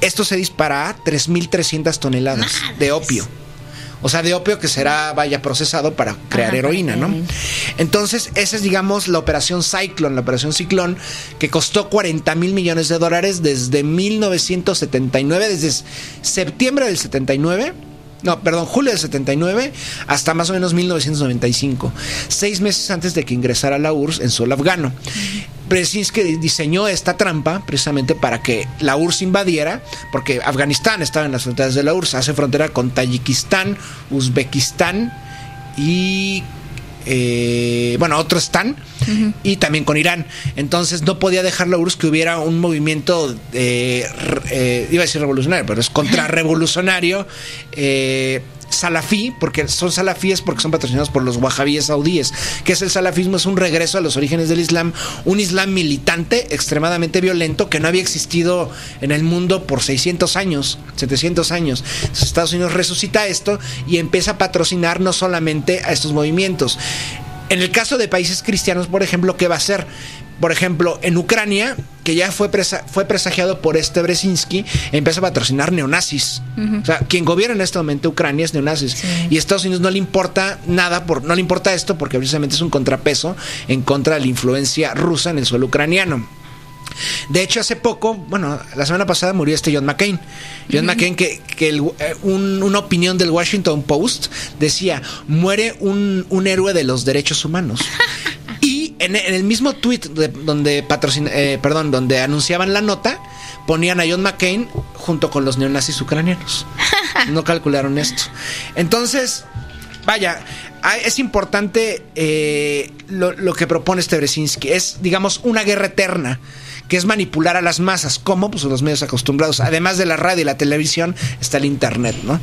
esto se dispara a 3.300 toneladas de opio. O sea, de opio que será, vaya, procesado para crear Ajá, heroína, ¿no? Entonces, esa es, digamos, la operación Cyclone, la operación Ciclón, que costó 40 mil millones de dólares desde 1979, desde septiembre del 79. No, perdón, julio del 79 hasta más o menos 1995. Seis meses antes de que ingresara la URSS en suelo afgano. Brzezinski diseñó esta trampa precisamente para que la URSS invadiera, porque Afganistán estaba en las fronteras de la URSS, hace frontera con Tayikistán, Uzbekistán y eh, bueno, otro están y también con Irán. Entonces no podía dejar la URSS que hubiera un movimiento, eh, eh, iba a decir revolucionario, pero es contrarrevolucionario. Salafí, porque son salafíes porque son patrocinados por los wahabíes saudíes. que es el salafismo? Es un regreso a los orígenes del Islam, un Islam militante, extremadamente violento, que no había existido en el mundo por 600 años, 700 años. Entonces, Estados Unidos resucita esto y empieza a patrocinar no solamente a estos movimientos. En el caso de países cristianos, por ejemplo, ¿qué va a hacer? Por ejemplo, en Ucrania, que ya fue, presa- fue presagiado por este Brzezinski, empieza a patrocinar neonazis. O sea, quien gobierna en este momento Ucrania es neonazis. Y a Estados Unidos no le importa nada, por, no le importa esto, porque precisamente es un contrapeso en contra de la influencia rusa en el suelo ucraniano. De hecho, hace poco, bueno, la semana pasada murió este John McCain. John McCain, que, que el- eh, un- una opinión del Washington Post decía, muere un, un héroe de los derechos humanos. En, en el mismo tweet de- donde patrocin- eh, perdón, donde anunciaban la nota, ponían a John McCain junto con los neonazis ucranianos. No calcularon esto. Entonces, vaya, es importante eh, lo, lo que propone este Brzezinski. Es, digamos, una guerra eterna que es manipular a las masas, como pues los medios acostumbrados. Además de la radio y la televisión, está el internet, ¿no?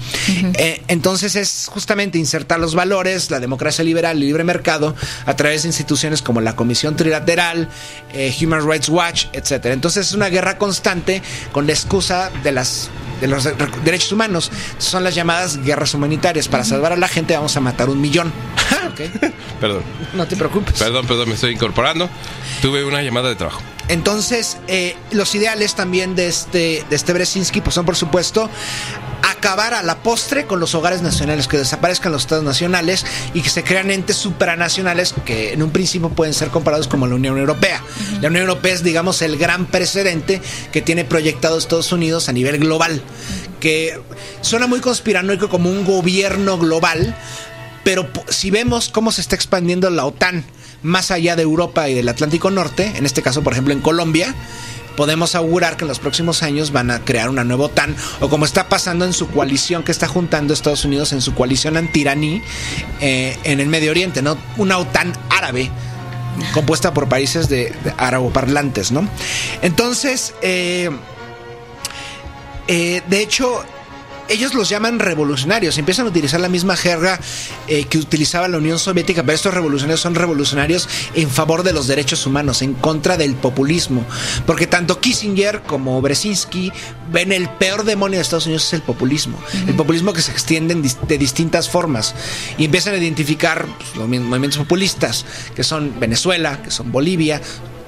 Eh, entonces es justamente insertar los valores, la democracia liberal, el libre mercado, a través de instituciones como la Comisión Trilateral, eh, Human Rights Watch, etcétera. Entonces es una guerra constante con la excusa de las de los de- derechos humanos. Son las llamadas guerras humanitarias. Para salvar a la gente vamos a matar un millón. Ok, Perdón. No te preocupes. Perdón, perdón, me estoy incorporando. Tuve una llamada de trabajo. Entonces, eh, los ideales también de este, de este Brzezinski pues son, por supuesto, acabar a la postre con los hogares nacionales, que desaparezcan los estados nacionales y que se crean entes supranacionales que en un principio pueden ser comparados como la Unión Europea. La Unión Europea es, digamos, el gran precedente que tiene proyectado Estados Unidos a nivel global, que suena muy conspiranoico como un gobierno global, pero si vemos cómo se está expandiendo la OTAN más allá de Europa y del Atlántico Norte, en este caso, por ejemplo, en Colombia, podemos augurar que en los próximos años van a crear una nueva OTAN, o como está pasando en su coalición que está juntando Estados Unidos en su coalición antiraní eh, en el Medio Oriente, ¿no? Una OTAN árabe compuesta por países de, de araboparlantes, ¿no? Entonces, eh, eh, de hecho, ellos los llaman revolucionarios, empiezan a utilizar la misma jerga eh, que utilizaba la Unión Soviética, pero estos revolucionarios son revolucionarios en favor de los derechos humanos, en contra del populismo, porque tanto Kissinger como Brzezinski ven el peor demonio de Estados Unidos es el populismo, el populismo que se extiende de distintas formas. Y empiezan a identificar pues, los mi- movimientos populistas, que son Venezuela, que son Bolivia,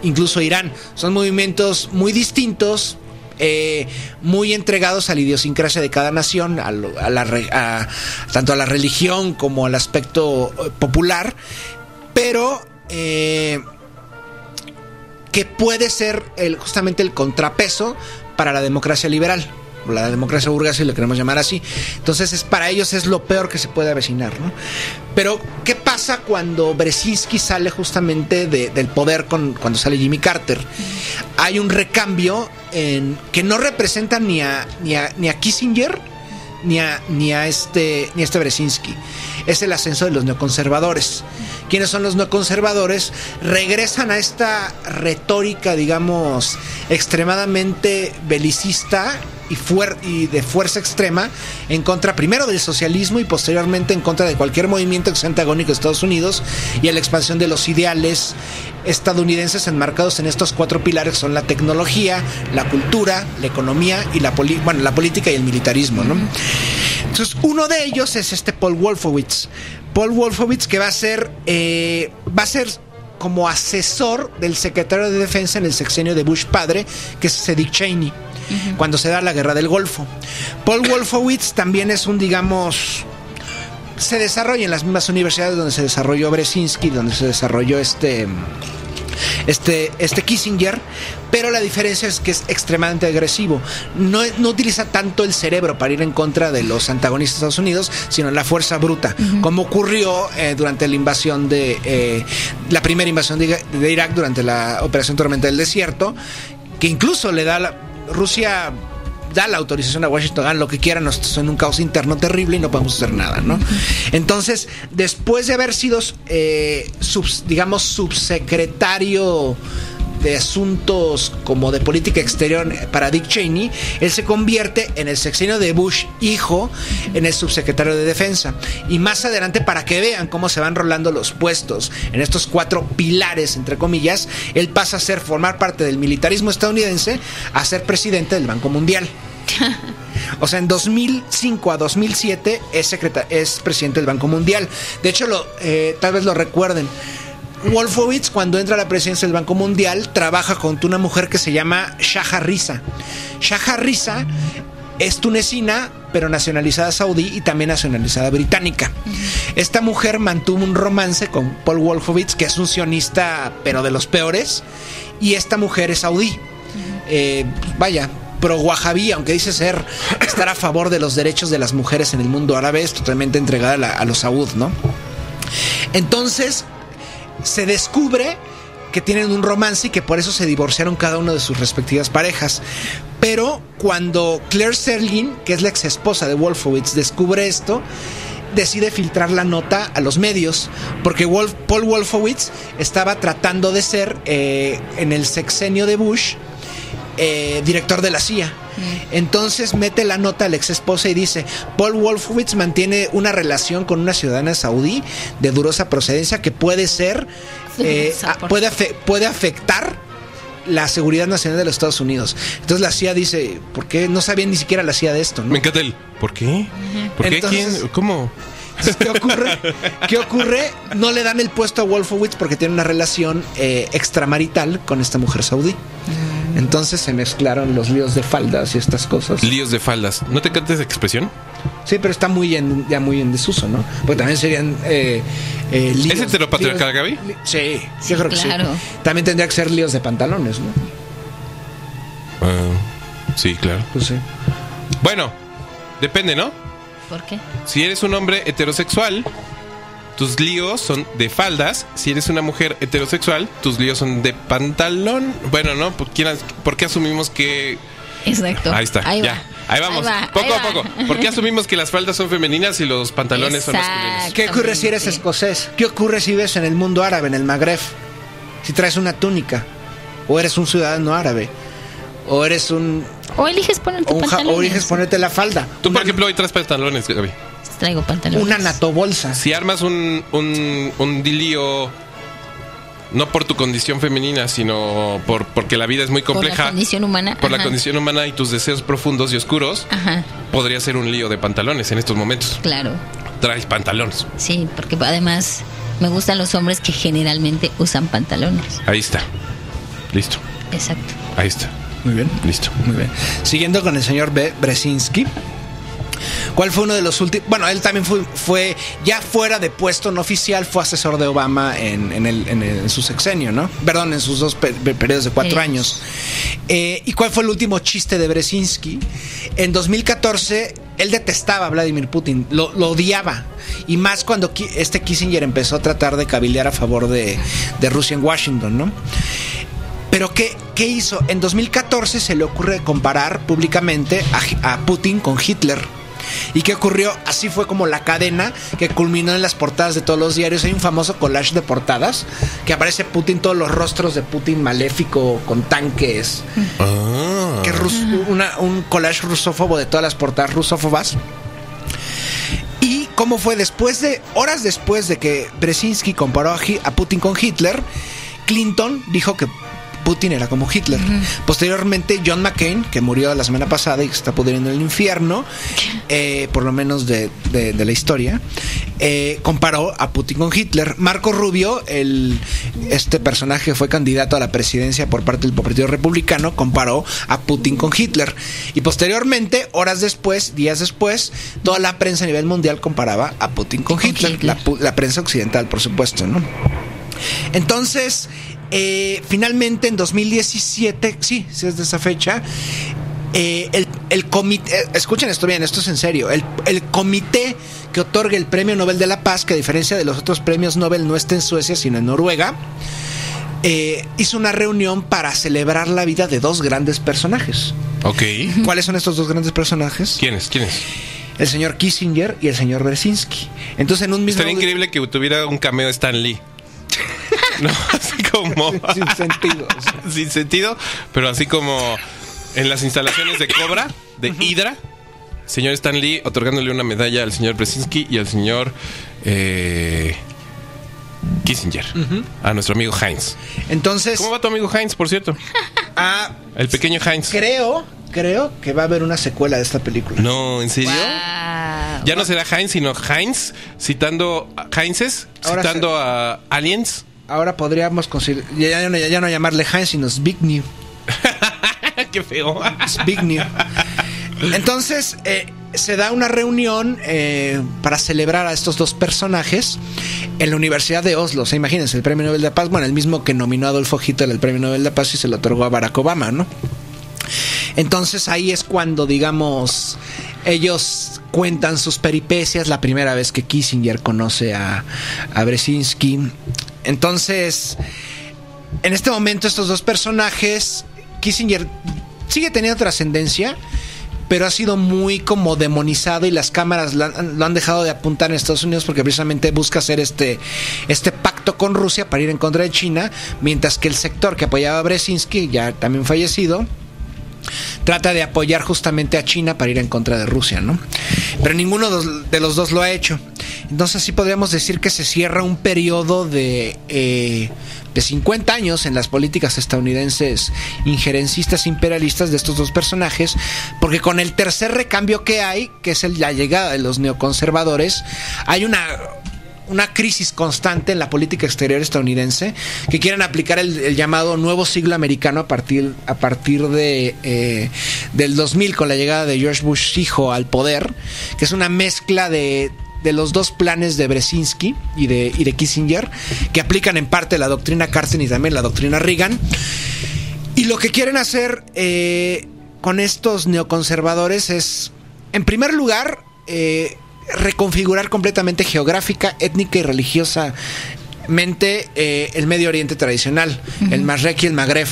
incluso Irán, son movimientos muy distintos, eh, muy entregados a la idiosincrasia de cada nación, a a la a- tanto a la religión como al aspecto eh, popular, pero eh, que puede ser el, justamente el contrapeso para la democracia liberal. La democracia burguesa, si le queremos llamar así. Entonces, es, para ellos es lo peor que se puede avecinar, ¿no? Pero, ¿qué pasa cuando Brzezinski sale justamente de- del poder con, cuando sale Jimmy Carter? Hay un recambio en, que no representa ni a, ni a, ni a Kissinger ni a, ni a este ni a este Brzezinski. Es el ascenso de los neoconservadores. ¿Quiénes son los neoconservadores? Regresan a esta retórica, digamos, extremadamente belicista y, fuer- y de fuerza extrema en contra primero del socialismo y posteriormente en contra de cualquier movimiento que sea antagónico de Estados Unidos y a la expansión de los ideales estadounidenses enmarcados en estos cuatro pilares son la tecnología, la cultura, la economía y la, poli- bueno, la política y el militarismo. ¿no? Entonces, uno de ellos es este Paul Wolfowitz. Paul Wolfowitz que va a ser, eh, va a ser como asesor del secretario de defensa en el sexenio de Bush padre, que es ese Cuando se da la guerra del Golfo. Paul Wolfowitz también es un, digamos, se desarrolla en las mismas universidades donde se desarrolló Brzezinski, donde se desarrolló este este, este Kissinger, pero la diferencia es que es extremadamente agresivo. No, no utiliza tanto el cerebro para ir en contra de los antagonistas de Estados Unidos, sino la fuerza bruta, como ocurrió eh, durante la invasión de eh, la primera invasión de, de Irak durante la Operación Tormenta del Desierto, que incluso le da la, Rusia da la autorización a Washington, hagan lo que quieran, nos son un caos interno terrible y no podemos hacer nada, ¿no? Entonces, después de haber sido, eh, subs- digamos, subsecretario de asuntos como de política exterior para Dick Cheney, él se convierte en el sexenio de Bush hijo en el subsecretario de defensa. Y más adelante, para que vean cómo se van rolando los puestos en estos cuatro pilares, entre comillas, él pasa a ser, formar parte del militarismo estadounidense, a ser presidente del Banco Mundial. O sea, en 2005 a 2007 es, secreta- es presidente del Banco Mundial. De hecho, lo, eh, tal vez lo recuerden. Wolfowitz, cuando entra a la presidencia del Banco Mundial, trabaja a una mujer que se llama Shaha Risa. Shaha Risa es tunecina, pero nacionalizada saudí y también nacionalizada británica. Esta mujer mantuvo un romance con Paul Wolfowitz, que es un sionista, pero de los peores, y esta mujer es saudí. Eh, vaya, pro wahabí, aunque dice ser estar a favor de los derechos de las mujeres en el mundo árabe, es totalmente entregada a, a los saud, ¿no? Entonces, se descubre que tienen un romance y que por eso se divorciaron cada uno de sus respectivas parejas. Pero cuando Claire Serlin, que es la ex esposa de Wolfowitz, descubre esto, decide filtrar la nota a los medios, porque Paul Wolfowitz estaba tratando de ser, eh, en el sexenio de Bush, eh, director de la CIA. Entonces mete la nota a la ex esposa y dice, Paul Wolfowitz mantiene una relación con una ciudadana saudí de dudosa procedencia que puede ser, eh, puede, afe- puede afectar la seguridad nacional de los Estados Unidos. Entonces la CIA dice, ¿por qué no sabían ni siquiera la CIA de esto? ¿no? Me encanta el. ¿Por qué? ¿Por qué? Entonces- ¿Quién? ¿Cómo? ¿Qué ocurre? ¿Qué ocurre? No le dan el puesto a Wolfowitz porque tiene una relación eh, extramarital con esta mujer saudí. Entonces se mezclaron los líos de faldas y estas cosas. Líos de faldas. ¿No te encanta esa expresión? Sí, pero está muy en, ya muy en desuso, ¿no? Porque también serían eh, eh, líos. ¿Es heteropatriarcal, Gaby? li- Sí, Sí, yo creo que claro. sí. También tendría que ser líos de pantalones, ¿no? Ah, sí, claro. Pues sí. Bueno, depende, ¿no? ¿Por qué? Si eres un hombre heterosexual, tus líos son de faldas. Si eres una mujer heterosexual, tus líos son de pantalón. Bueno, ¿no? ¿Por, quién- por qué asumimos que Exacto. Ahí está, Ahí ya. va. Ahí vamos, va, poco ahí a poco. ¿Por qué asumimos que las faldas son femeninas y los pantalones son masculinos? ¿Qué ocurre si eres escocés? ¿Qué ocurre si vives en el mundo árabe, en el Magreb? Si traes una túnica. O eres un ciudadano árabe. O eres un. O eliges ponerte O, un ja- pantalones. o eliges ponerte la falda. Tú, por Una- ejemplo, hoy traes pantalones, Gaby. Traigo pantalones. Una natobolsa. Si armas un, un, un lío, no por tu condición femenina, sino por porque la vida es muy Por la compleja. condición humana. por la condición humana y tus deseos profundos y oscuros, Ajá, podría ser un lío de pantalones en estos momentos. claro. Traes pantalones. Sí, porque además me gustan los hombres que generalmente usan pantalones. Ahí está. Listo. Exacto. Ahí está. Muy bien. Listo. Muy bien. Siguiendo con el señor Be- Brzezinski. ¿Cuál fue uno de los últimos? Bueno, él también fue, fue, ya fuera de puesto no oficial, fue asesor de Obama en, en, el, en, el- en su sexenio, ¿no? Perdón, en sus dos pe- pe- periodos de cuatro Sí. años. Eh, ¿Y cuál fue el último chiste de Brzezinski? En 2014, él detestaba a Vladimir Putin, lo, lo odiaba. Y más cuando este Kissinger empezó a tratar de cabildear a favor de, de Rusia en Washington, ¿no? Pero ¿qué, qué hizo? En 2014 se le ocurre comparar públicamente a, a Putin con Hitler. ¿Y qué ocurrió? Así fue como la cadena que culminó en las portadas de todos los diarios. Hay un famoso collage de portadas que aparece Putin, todos los rostros de Putin maléfico con tanques. Ah. Que es rus- una- un collage rusófobo de todas las portadas rusófobas. Y cómo fue después de, horas después de que Brzezinski comparó a Putin con Hitler, Clinton dijo que Putin era como Hitler. Posteriormente, John McCain, que murió la semana pasada y que se está pudriendo en el infierno, eh, por lo menos de, de- de la historia, eh, comparó a Putin con Hitler. Marco Rubio, el, este personaje fue candidato a la presidencia por parte del Partido Republicano, comparó a Putin con Hitler. Y posteriormente, horas después, días después, toda la prensa a nivel mundial comparaba a Putin con Con Hitler. Hitler. La, la prensa occidental, por supuesto, ¿no? Entonces, eh, finalmente en 2017, sí, sí es de esa fecha, eh, el, el comité, eh, escuchen esto bien, esto es en serio, el, el comité que otorga el Premio Nobel de la Paz, que a diferencia de los otros premios Nobel no está en Suecia, sino en Noruega, eh, hizo una reunión para celebrar la vida de dos grandes personajes. Ok. ¿Cuáles son estos dos grandes personajes? ¿Quiénes? ¿Quiénes? El señor Kissinger y el señor Brzezinski. Entonces, en un mismo... Estaría increíble que tuviera un cameo de Stan Lee. No, así como. Sin sentido. Sin sentido, pero así como en las instalaciones de Cobra, de Hydra, señor Stan Lee otorgándole una medalla al señor Brzezinski y al señor eh, Kissinger, a nuestro amigo Heinz. Entonces, ¿Cómo va tu amigo Heinz, por cierto? ah, El pequeño Heinz. creo, creo que va a haber una secuela de esta película. No, ¿en serio? Wow. Ya no será Heinz, sino Heinz, citando a Heinzes, Ahora citando a Aliens. Ahora podríamos consider- ya, ya no, ya no llamarle Heinz, sino Zbigniew. Qué feo. Zbigniew. Entonces, eh, se da una reunión eh, para celebrar a estos dos personajes en la Universidad de Oslo. O sea, imagínense, el Premio Nobel de Paz, bueno, el mismo que nominó a Adolfo Hitler al Premio Nobel de Paz y se lo otorgó a Barack Obama, ¿no? Entonces ahí es cuando, digamos, ellos cuentan sus peripecias, la primera vez que Kissinger conoce a, a Brzezinski. Entonces, en este momento estos dos personajes, Kissinger sigue teniendo trascendencia, pero ha sido muy como demonizado y las cámaras lo han, dejado de apuntar en Estados Unidos porque precisamente busca hacer este, este pacto con Rusia para ir en contra de China, mientras que el sector que apoyaba a Brzezinski, ya también fallecido, trata de apoyar justamente a China para ir en contra de Rusia, ¿no? Pero ninguno de los- dos lo ha hecho. Entonces sí podríamos decir que se cierra un periodo de, eh, de 50 años en las políticas estadounidenses injerencistas imperialistas de estos dos personajes, porque con el tercer recambio que hay, que es el- la llegada de los neoconservadores, hay una una crisis constante en la política exterior estadounidense que quieren aplicar el, llamado nuevo siglo americano a partir a partir de eh, del 2000 con la llegada de George Bush hijo al poder que es una mezcla de de los dos planes de Brzezinski y de, y de Kissinger, que aplican en parte la doctrina Carson y también la doctrina Reagan. Y lo que quieren hacer eh, con estos neoconservadores es, en primer lugar, eh, reconfigurar completamente geográfica, étnica y religiosamente eh, el Medio Oriente tradicional, el Masrek y el Magreb,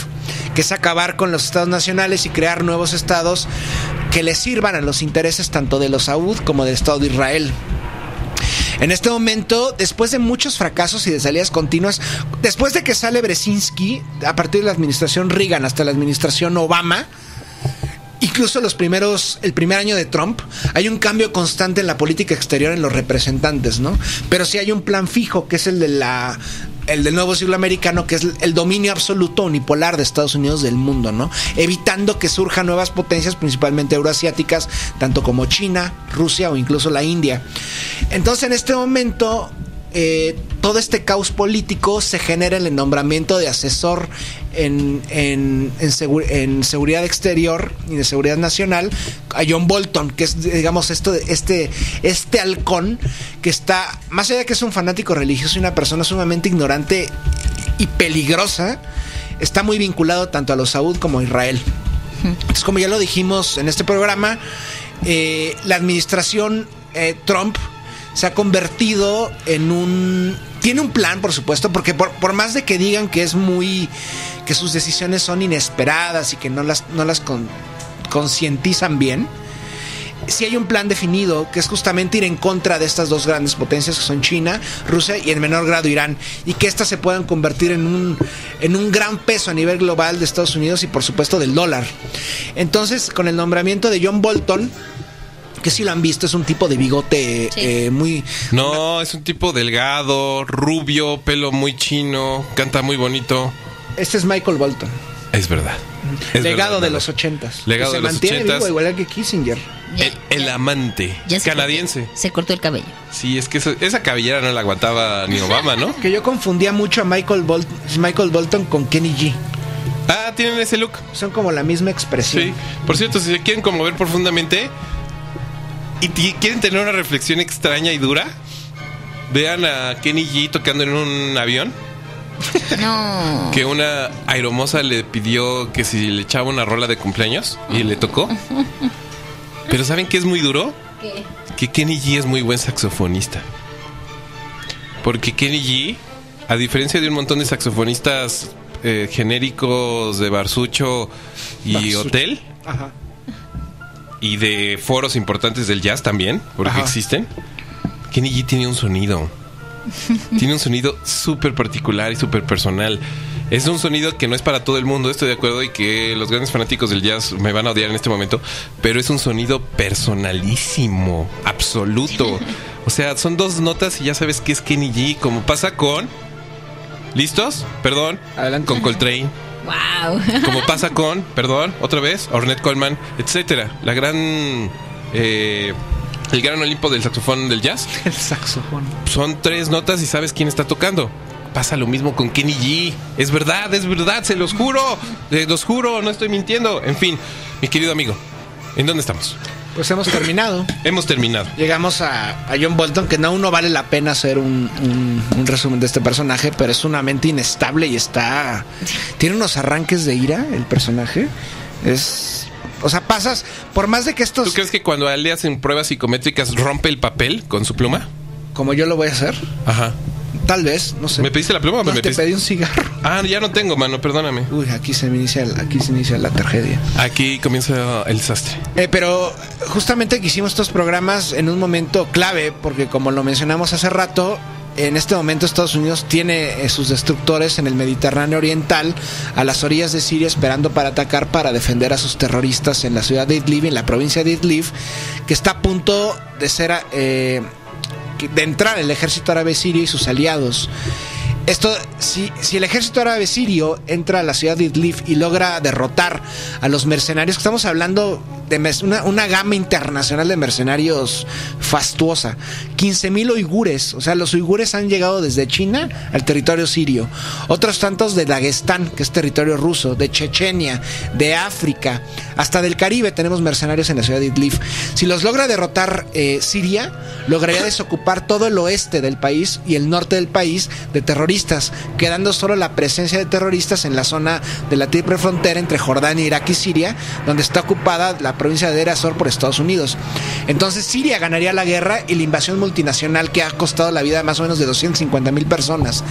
que es acabar con los estados nacionales y crear nuevos estados que le sirvan a los intereses tanto de los Saud como del Estado de Israel. En este momento, después de muchos fracasos y de salidas continuas, después de que sale Brzezinski, a partir de la administración Reagan hasta la administración Obama, incluso los primeros, el primer año de Trump, hay un cambio constante en la política exterior en los representantes, ¿no? Pero sí hay un plan fijo, que es el de la el del nuevo siglo americano, que es el dominio absoluto unipolar de Estados Unidos del mundo, ¿no? Evitando que surjan nuevas potencias, principalmente euroasiáticas, tanto como China, Rusia o incluso la India. Entonces, en este momento, eh, todo este caos político se genera en el nombramiento de asesor en, en, en, en seguridad exterior y de seguridad nacional a John Bolton, que es, digamos, esto, este, este halcón que está, más allá de que es un fanático religioso y una persona sumamente ignorante y peligrosa, está muy vinculado tanto a los Saud como a Israel. Entonces, como ya lo dijimos en este programa, eh, la administración eh, Trump se ha convertido en un... Tiene un plan, por supuesto, porque por, por más de que digan que es muy... que sus decisiones son inesperadas y que no las, no las con- concientizan bien, sí hay un plan definido que es justamente ir en contra de estas dos grandes potencias que son China, Rusia y en menor grado Irán y que éstas se puedan convertir en un, en un gran peso a nivel global de Estados Unidos y por supuesto del dólar. Entonces con el nombramiento de John Bolton, que si lo han visto es un tipo de bigote Sí. eh, muy... No, es un tipo delgado, rubio, pelo muy chino, canta muy bonito. Este es Michael Bolton, Es verdad. Es legado verdad, de verdad. los ochentas. Legado de se los mantiene ochentas. vivo igual que Kissinger. Ya- El, el ya- amante ya se canadiense. cortó- se cortó el cabello. Sí, es que eso- esa cabellera no la aguantaba ni Obama, ¿no? Que yo confundía mucho a Michael, Bol- Michael Bolton con Kenny G. Ah, tienen ese look. Son como la misma expresión. Sí. Por cierto, si se quieren conmover profundamente y quieren tener una reflexión extraña y dura, vean a Kenny G tocando en un avión. No. Que una aeromoza le pidió que si le echaba una rola de cumpleaños y le tocó. Pero ¿saben qué es muy duro? ¿Qué? Que Kenny G es muy buen saxofonista. Porque Kenny G, a diferencia de un montón de saxofonistas eh, genéricos de Barsucho y Barsucho. Hotel, Ajá. Y de foros importantes del jazz también, porque Ajá. existen, Kenny G tiene un sonido. tiene un sonido súper particular y súper personal. Es un sonido que no es para todo el mundo, estoy de acuerdo, y que los grandes fanáticos del jazz me van a odiar en este momento, pero es un sonido personalísimo, absoluto. O sea, son dos notas y ya sabes que es Kenny G, como pasa con... ¿Listos? Perdón. Adelante. Con Coltrane Wow. como pasa con, perdón, otra vez, Ornette Coleman, etcétera. La gran. eh, el gran Olimpo del saxofón del jazz. El saxofón. Son tres notas y sabes quién está tocando. Pasa lo mismo con Kenny G. Es verdad, es verdad, se los juro. Se los juro, no estoy mintiendo. En fin, mi querido amigo, ¿en dónde estamos? Pues hemos terminado. Hemos terminado. Llegamos a, a John Bolton, que no uno vale la pena hacer un, un- un resumen de este personaje, pero es una mente inestable y está. Tiene unos arranques de ira el personaje. Es. O sea, pasas. Por más de que ¿Tú estos. crees que cuando a él le hacen pruebas psicométricas rompe el papel con su pluma? Como yo lo voy a hacer. Ajá. Tal vez, no sé. ¿Me pediste la pluma o No, me te pedí un cigarro. Ah, ya no tengo, mano, perdóname. Uy, aquí se inicia, aquí se inicia la tragedia. Aquí comienza el desastre. Eh, pero justamente que hicimos estos programas en un momento clave, porque como lo mencionamos hace rato, en este momento Estados Unidos tiene eh, sus destructores en el Mediterráneo Oriental, a las orillas de Siria, esperando para atacar, para defender a sus terroristas en la ciudad de Idlib, en la provincia de Idlib, que está a punto de ser... eh, de entrar el ejército árabe sirio y sus aliados. Esto, si, si el ejército árabe sirio entra a la ciudad de Idlib y logra derrotar a los mercenarios, que estamos hablando de una, una gama internacional de mercenarios fastuosa, 15.000 uigures, o sea, los uigures han llegado desde China al territorio sirio, otros tantos de Dagestán, que es territorio ruso, de Chechenia, de África, hasta del Caribe tenemos mercenarios en la ciudad de Idlib. Si los logra derrotar eh, Siria, lograría desocupar todo el oeste del país y el norte del país de terroristas, quedando solo la presencia de terroristas en la zona de la triple frontera entre Jordania, Irak y Siria, donde está ocupada la provincia de ez-Zor por Estados Unidos. Entonces Siria ganaría la guerra y la invasión multinacional que ha costado la vida a más o menos de 250 mil personas.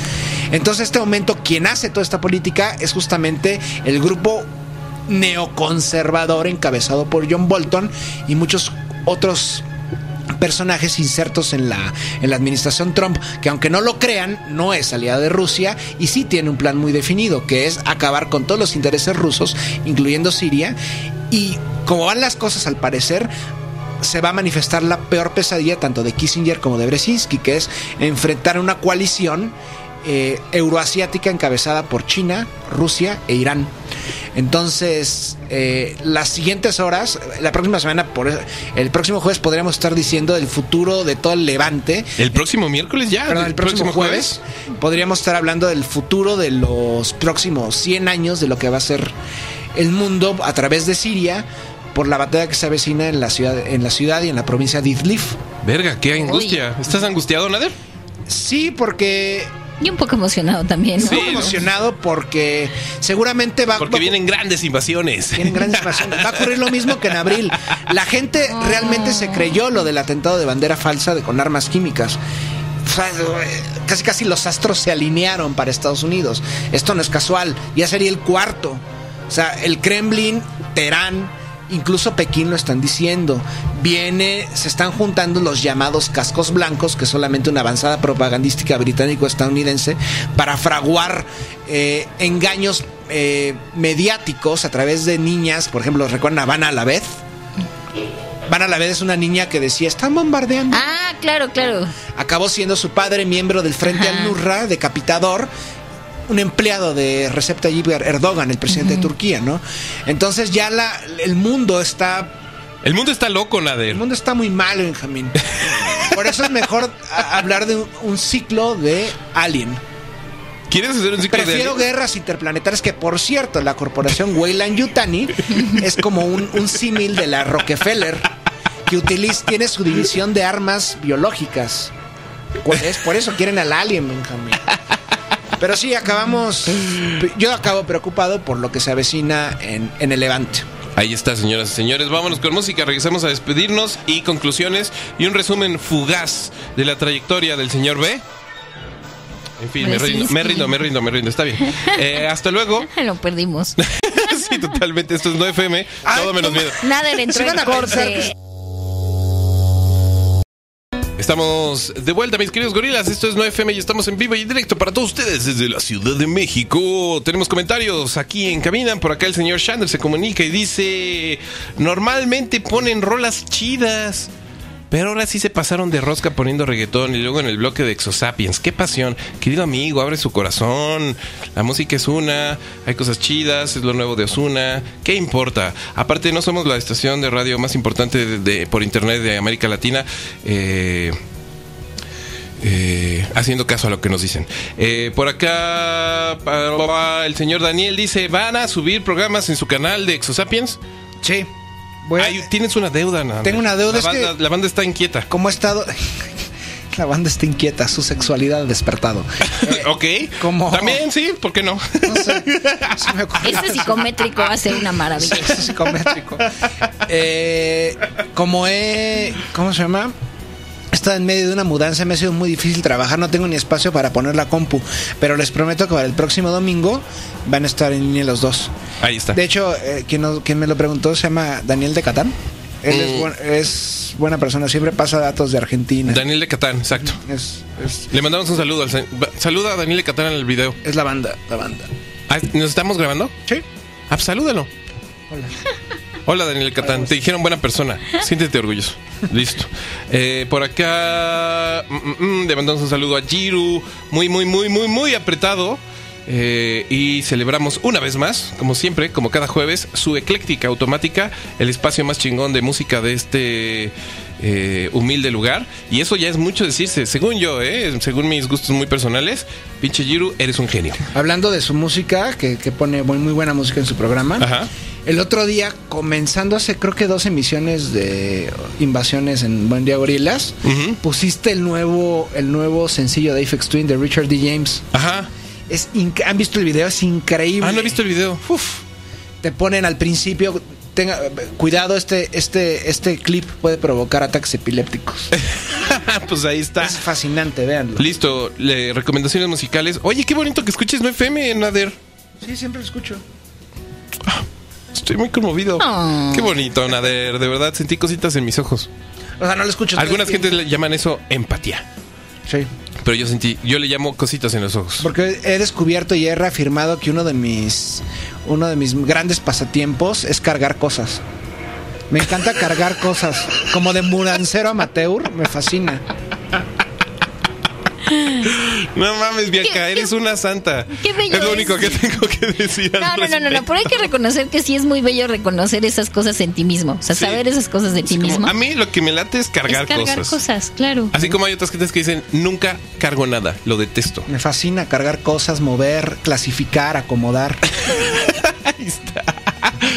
Entonces, en este momento, quien hace toda esta política es justamente el grupo neoconservador encabezado por John Bolton y muchos otros personajes insertos en la, en la administración Trump, que aunque no lo crean, no es aliado de Rusia y sí tiene un plan muy definido, que es acabar con todos los intereses rusos, incluyendo Siria. Y como van las cosas al parecer, se va a manifestar la peor pesadilla tanto de Kissinger como de Brzezinski, que es enfrentar una coalición eh, euroasiática encabezada por China, Rusia e Irán. Entonces, eh, las siguientes horas, la próxima semana, por eso- el próximo jueves podríamos estar diciendo el futuro de todo el Levante. El próximo miércoles ya. Perdón, el próximo, jueves, podríamos estar hablando del futuro de los próximos 100 años de lo que va a ser el mundo a través de Siria por la batalla que se avecina en la ciudad, en la ciudad y en la provincia de Idlib. Verga, qué angustia. ¿Estás angustiado, Nader? Sí, porque Y un poco emocionado también, ¿no? ¿no? emocionado porque seguramente va, Porque va- vienen grandes invasiones. tienen grandes invasiones. Va a ocurrir lo mismo que en abril. La gente realmente se creyó lo del atentado de bandera falsa de, con armas químicas. O sea, casi casi los astros se alinearon para Estados Unidos. Esto no es casual. Ya sería el cuarto. O sea, el Kremlin, Teherán, incluso Pekín lo están diciendo. Viene, se están juntando los llamados cascos blancos, que es solamente una avanzada propagandística británico-estadounidense, para fraguar eh, engaños eh, mediáticos a través de niñas. Por ejemplo, ¿recuerdan a Vanna Alavez? Vanna Alavez es una niña que decía, están bombardeando. Ah, claro, claro. Acabó siendo su padre miembro del Frente Ajá. al-Nusra, decapitador, un empleado de Recep Tayyip Erdogan, el presidente de Turquía, ¿no? Entonces ya la, el mundo está El mundo está loco, Nader. el mundo está muy mal, Benjamín. Por eso es mejor hablar de un, un ciclo de Alien. ¿Quieres hacer un ciclo Prefiero de guerras interplanetarias, que por cierto, la corporación Weyland Yutani es como un, un símil de la Rockefeller, que utiliza, tiene su división de armas biológicas. ¿Cuál es? Por eso quieren al alien, Benjamín. Pero sí, acabamos. Yo acabo preocupado por lo que se avecina en, en el Levante. Ahí está, señoras y señores. Vámonos con música. Regresamos a despedirnos y conclusiones y un resumen fugaz de la trayectoria del señor B. En fin, me rindo, Brzezinski. me rindo, me rindo, me rindo. Está bien. Eh, hasta luego. Lo perdimos. sí, totalmente. Esto es 9FM. Todo menos miedo. Nada le entró en corte. Estamos de vuelta, mis queridos gorilas. Esto es 9FM y estamos en vivo y en directo para todos ustedes desde la Ciudad de México. Tenemos comentarios aquí en cabina. Por acá el señor Shander se comunica y dice: Normalmente ponen rolas chidas. Pero ahora sí se pasaron de rosca poniendo reggaetón y luego en el bloque de Exosapiens. ¡Qué pasión! Querido amigo, abre su corazón. La música es una, hay cosas chidas, es lo nuevo de Osuna. ¿Qué importa? Aparte, no somos la estación de radio más importante por internet de América Latina. Eh, eh, haciendo caso a lo que nos dicen. Eh, por acá, el señor Daniel dice: ¿Van a subir programas en su canal de Exosapiens? Sí. Voy a- Ay, tienes una deuda, Nader. Tengo una deuda, La es banda, que- la banda está inquieta. ¿Cómo ha estado? La banda está inquieta, su sexualidad ha despertado. Eh, ok. ¿cómo? También, sí, ¿por qué no? No sé, se me ocurrió. Este psicométrico va a ser una maravilla. Sexo psicométrico. Eh, como he. ¿Cómo se llama? He estado en medio de una mudanza, me ha sido muy difícil trabajar, no tengo ni espacio para poner la compu. Pero les prometo que para el próximo domingo van a estar en línea los dos. Ahí está. De hecho, eh, quien, nos- quien me lo preguntó se llama Daniel de Catán. Él es, Mm. buen- es buena persona, siempre pasa datos de Argentina. Daniel de Catán, exacto. Es, es, Le mandamos un saludo. Al, saluda a Daniel de Catán en el video. es la banda, la banda. Ah, ¿Nos estamos grabando? Sí. Ah, pues salúdalo. Hola. Hola, Daniel Catán. Te dijeron buena persona. Siéntete orgulloso. Listo. Eh, por acá mm, mm, mm, le mandamos un saludo a Jiru. Muy, muy, muy, muy, muy apretado. Eh, y celebramos una vez más, como siempre, como cada jueves, su ecléctica automática, el espacio más chingón de música de este eh, humilde lugar. Y eso ya es mucho decirse, según yo, eh, según mis gustos muy personales. Pinche Jiru, eres un genio. Hablando de su música, que, que pone muy, muy buena música en su programa. Ajá. El otro día, comenzando hace creo que dos emisiones de invasiones en Buen Día Gorilas, pusiste el nuevo, el nuevo sencillo de Aphex Twin de Richard D. James. Ajá. Es ¿Han visto el video? Es increíble. Ah, no he visto el video. Uf. Te ponen al principio, tenga, cuidado, este, este, este clip puede provocar ataques epilépticos. pues ahí está. Es fascinante, véanlo. Listo, le- recomendaciones musicales. Oye, qué bonito que escuches 9FM, Nader. Sí, siempre lo escucho. Estoy muy conmovido. Oh. Qué bonito, Nader. De verdad, sentí cositas en mis ojos. O sea, no lo escucho. Algunas gentes le llaman eso empatía. Sí. Pero yo sentí, yo le llamo cositas en los ojos. Porque he descubierto y he reafirmado que uno de mis uno de mis grandes pasatiempos es cargar cosas. Me encanta cargar cosas. Como de murancero amateur, me fascina. No mames, Bianca, Qué- eres qué- una santa. qué bello es lo es. único que tengo que decir. al No, no, no, no, no, pero hay que reconocer que sí es muy bello reconocer esas cosas en ti mismo. O sea, Sí. saber esas cosas de ti Como, mismo. a mí lo que me late es cargar, es cargar cosas. cosas. claro. Así como hay otras gentes que dicen, nunca cargo nada, lo detesto. Me fascina cargar cosas, mover, clasificar, acomodar. Ahí está.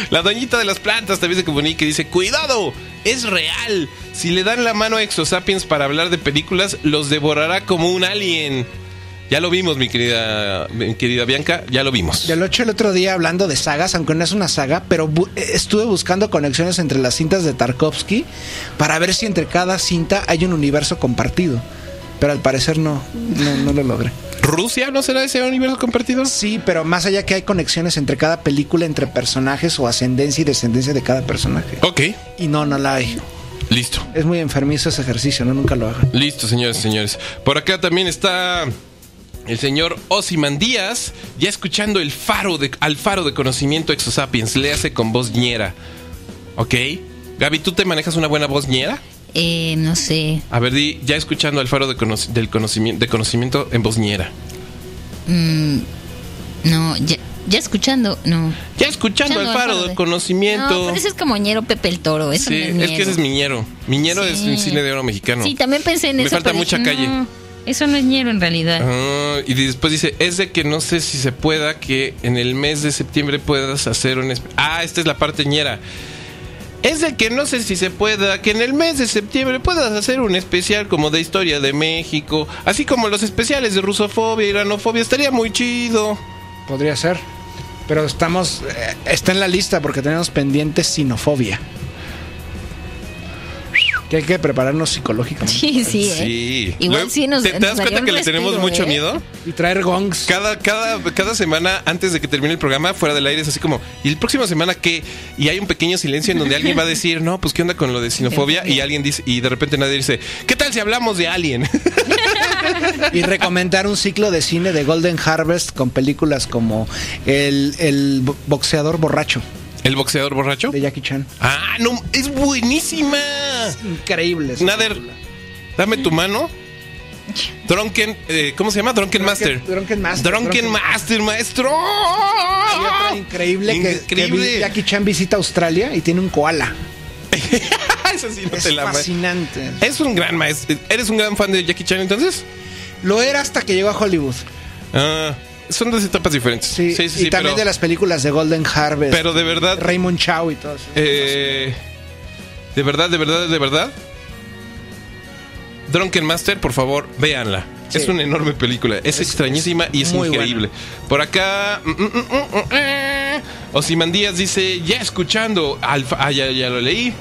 La doñita de las plantas también se comunica y dice, cuidado, es real. Si le dan la mano a Exosapiens para hablar de películas, los devorará como un alien. Ya lo vimos, mi querida, mi querida Bianca, ya lo vimos. Ya lo he hecho el otro día hablando de sagas, aunque no es una saga, pero eh, estuve buscando conexiones entre las cintas de Tarkovsky para ver si entre cada cinta hay un universo compartido. Pero al parecer no, no, no lo logré. ¿Rusia no será ese universo compartido? Sí, pero más allá que hay conexiones entre cada película, entre personajes o ascendencia y descendencia de cada personaje. Ok, Y no, no la hay. listo. Es muy enfermizo ese ejercicio, no nunca lo hagan. Listo, señores y señores. Por acá también está el señor Osiman Díaz, ya escuchando el faro de, al faro de conocimiento Exosapiens. Le hace con voz ñera. ¿Ok? Gaby, ¿tú te manejas una buena voz ñera? Eh, no sé. A ver, di, ya escuchando al faro de, conoc- del conocimiento, de conocimiento en voz ñera. Mm, no, ya, ya escuchando, no. Ya escuchando al faro del conocimiento. No, pero ese es como ñero Pepe el Toro. Eso sí, no es, es que ese es miñero. Miñero Sí. es un cine de oro mexicano. Sí, también pensé en Me eso. falta pero mucha dije, calle. no, eso no es ñero en realidad. Ah, y después dice, es de que no sé si se pueda que en el mes de septiembre puedas hacer un... Ah, esta es la parte ñera. Es de que no sé si se pueda que en el mes de septiembre puedas hacer un especial como de historia de México, así como los especiales de rusofobia iranofobia, estaría muy chido. Podría ser. Pero estamos. eh, está en la lista porque tenemos pendiente sinofobia. Que hay que prepararnos psicológicamente. Sí, sí, ¿eh? Sí. Igual Luego, sí nos ¿Te, te das cuenta que le tenemos mucho ¿eh? miedo? Y traer gongs. Cada, cada, cada semana, antes de que termine el programa, fuera del aire, es así como, ¿y el próximo semana qué? Y hay un pequeño silencio en donde alguien va a decir, no, pues qué onda con lo de sinofobia, y alguien dice, y de repente nadie dice, ¿qué tal si hablamos de Alien? Y recomendar un ciclo de cine de Golden Harvest con películas como El, el bo- boxeador borracho ¿El boxeador borracho? de Jackie Chan. Ah, no, es buenísima. Increíble. esa Nader, película. dame tu mano. Drunken, eh, ¿cómo se llama? Drunken, Drunken- Master. Drunken Master, Drunken Master, maestro. Y otra increíble, que- Que, Increíble. vi- Jackie Chan visita Australia y tiene un koala. Eso sí no Es te la fascinante. Es un gran maestro. ¿Eres un gran fan de Jackie Chan entonces? Lo era hasta que llegó a Hollywood. Ah, son dos etapas diferentes. Sí, Sí, sí, y sí, también pero, de las películas de Golden Harvest. pero de verdad, Raymond Chow y todo eso. eh, de verdad, de verdad, de verdad. Drunken Master, por favor, véanla. Sí. Es una enorme película. Es, Es- extrañísima y es increíble. Por acá. mm, mm, mm, mm, mm, eh. Osimandías dice: Ya escuchando. Alfa, ah, ya, ya lo leí.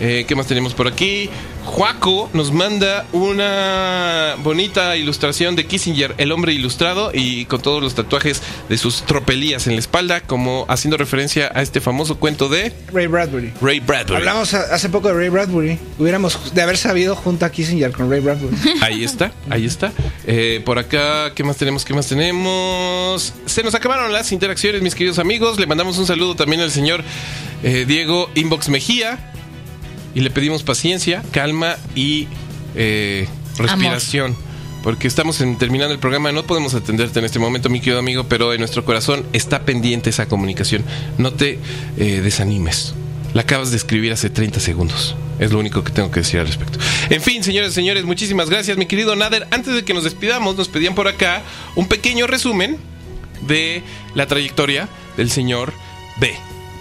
Eh, ¿Qué más tenemos por aquí? Juaco nos manda una bonita ilustración de Kissinger, el hombre ilustrado, y con todos los tatuajes de sus tropelías en la espalda, como haciendo referencia a este famoso cuento de Ray Bradbury. Ray Bradbury. Hablamos hace poco de Ray Bradbury. Hubiéramos de haber sabido junto a Kissinger con Ray Bradbury. Ahí está, ahí está. Eh, por acá, ¿qué más tenemos? ¿Qué más tenemos? Se nos acabaron las interacciones, mis queridos amigos. Le mandamos un saludo también al señor eh, Diego Inbox Mejía. Y le pedimos paciencia, calma y eh, respiración. Porque estamos en- terminando el programa, no podemos atenderte en este momento, mi querido amigo, pero en nuestro corazón está pendiente esa comunicación. No te eh, desanimes. La acabas de escribir hace 30 segundos. Es lo único que tengo que decir al respecto. En fin, señores y señores, muchísimas gracias, mi querido Nader. Antes de que nos despidamos, nos pedían por acá un pequeño resumen de la trayectoria del señor B.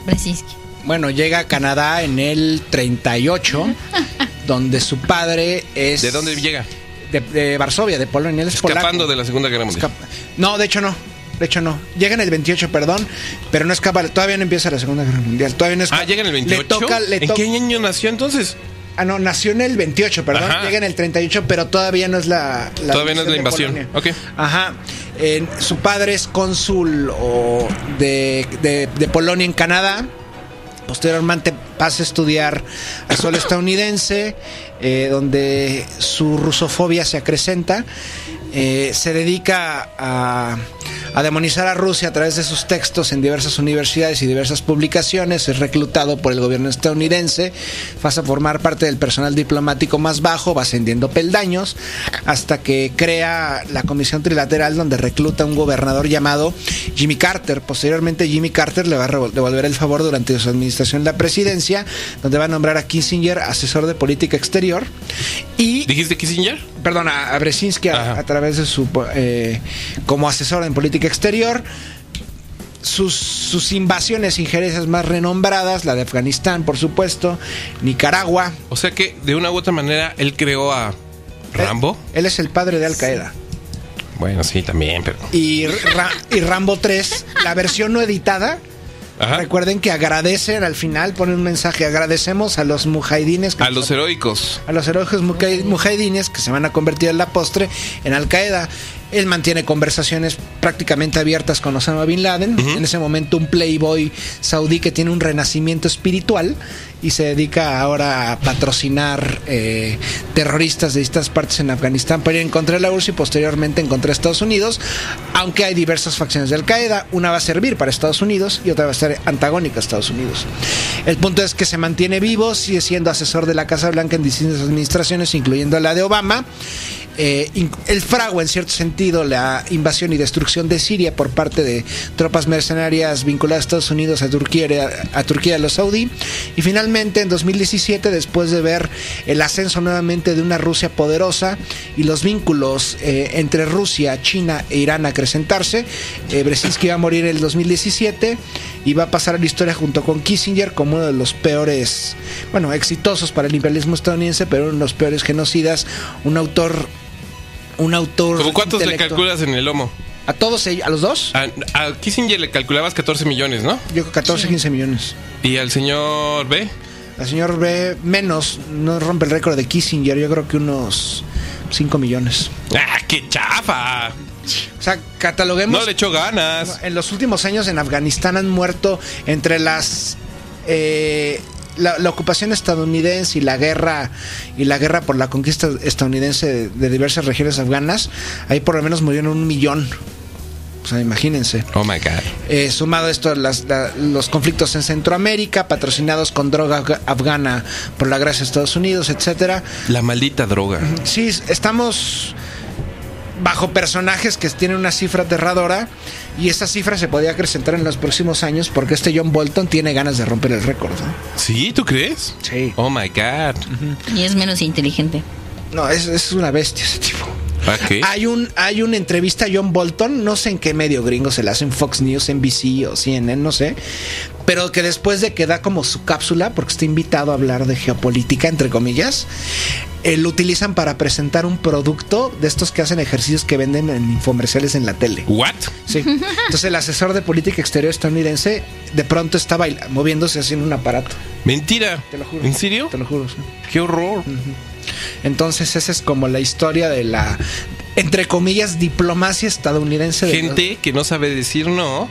Brzezinski. Bueno, llega a Canadá en el 38, donde su padre es. ¿De dónde llega? De, de Varsovia, de Polonia. Él es Escapando polaco. de la Segunda Guerra Mundial. No, de hecho no. De hecho no. Llega en el 28, perdón, pero no escapa. Todavía no empieza la Segunda Guerra Mundial. Todavía no escapa. Ah, llega en el 28. Le toca, le ¿En qué año nació entonces? Ah, no, nació en el 28, perdón. Ajá. Llega en el 38, pero todavía no es la, la Todavía no es la invasión. Polonia. Ok. Ajá. En- su padre es cónsul o de, de- de Polonia en Canadá. Posteriormente pasa a estudiar al suelo estadounidense, eh, donde su rusofobia se acrecenta. Eh, se dedica a, a demonizar a Rusia a través de sus textos en diversas universidades y diversas publicaciones. Es reclutado por el gobierno estadounidense, pasa a formar parte del personal diplomático más bajo, va ascendiendo peldaños, hasta que crea la Comisión Trilateral donde recluta a un gobernador llamado Jimmy Carter. Posteriormente Jimmy Carter le va a devolver el favor durante su administración en la presidencia, donde va a nombrar a Kissinger asesor de política exterior y ¿Dijiste Kissinger? perdón, a, Brzezinski a, a través de su eh, como asesor en política exterior. Sus, sus invasiones injerencias más renombradas, la de Afganistán, por supuesto, Nicaragua. O sea que de una u otra manera él creó a Rambo. Él, él es el padre de Al Qaeda. Bueno, sí, también, pero. Y, Ra- y Rambo 3, la versión no editada. Ajá. Recuerden que agradecen al final, ponen un mensaje, agradecemos a los mujahidines. que A los heroicos. a los heroicos mujah- mujahidines que se van a convertir en la postre en Al Qaeda. Él mantiene conversaciones prácticamente abiertas con Osama Bin Laden. En ese momento un playboy saudí que tiene un renacimiento espiritual y se dedica ahora a patrocinar eh, terroristas de distintas partes en Afganistán para ir en contra de la URSS y posteriormente en contra de Estados Unidos. Aunque hay diversas facciones de Al Qaeda, una va a servir para Estados Unidos y otra va a ser antagónica a Estados Unidos. El punto es que se mantiene vivo, sigue siendo asesor de la Casa Blanca en distintas administraciones, incluyendo la de Obama. Eh, él fragua en cierto sentido la invasión y destrucción de Siria por parte de tropas mercenarias vinculadas a Estados Unidos, a Turquía, a, Turquía a los saudí. Y finalmente en 2017, después de ver el ascenso nuevamente de una Rusia poderosa y los vínculos eh, entre Rusia, China e Irán acrecentarse, eh, Brzezinski va a morir en el 2017 y va a pasar a la historia junto con Kissinger como uno de los peores, bueno, exitosos para el imperialismo estadounidense, pero uno de los peores genocidas, un autor un autor ¿Cómo cuántos le calculas en el lomo? a todos ellos, a los dos, A, a Kissinger le calculabas 14 millones, ¿no? yo creo 14, 15 millones. Y al señor B. Al señor B menos, no rompe el récord de Kissinger, yo creo que unos 5 millones. ¡Ah, qué chafa! O sea, cataloguemos No le echó ganas. En los últimos años en Afganistán han muerto entre las eh, la, la ocupación estadounidense y la guerra y la guerra por la conquista estadounidense de, de diversas regiones afganas, ahí por lo menos murieron un millón. O sea, imagínense. Oh my god. Eh, sumado a esto las- la- los conflictos en Centroamérica, patrocinados con droga afga- afgana por la gracia de Estados Unidos, etcétera. La maldita droga. Sí, estamos bajo personajes que tienen una cifra aterradora y esa cifra se podría acrecentar en los próximos años porque este John Bolton tiene ganas de romper el récord. ¿no? ¿Sí? ¿Tú crees? Sí. Oh my god. Y es menos inteligente. No, es, es una bestia ese tipo. ¿A qué? Hay un hay una entrevista a John Bolton, no sé en qué medio gringo se la hacen Fox News, NBC o CNN, no sé, pero que después de que da como su cápsula, porque está invitado a hablar de geopolítica, entre comillas, eh, lo utilizan para presentar un producto de estos que hacen ejercicios que venden en infomerciales en la tele. ¿What? Sí. Entonces el asesor de política exterior estadounidense de pronto está baila- moviéndose haciendo un aparato. Mentira. Te lo juro. ¿En serio? Te lo juro. sí. Qué horror. Entonces esa es como la historia de la, entre comillas, diplomacia estadounidense. de Gente que no sabe decir no,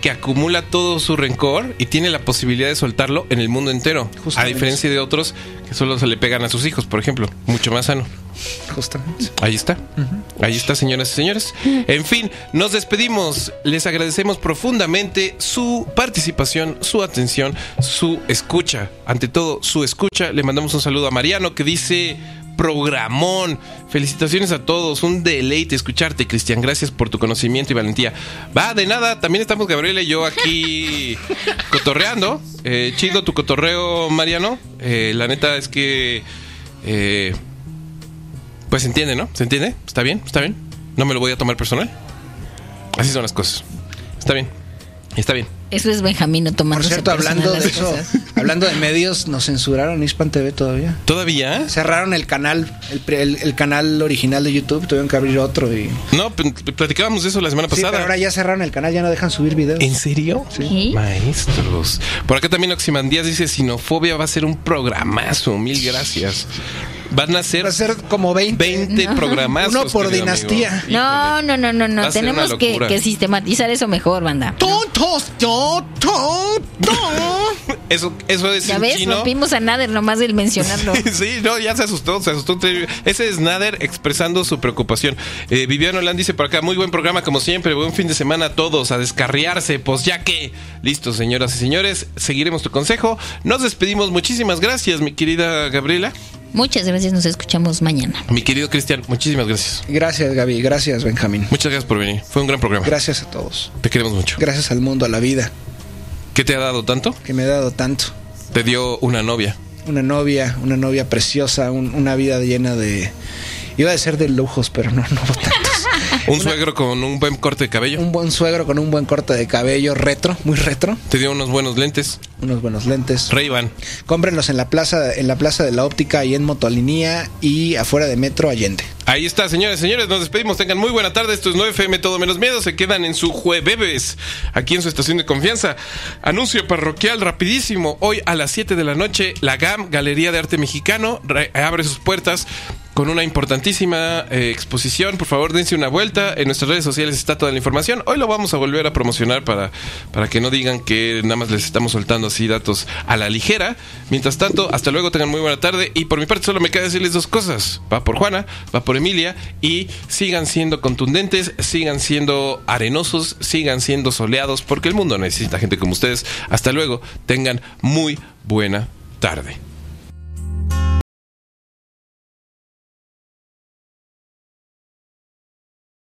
que acumula todo su rencor y tiene la posibilidad de soltarlo en el mundo entero. A diferencia de otros que solo se le pegan a sus hijos, por ejemplo. Mucho más sano. justamente. Ahí está. Ahí está, señoras y señores. En fin, nos despedimos. Les agradecemos profundamente su participación, su atención, su escucha. Ante todo, su escucha. Le mandamos un saludo a Mariano que dice programón. Felicitaciones a todos. Un deleite escucharte, Cristian. Gracias por tu conocimiento y valentía. Va, de nada. También estamos Gabriela y yo aquí cotorreando. Eh, chido tu cotorreo, Mariano. Eh, la neta es que... eh, pues se entiende, ¿no? ¿Se entiende? ¿Está bien? ¿Está bien? No me lo voy a tomar personal. Así son las cosas. Está bien. Está bien. Eso es Benjamín no Por cierto, hablando de eso, cosas. hablando de medios, nos censuraron Hispan TV todavía. ¿Todavía? Cerraron el canal, el, pre- el- el canal original de YouTube, tuvieron que abrir otro y... No, platicábamos de eso la semana Sí, pasada. pero ahora ya cerraron el canal, ya no dejan subir videos. ¿En serio? Sí. Maestros. Por acá también Oximandías dice, Sinofobia va a ser un programazo. Mil gracias. Van a ser Va a ser como 20. 20 programazos. Uno por dinastía. No, no, no, no, no. Tenemos que, sistematizar eso mejor, banda. ¡Tontos! ¡Tontos! ¡Tontos! Eso, eso es Ya ves, chino. rompimos a Nader nomás del mencionarlo. Sí, no, ya se asustó, se asustó. Ese es Nader expresando su preocupación. Eh, Viviano Land dice por acá, muy buen programa como siempre, buen fin de semana a todos, a descarriarse, pues ya que. Listo, señoras y señores, seguiremos tu consejo. Nos despedimos, muchísimas gracias, mi querida Gabriela. Muchas gracias, nos escuchamos mañana. Mi querido Cristian, muchísimas gracias. Gracias, Gaby. Gracias, Benjamín. Muchas gracias por venir, fue un gran programa. Gracias a todos. Te queremos mucho. Gracias al mundo, a la vida, ¿Qué te ha dado tanto? que me ha dado tanto. Te dio una novia. Una novia, una novia preciosa, un- una vida llena de... Iba a ser de lujos, pero no, no tantos. Un suegro con un buen corte de cabello. Un buen suegro con un buen corte de cabello retro, muy retro, Te dio unos buenos lentes. unos buenos lentes. ray Cómprenlos en la plaza, en la plaza de la óptica y en Motolinía y afuera de Metro Allende. Ahí está, señores, señores, nos despedimos. Tengan muy buena tarde. Esto es 9FM Todo Menos Miedo. Se quedan en su jueves, aquí en su estación de confianza. Anuncio parroquial rapidísimo. Hoy a las 7 de la noche, la GAM, Galería de Arte Mexicano, re- abre sus puertas con una importantísima eh, exposición. Por favor, dense una vuelta. En nuestras redes sociales está toda la información. Hoy lo vamos a volver a promocionar para, para que no digan que nada más les estamos soltando así datos a la ligera. Mientras tanto, hasta luego, tengan muy buena tarde. Y por mi parte solo me queda decirles dos cosas. Va por Juana, va por Emilia y sigan siendo contundentes, sigan siendo arenosos, sigan siendo soleados, porque el mundo necesita gente como ustedes. Hasta luego, tengan muy buena tarde.